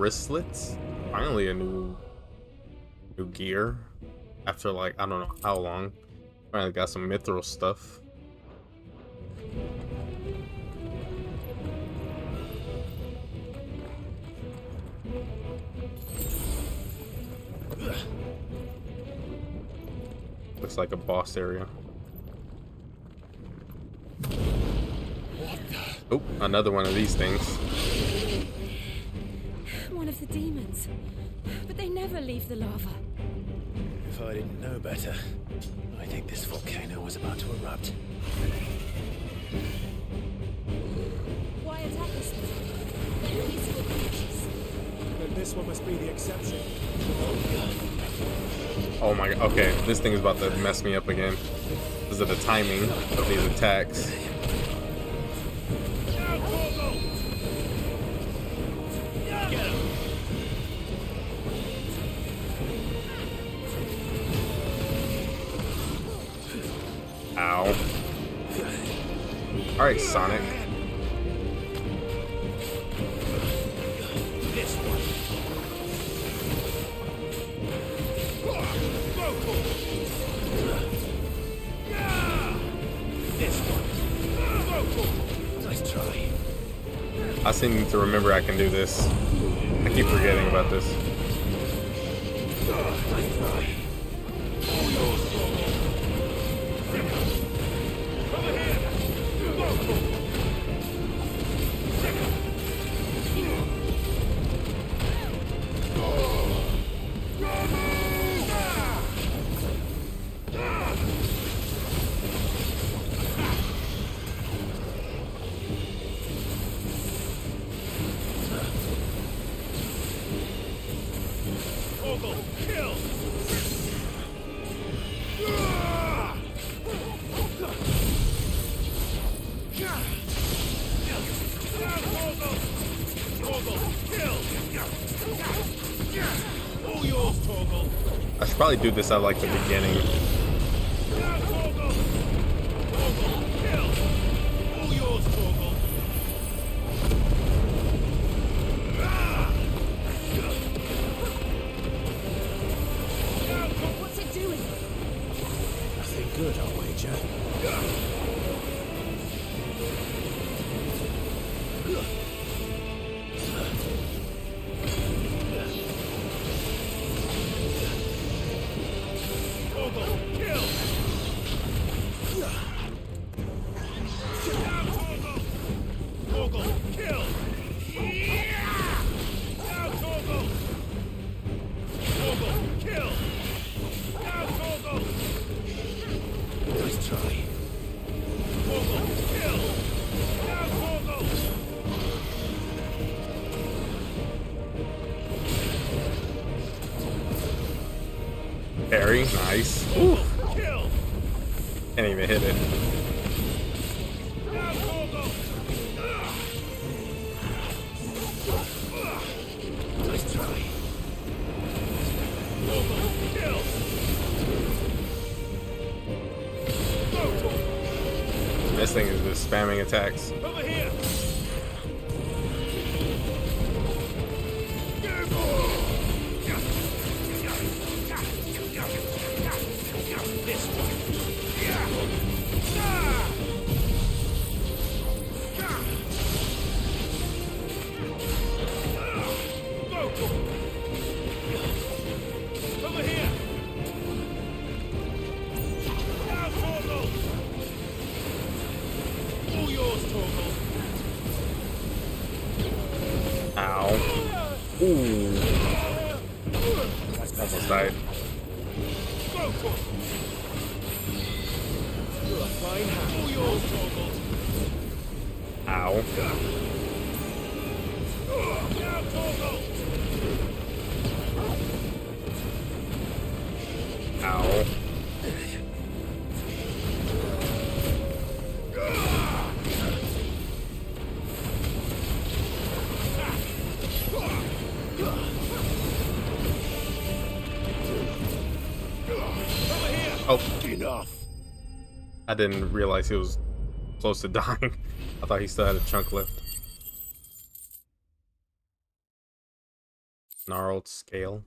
wristlets. Finally a new new gear. After like I don't know how long. Finally got some mithril stuff. Looks like a boss area. Oh, another one of these things. One of. But they never leave the lava. If I didn't know better, I think this volcano was about to erupt. Why attack us then? They're peaceful creatures. Then this one must be the exception. Oh my god. Okay, this thing is about to mess me up again. Because of the timing of these attacks. Nice try. I seem to remember I can do this. I keep forgetting about this. Probably do this at like the beginning. I didn't realize he was close to dying. I thought he still had a chunk left. Gnarled scale.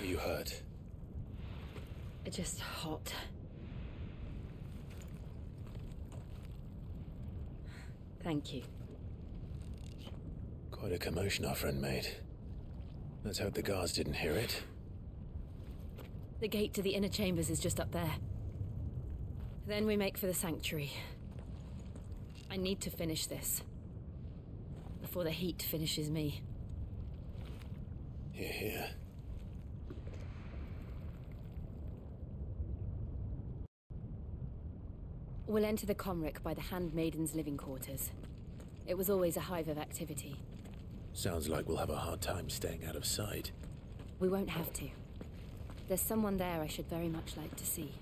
Are you hurt? Hot. Thank you. Quite a commotion our friend made. Let's hope the guards didn't hear it. The gate to the inner chambers is just up there. Then we make for the sanctuary. I need to finish this. Before the heat finishes me. Here, here. We'll enter the Comric by the Handmaiden's living quarters. It was always a hive of activity. Sounds like we'll have a hard time staying out of sight. We won't have to. There's someone there I should very much like to see.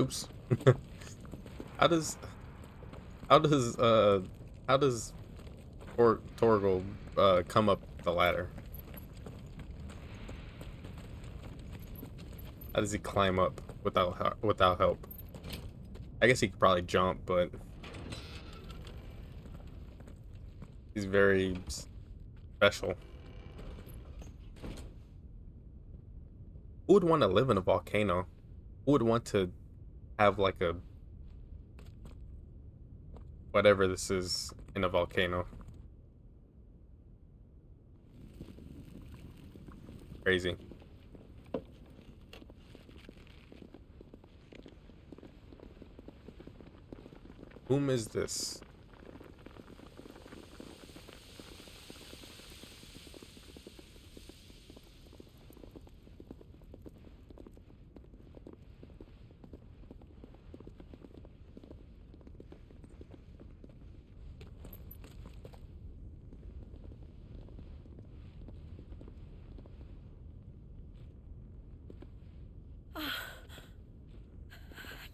Oops. How does how does uh how does Tor Torgal uh come up the ladder? How does he climb up without without help? I guess he could probably jump, but he's very special. Who would want to live in a volcano? Who would want to have like a whatever this is in a volcano. Crazy. Whom is this?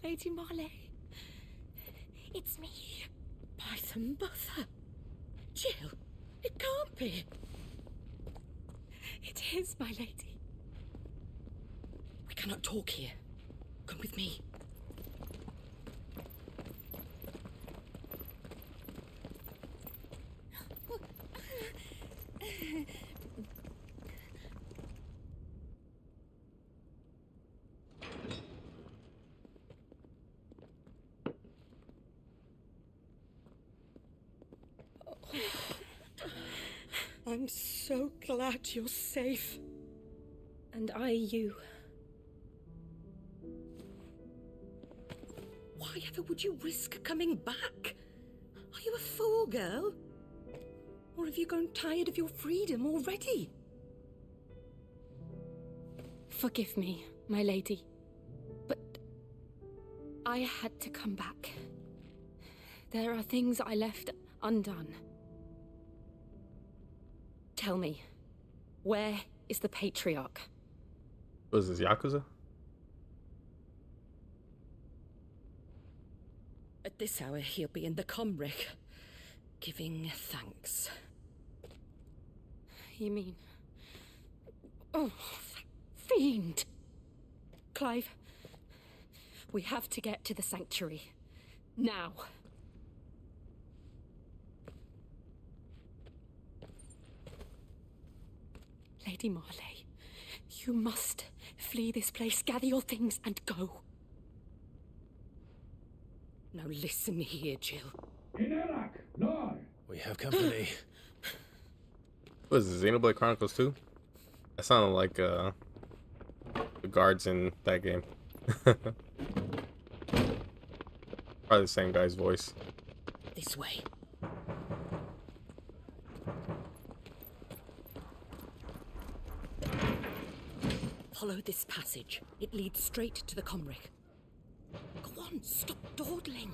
Lady Marley. It's me. Python Mother. Jill, it can't be. It is, my lady. We cannot talk here. Come with me. I'm you're safe. And I you. Why ever would you risk coming back? Are you a fool, girl? Or have you grown tired of your freedom already? Forgive me, my lady. But I had to come back. There are things I left undone. Tell me, where is the Patriarch? Oh, Was this Yakuza? At this hour, he'll be in the Comric, giving thanks. You mean. Oh, fiend! Clive, we have to get to the sanctuary. Now. Lady Marley, you must flee this place, gather your things, and go. Now listen here, Jill. We have company. Was it, Xenoblade Chronicles 2? That sounded like uh the guards in that game. Probably the same guy's voice. This way. Follow this passage. It leads straight to the Comric. Go on, stop dawdling.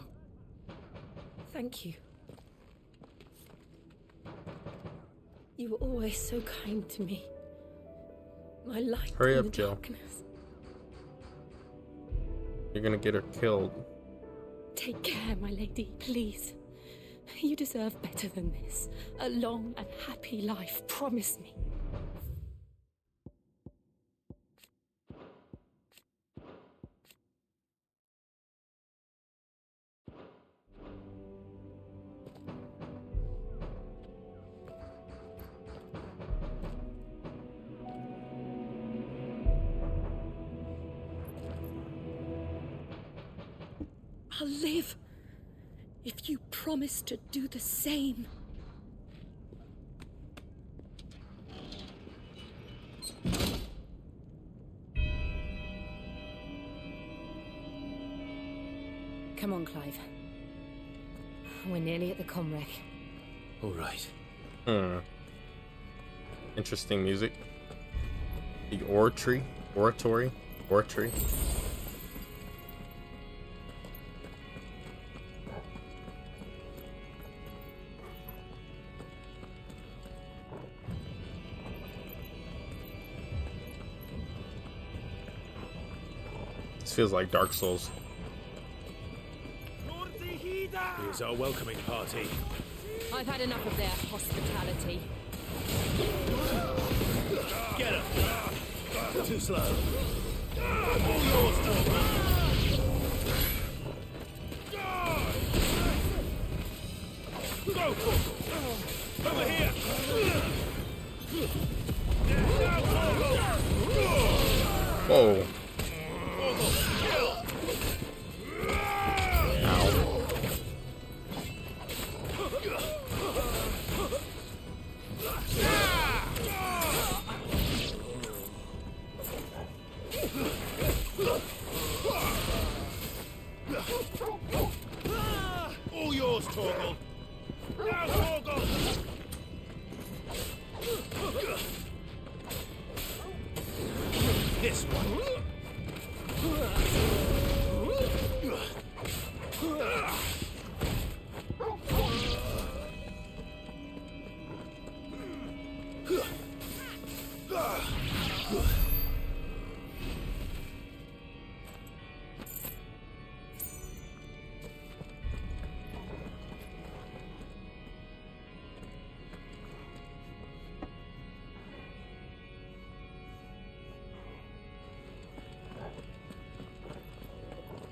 Thank you. You were always so kind to me. My light Hurry up, the Jill. darkness. You're gonna get her killed. Take care, my lady, please. You deserve better than this. A long and happy life, promise me. Promise to do the same. Come on, Clive. We're nearly at the Comrec. All right. Hmm. Interesting music. The oratory, oratory, oratory. Feels like Dark Souls. Here's our welcoming party. I've had enough of their hospitality. Get him! Too slow. Go!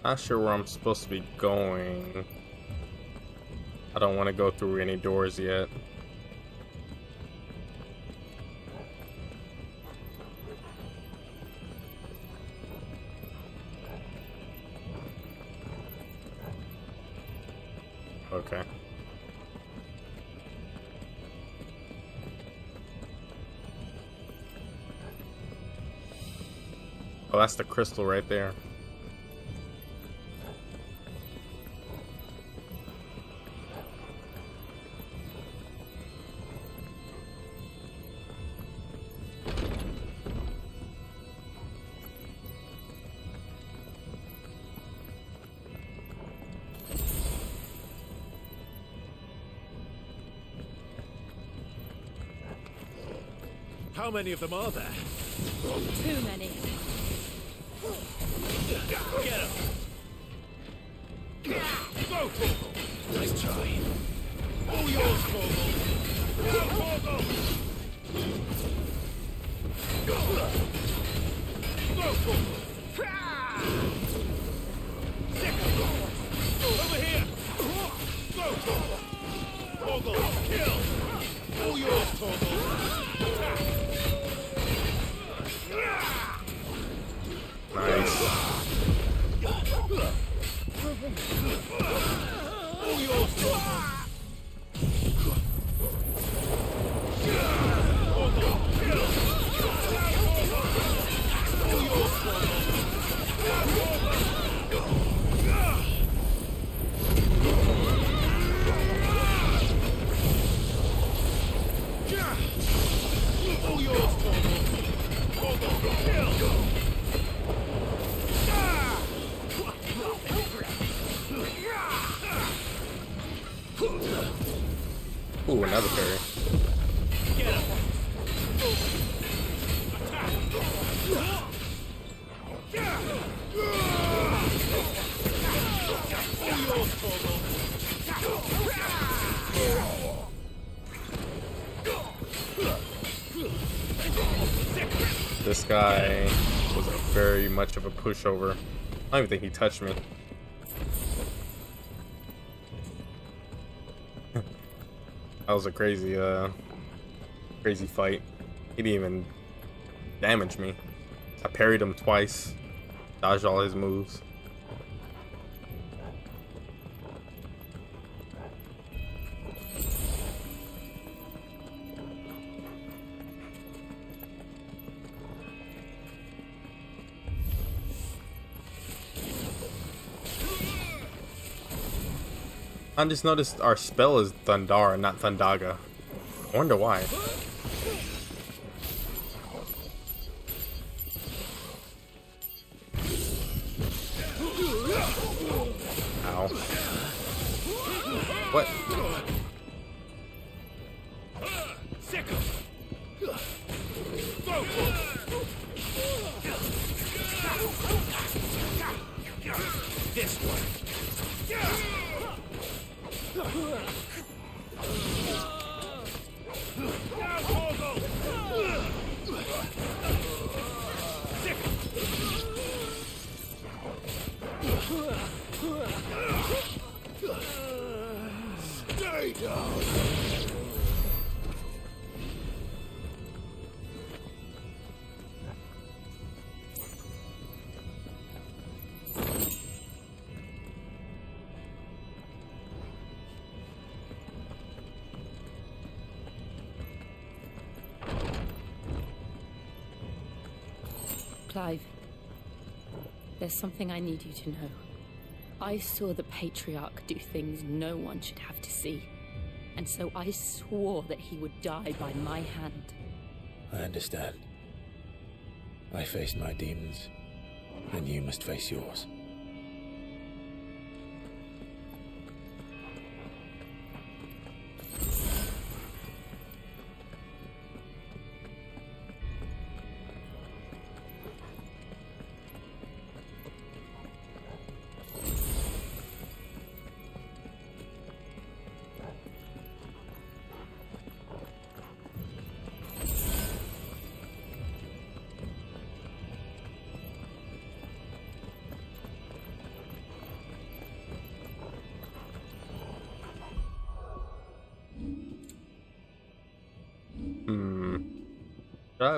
Not sure where I'm supposed to be going. I don't want to go through any doors yet. Okay. Oh, that's the crystal right there. How many of them are there? Too many. Get him! Go, Nice try. All yours! Guy was very much of a pushover. I don't even think he touched me. that was a crazy, uh, crazy fight. He didn't even damage me. I parried him twice, dodged all his moves. I just noticed our spell is Thundara, not Thundaga. I wonder why. There's something I need you to know. I saw the Patriarch do things no one should have to see, and so I swore that he would die by my hand. I understand. I faced my demons, and you must face yours.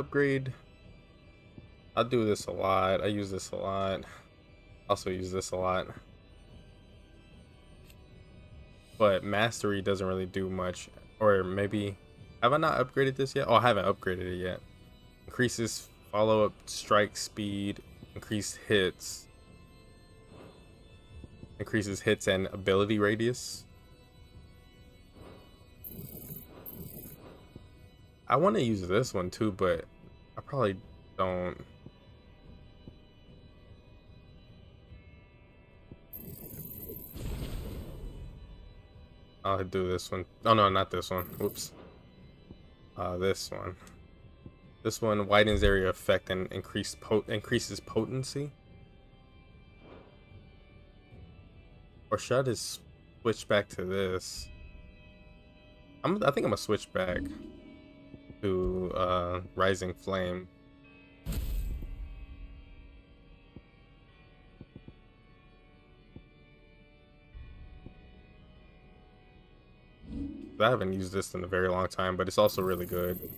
Upgrade? I do this a lot. I use this a lot. Also use this a lot. But mastery doesn't really do much. Or maybe have I not upgraded this yet? Oh, I haven't upgraded it yet. Increases follow-up strike speed, increased hits. Increases hits and ability radius. I want to use this one too, but probably don't. I'll do this one. Oh no, not this one. Whoops. Uh, this one. This one widens area effect and pot increases potency. Or should I just switch back to this? I'm, I think I'm gonna switch back to uh, Rising Flame. I haven't used this in a very long time, but it's also really good.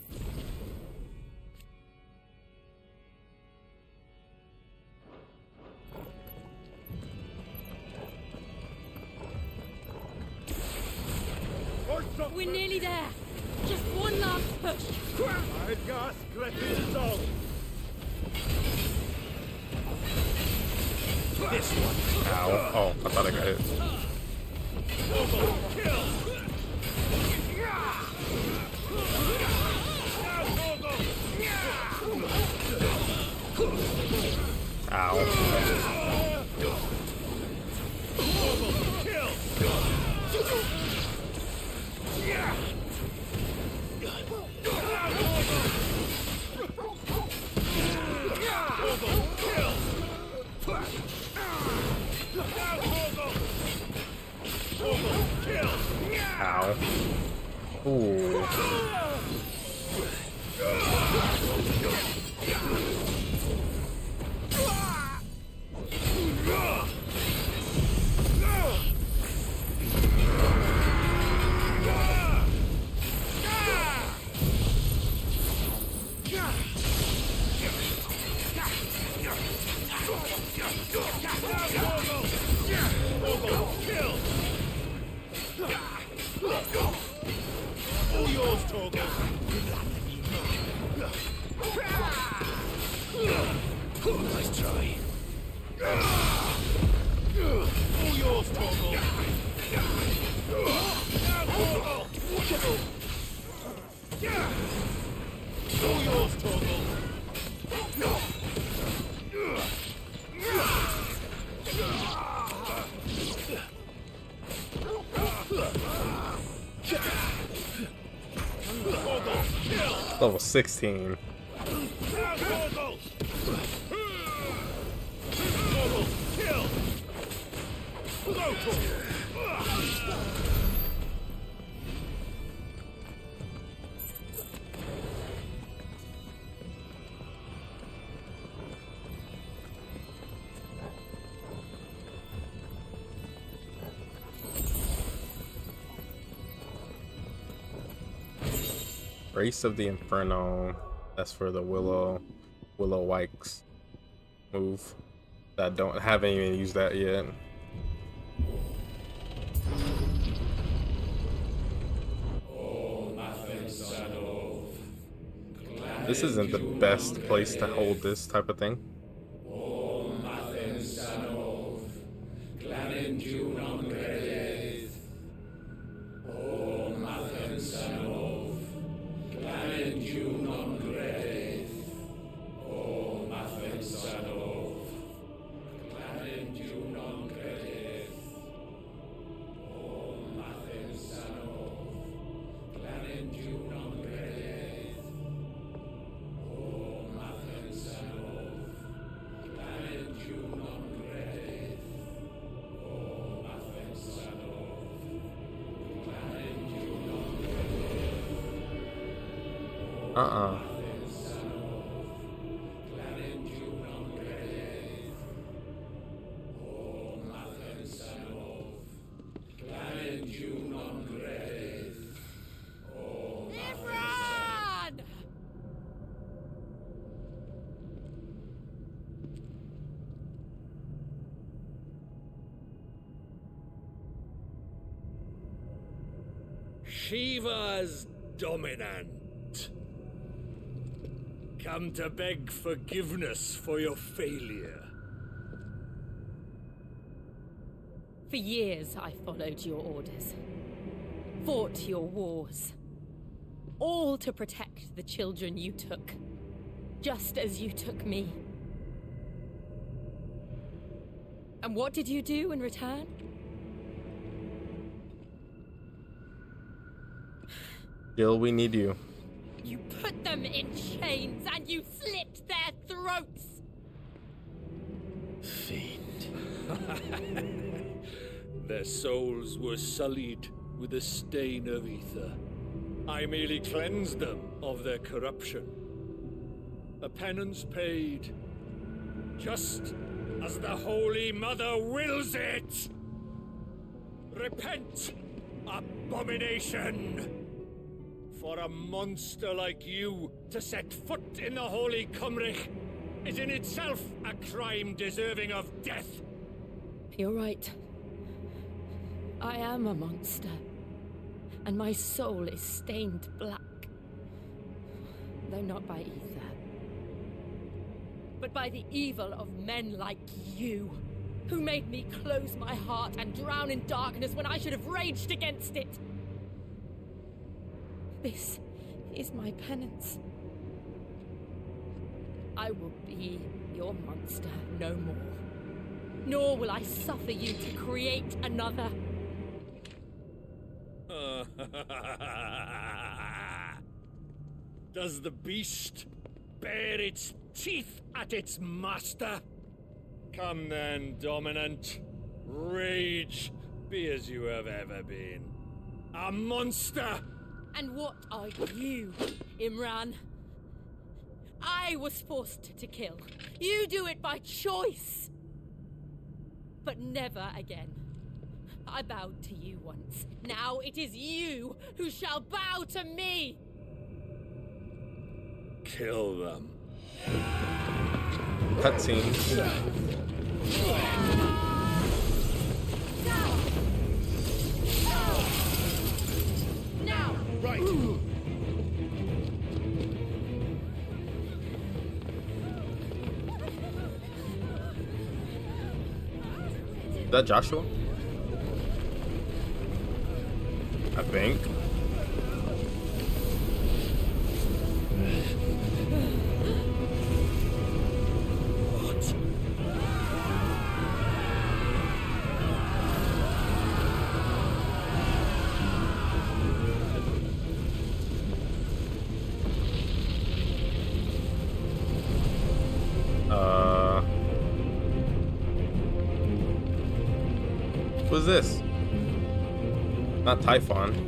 16. Race of the Inferno. That's for the Willow Willow Wykes move. I don't haven't even used that yet. This isn't the best place to hold this type of thing. To beg forgiveness for your failure. For years I followed your orders, fought your wars, all to protect the children you took, just as you took me. And what did you do in return? Jill, we need you. You put them in chains and you slit their throats! Fiend. Their souls were sullied with the stain of ether. I merely cleansed them of their corruption. A penance paid, just as the Holy Mother wills it! Repent, abomination! For a monster like you to set foot in the Holy Cymrich is in itself a crime deserving of death. You're right. I am a monster. And my soul is stained black. Though not by ether. But by the evil of men like you, who made me close my heart and drown in darkness when I should have raged against it. This is my penance. I will be your monster no more. Nor will I suffer you to create another. Does the beast bare its teeth at its master? Come then, Dominant. Rage, be as you have ever been. A monster! And what are you, Imran? I was forced to kill. You do it by choice. But never again. I bowed to you once. Now it is you who shall bow to me! Kill them. Cutscene. Is that Joshua? I think. Not Typhon.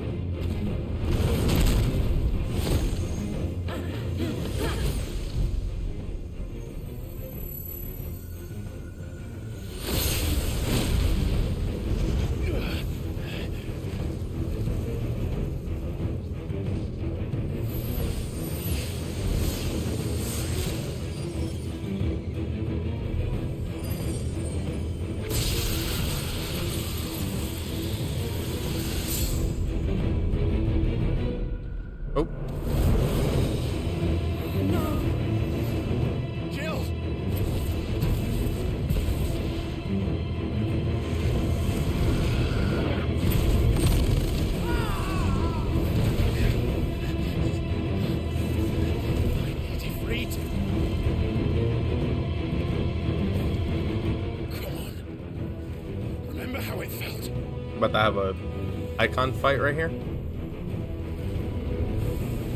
Icon fight right here.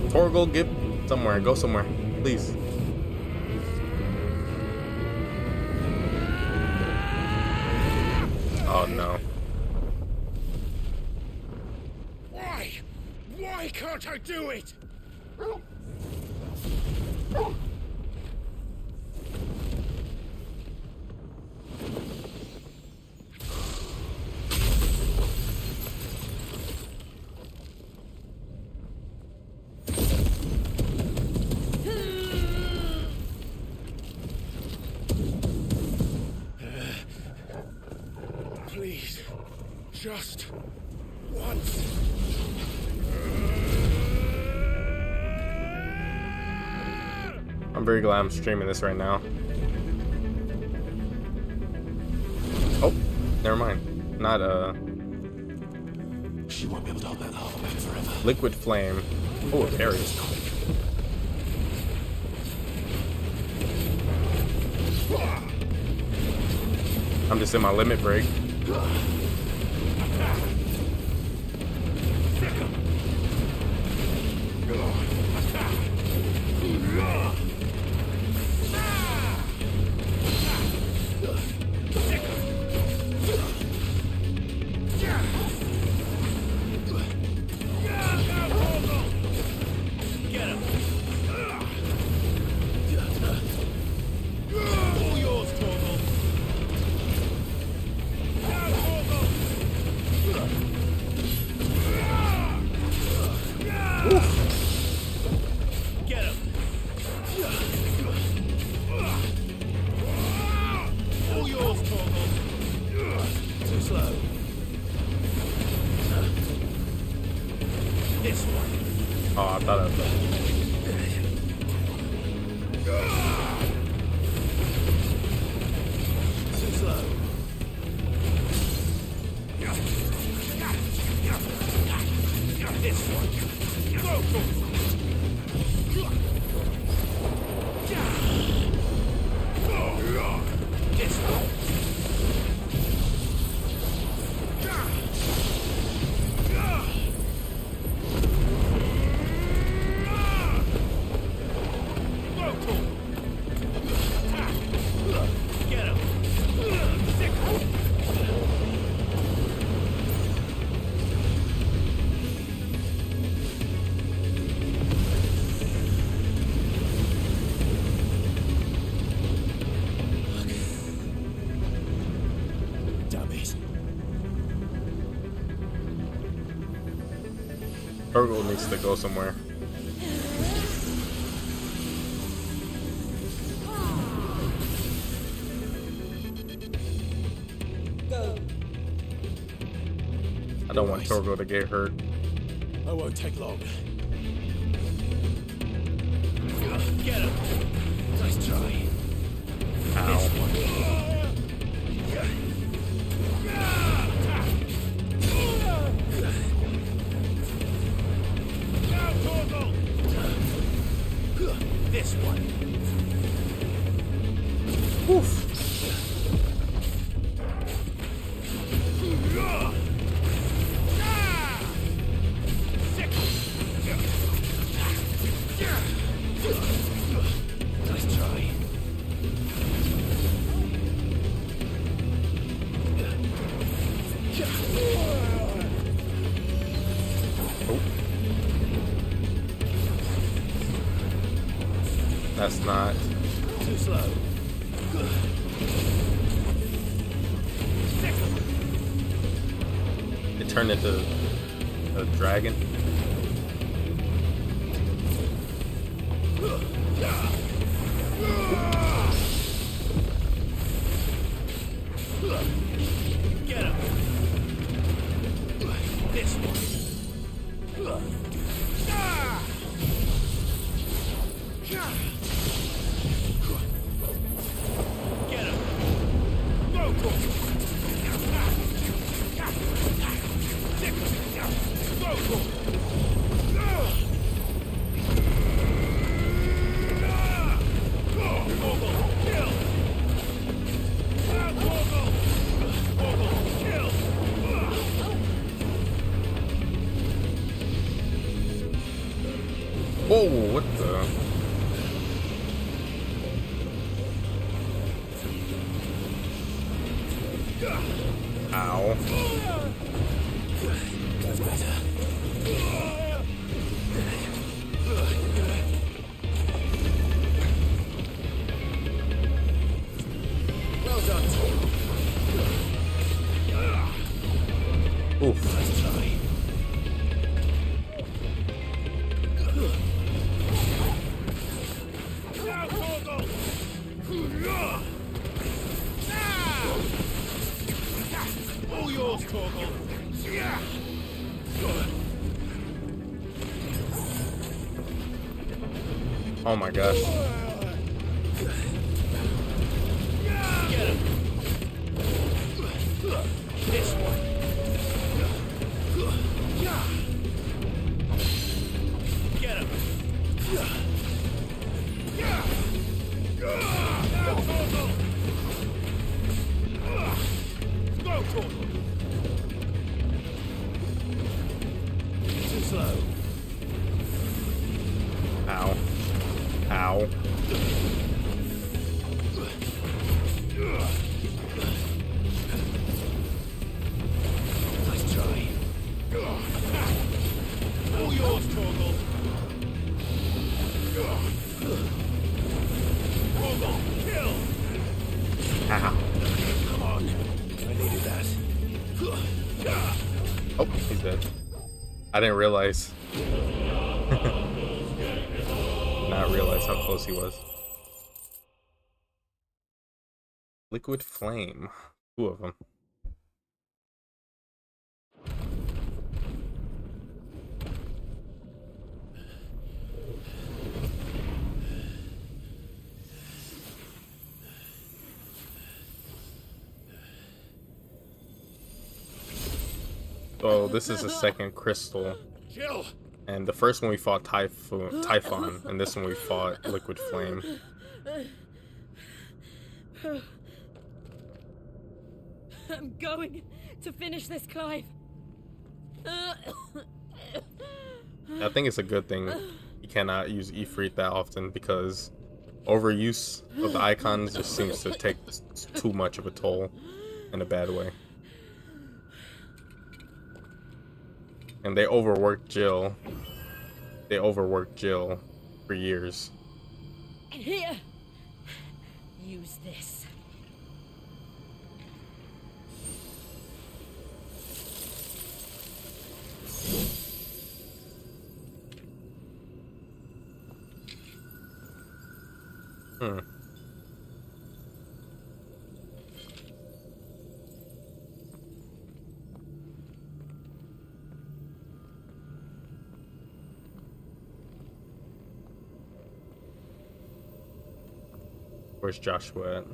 Torgal, get somewhere. Go somewhere, please. Oh no. Why? Why can't I do it? Please, just once. I'm very glad I'm streaming this right now. Oh, never mind. Not uh. She won't be able to hold that lava back forever. Liquid flame. Oh, Terry. I'm just in my limit break. to go somewhere. I don't want Torgal to get hurt. I won't take long. Oh my gosh. I didn't realize. Not realize how close he was. Liquid Flame. Two of them. This is the second crystal. Jill! And the first one we fought Typhoon, Typhon, and this one we fought Liquid Flame. I'm going to finish this, Clive. I think it's a good thing you cannot use Ifrit that often because overuse of the Eikons just seems to take too much of a toll in a bad way. And they overworked Jill. They overworked Jill for years. Here. Use this. Hmm. Where's Joshua at?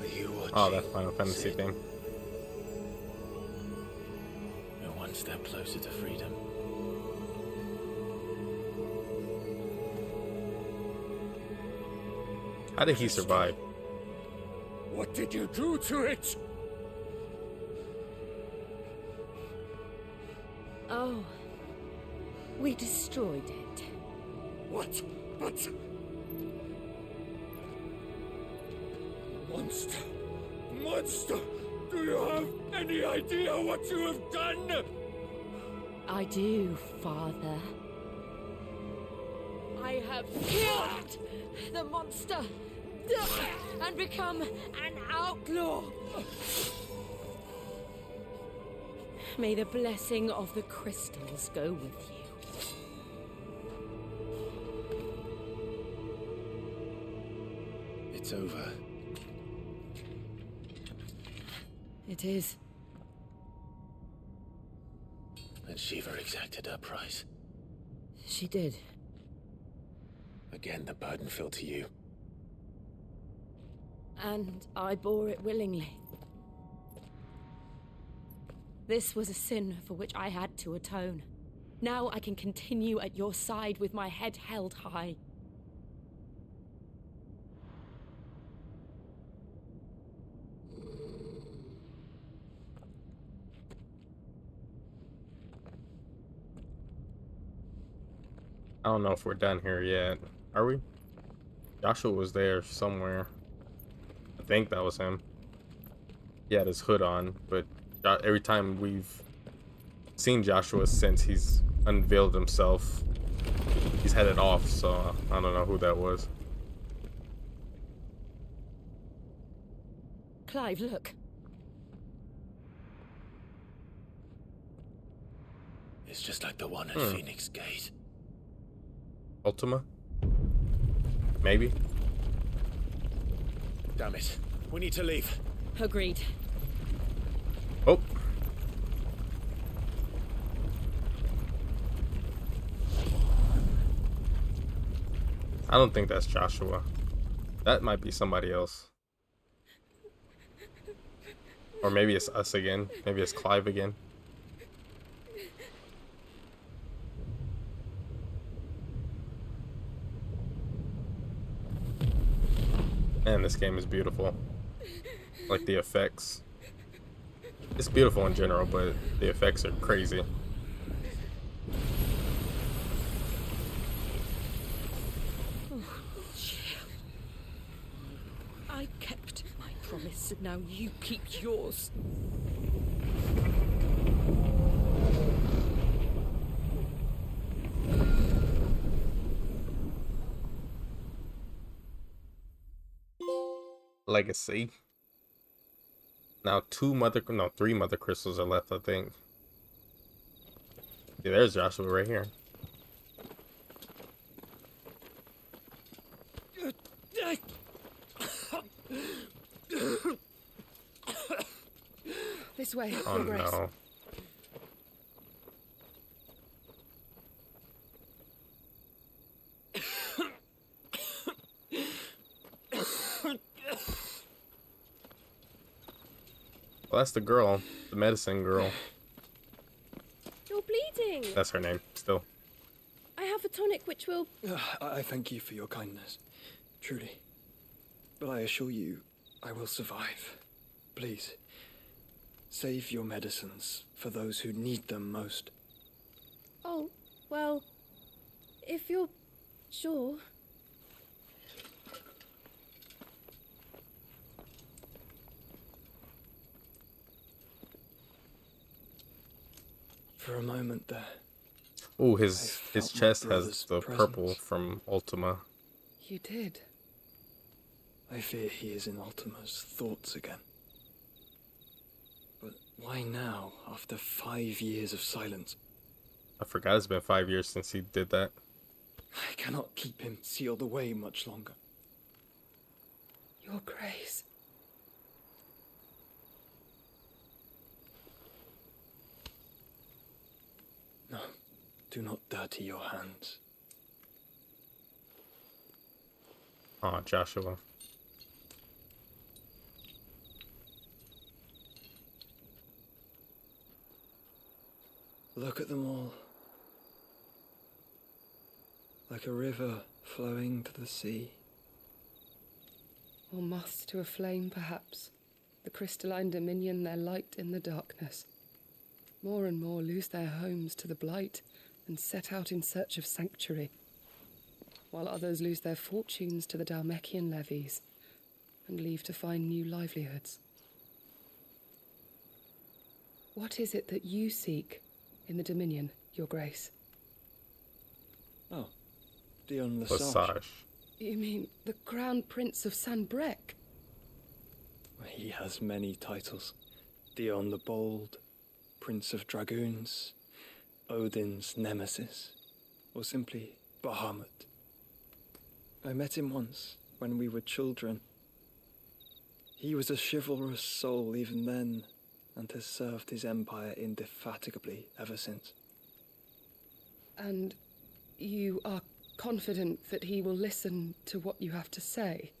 Are you watching? Oh, that Final Fantasy thing. Did he survive? What did you do to it? Oh. We destroyed it. What? But... Monster! Monster! Do you have any idea what you have done? I do, Father. I have killed the monster and become an outlaw. May the blessing of the crystals go with you. It's over. It is. And Shiva exacted her price. She did. Again, the burden fell to you. And I bore it willingly. This was a sin for which I had to atone. Now I can continue at your side with my head held high. I don't know if we're done here yet. Are we? Joshua was there somewhere. I think that was him. He had his hood on, but every time we've seen Joshua since he's unveiled himself, he's headed off, so I don't know who that was. Clive, look. It's just like the one at Hmm. Phoenix Gate. Ultima? Maybe? Damn it. We need to leave. Agreed. Oh. I don't think that's Joshua. That might be somebody else. Or maybe it's us again. Maybe it's Clive again. Man, this game is beautiful. Like the effects. It's beautiful in general, but the effects are crazy. I kept my promise, now you keep yours. Legacy. Now two mother, no, three mother crystals are left, I think. Yeah, there's Joshua right here. This way, Oh no. Well, that's the girl, the medicine girl. You're bleeding. That's her name, still. I have a tonic which will. I I thank you for your kindness, truly. But I assure you, I will survive. Please, save your medicines for those who need them most. Oh, well, if you're sure. For a moment there, Oh, his his chest has brother's the purple from Ultima. You did. I fear he is in Ultima's thoughts again. But why now, after five years of silence? I forgot it's been five years since he did that. I cannot keep him sealed away much longer. Your Grace. No, do not dirty your hands. Oh, Joshua. Look at them all. Like a river flowing to the sea. Or moths to a flame, perhaps. The crystalline dominion their light in the darkness. More and more lose their homes to the blight and set out in search of sanctuary, while others lose their fortunes to the Dalmekian levies and leave to find new livelihoods. What is it that you seek in the Dominion, Your Grace? Oh, Dion Lesage. Lesage. You mean the Crown Prince of Sanbreque? He has many titles Dion the Bold, Prince of Dragoons, Odin's Nemesis, or simply Bahamut. I met him once when we were children. He was a chivalrous soul even then, and has served his empire indefatigably ever since. And you are confident that he will listen to what you have to say?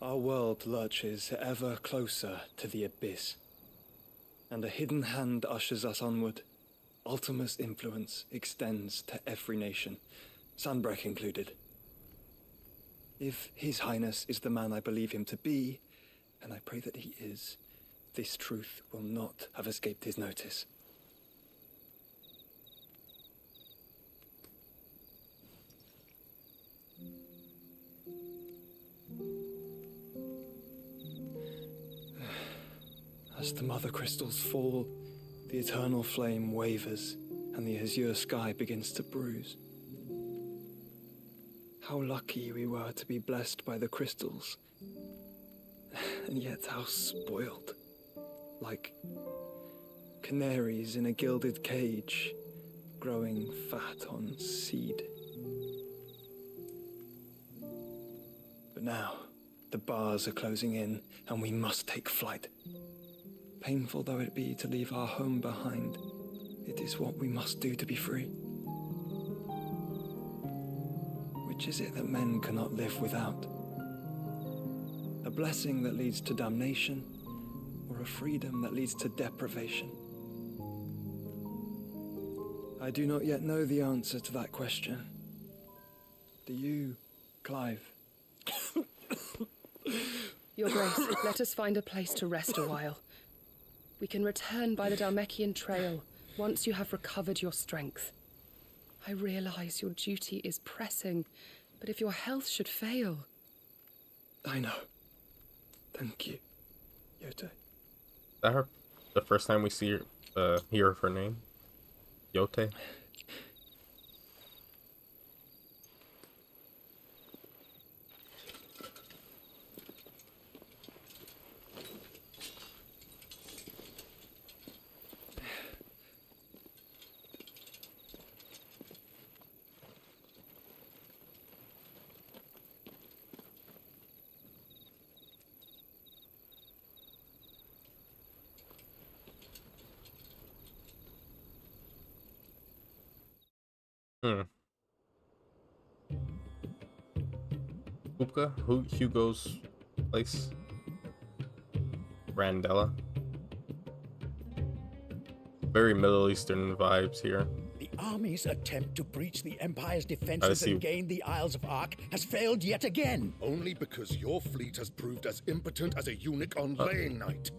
Our world lurches ever closer to the abyss, and a hidden hand ushers us onward. Ultima's influence extends to every nation, Sanbreque included. If His Highness is the man I believe him to be, and I pray that he is, this truth will not have escaped his notice. As the mother crystals fall, the eternal flame wavers and the azure sky begins to bruise. How lucky we were to be blessed by the crystals, and yet how spoiled. Like canaries in a gilded cage, growing fat on seed. But now, the bars are closing in, and we must take flight. Painful though it be to leave our home behind, it is what we must do to be free. Which is it that men cannot live without? A blessing that leads to damnation, or a freedom that leads to deprivation? I do not yet know the answer to that question. Do you, Clive? Your Grace, let us find a place to rest a while. We can return by the Dalmekian trail once you have recovered your strength. I realize your duty is pressing, but if your health should fail. I know. Thank you, Jote. Is that her? The first time we see her, uh, hear of her name? Jote? Hmm. Hoopka? Hu Hugo's place? Randella? Very Middle Eastern vibes here. The army's attempt to breach the Empire's defenses see. and gain the Isles of Ark has failed yet again. Only because your fleet has proved as impotent as a eunuch on Uh. laying night.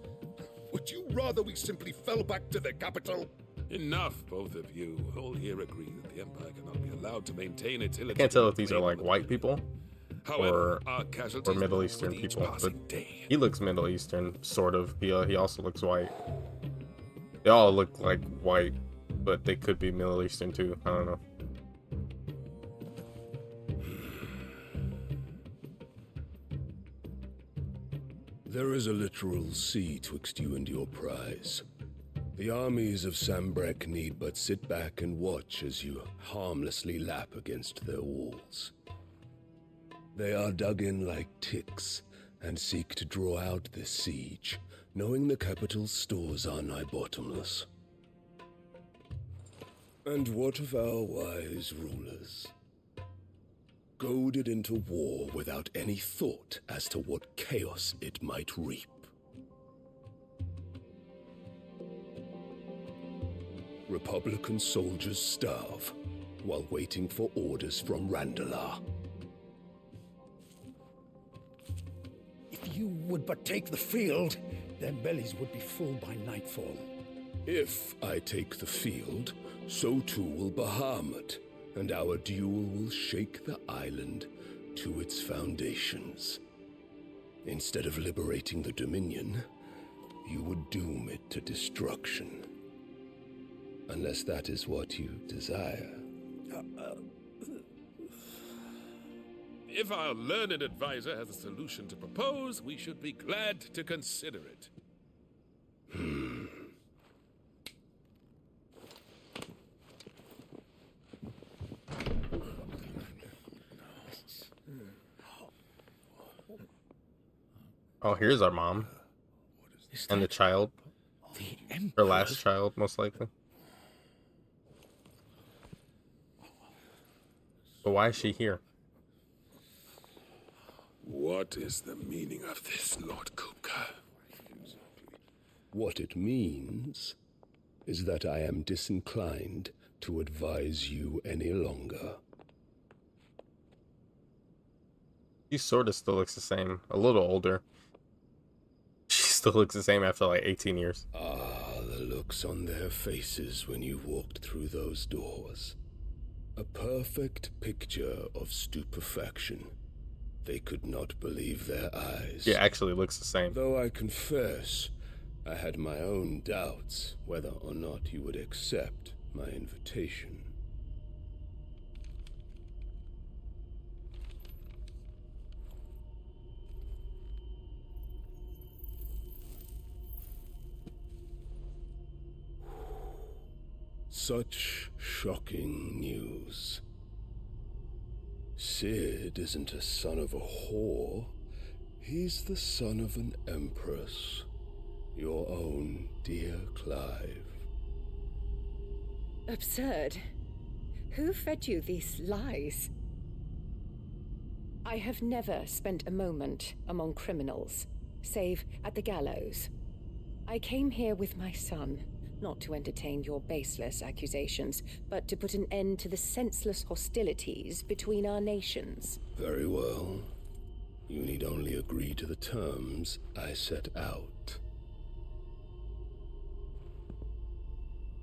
Would you rather we simply fell back to the capital? Enough, both of you. All here agree that the Empire cannot be allowed to maintain its I can't tell if these are like white people However, or, our or Middle Eastern people. But day. he looks Middle Eastern, sort of. He, uh, he also looks white. They all look like white, but they could be Middle Eastern too. I don't know. There is a literal sea twixt you and your prize. The armies of Sanbreque need but sit back and watch as you harmlessly lap against their walls. They are dug in like ticks and seek to draw out this siege, knowing the capital's stores are nigh bottomless. And what of our wise rulers? Goaded into war without any thought as to what chaos it might reap. Republican soldiers starve while waiting for orders from Randalar. If you would but take the field, their bellies would be full by nightfall. If I take the field, so too will Bahamut, and our duel will shake the island to its foundations. Instead of liberating the Dominion, you would doom it to destruction. Unless that is what you desire. If our learned advisor has a solution to propose, we should be glad to consider it. Oh, here's our mom. And the child. The Her last child, most likely. But why is she here? What is the meaning of this, Lord Kupka? What it means is that I am disinclined to advise you any longer. She sort of still looks the same. A little older. She still looks the same after like 18 years. Ah, the looks on their faces when you walked through those doors. A perfect picture of stupefaction. They could not believe their eyes. Yeah, actually looks the same. Though I confess, I had my own doubts whether or not you would accept my invitation. Such shocking news. Cid isn't a son of a whore. He's the son of an empress. Your own dear Clive. Absurd. Who fed you these lies? I have never spent a moment among criminals, save at the gallows. I came here with my son, not to entertain your baseless accusations, but to put an end to the senseless hostilities between our nations. Very well. You need only agree to the terms I set out.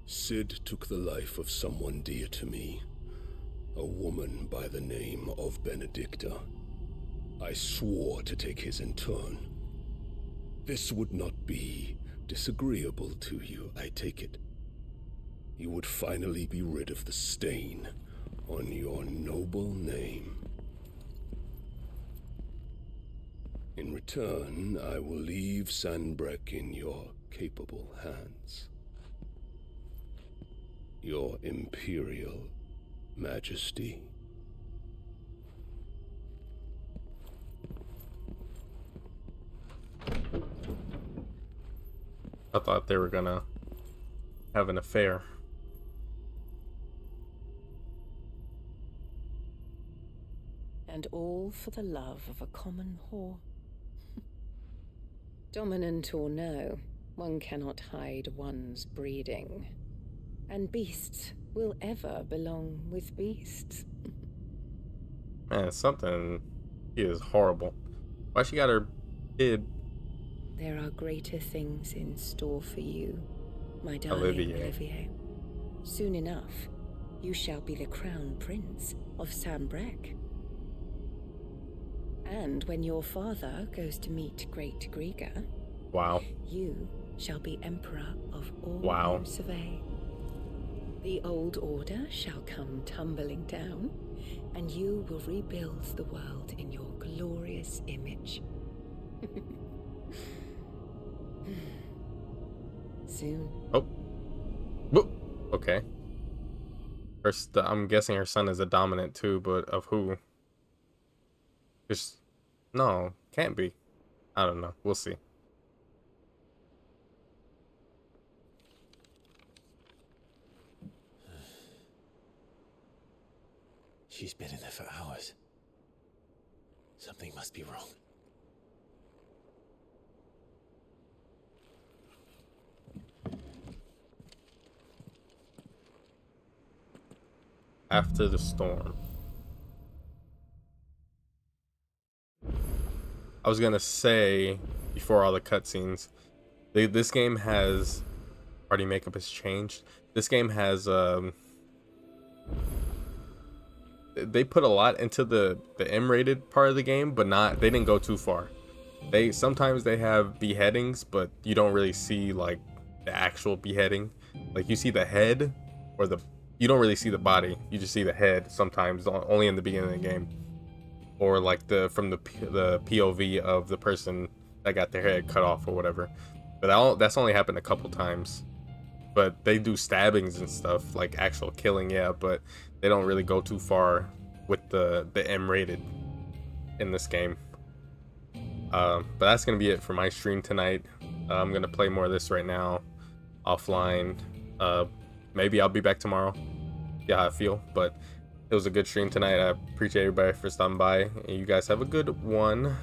Cid took the life of someone dear to me, a woman by the name of Benedikta. I swore to take his in turn. This would not be disagreeable to you, I take it. You would finally be rid of the stain on your noble name. In return, I will leave Sanbreque in your capable hands. Your Imperial Majesty. I thought they were gonna have an affair. And all for the love of a common whore. Dominant or no, one cannot hide one's breeding. And beasts will ever belong with beasts. Man, something is horrible. Why she got her kid There are greater things in store for you, my darling Olivier. Olivier. Soon enough, you shall be the crown prince of Sanbreque. And when your father goes to meet Great Griga, Wow. you shall be emperor of all Wow. Survey. The old order shall come tumbling down, and you will rebuild the world in your glorious image. Soon. Oh. Whoop. Okay. Her st- I'm guessing her son is a dominant too, but of who? Just no, can't be. I don't know. We'll see. She's been in there for hours. Something must be wrong. After the storm. I was gonna say before all the cutscenes, this game has party makeup has changed. This game has um they put a lot into the the M-rated part of the game, but not they didn't go too far. They sometimes they have beheadings, but you don't really see like the actual beheading. Like you see the head or the you don't really see the body. You just see the head sometimes only in the beginning of the game. Or like the from the the POV of the person that got their head cut off or whatever. But that, that's only happened a couple times. But they do stabbings and stuff, like actual killing, yeah, but they don't really go too far with the the M rated in this game. Um, but that's gonna be it for my stream tonight. Uh, I'm gonna play more of this right now, offline. Uh, maybe I'll be back tomorrow. Yeah, I feel. But it was a good stream tonight. I appreciate everybody for stopping by. And you guys have a good one.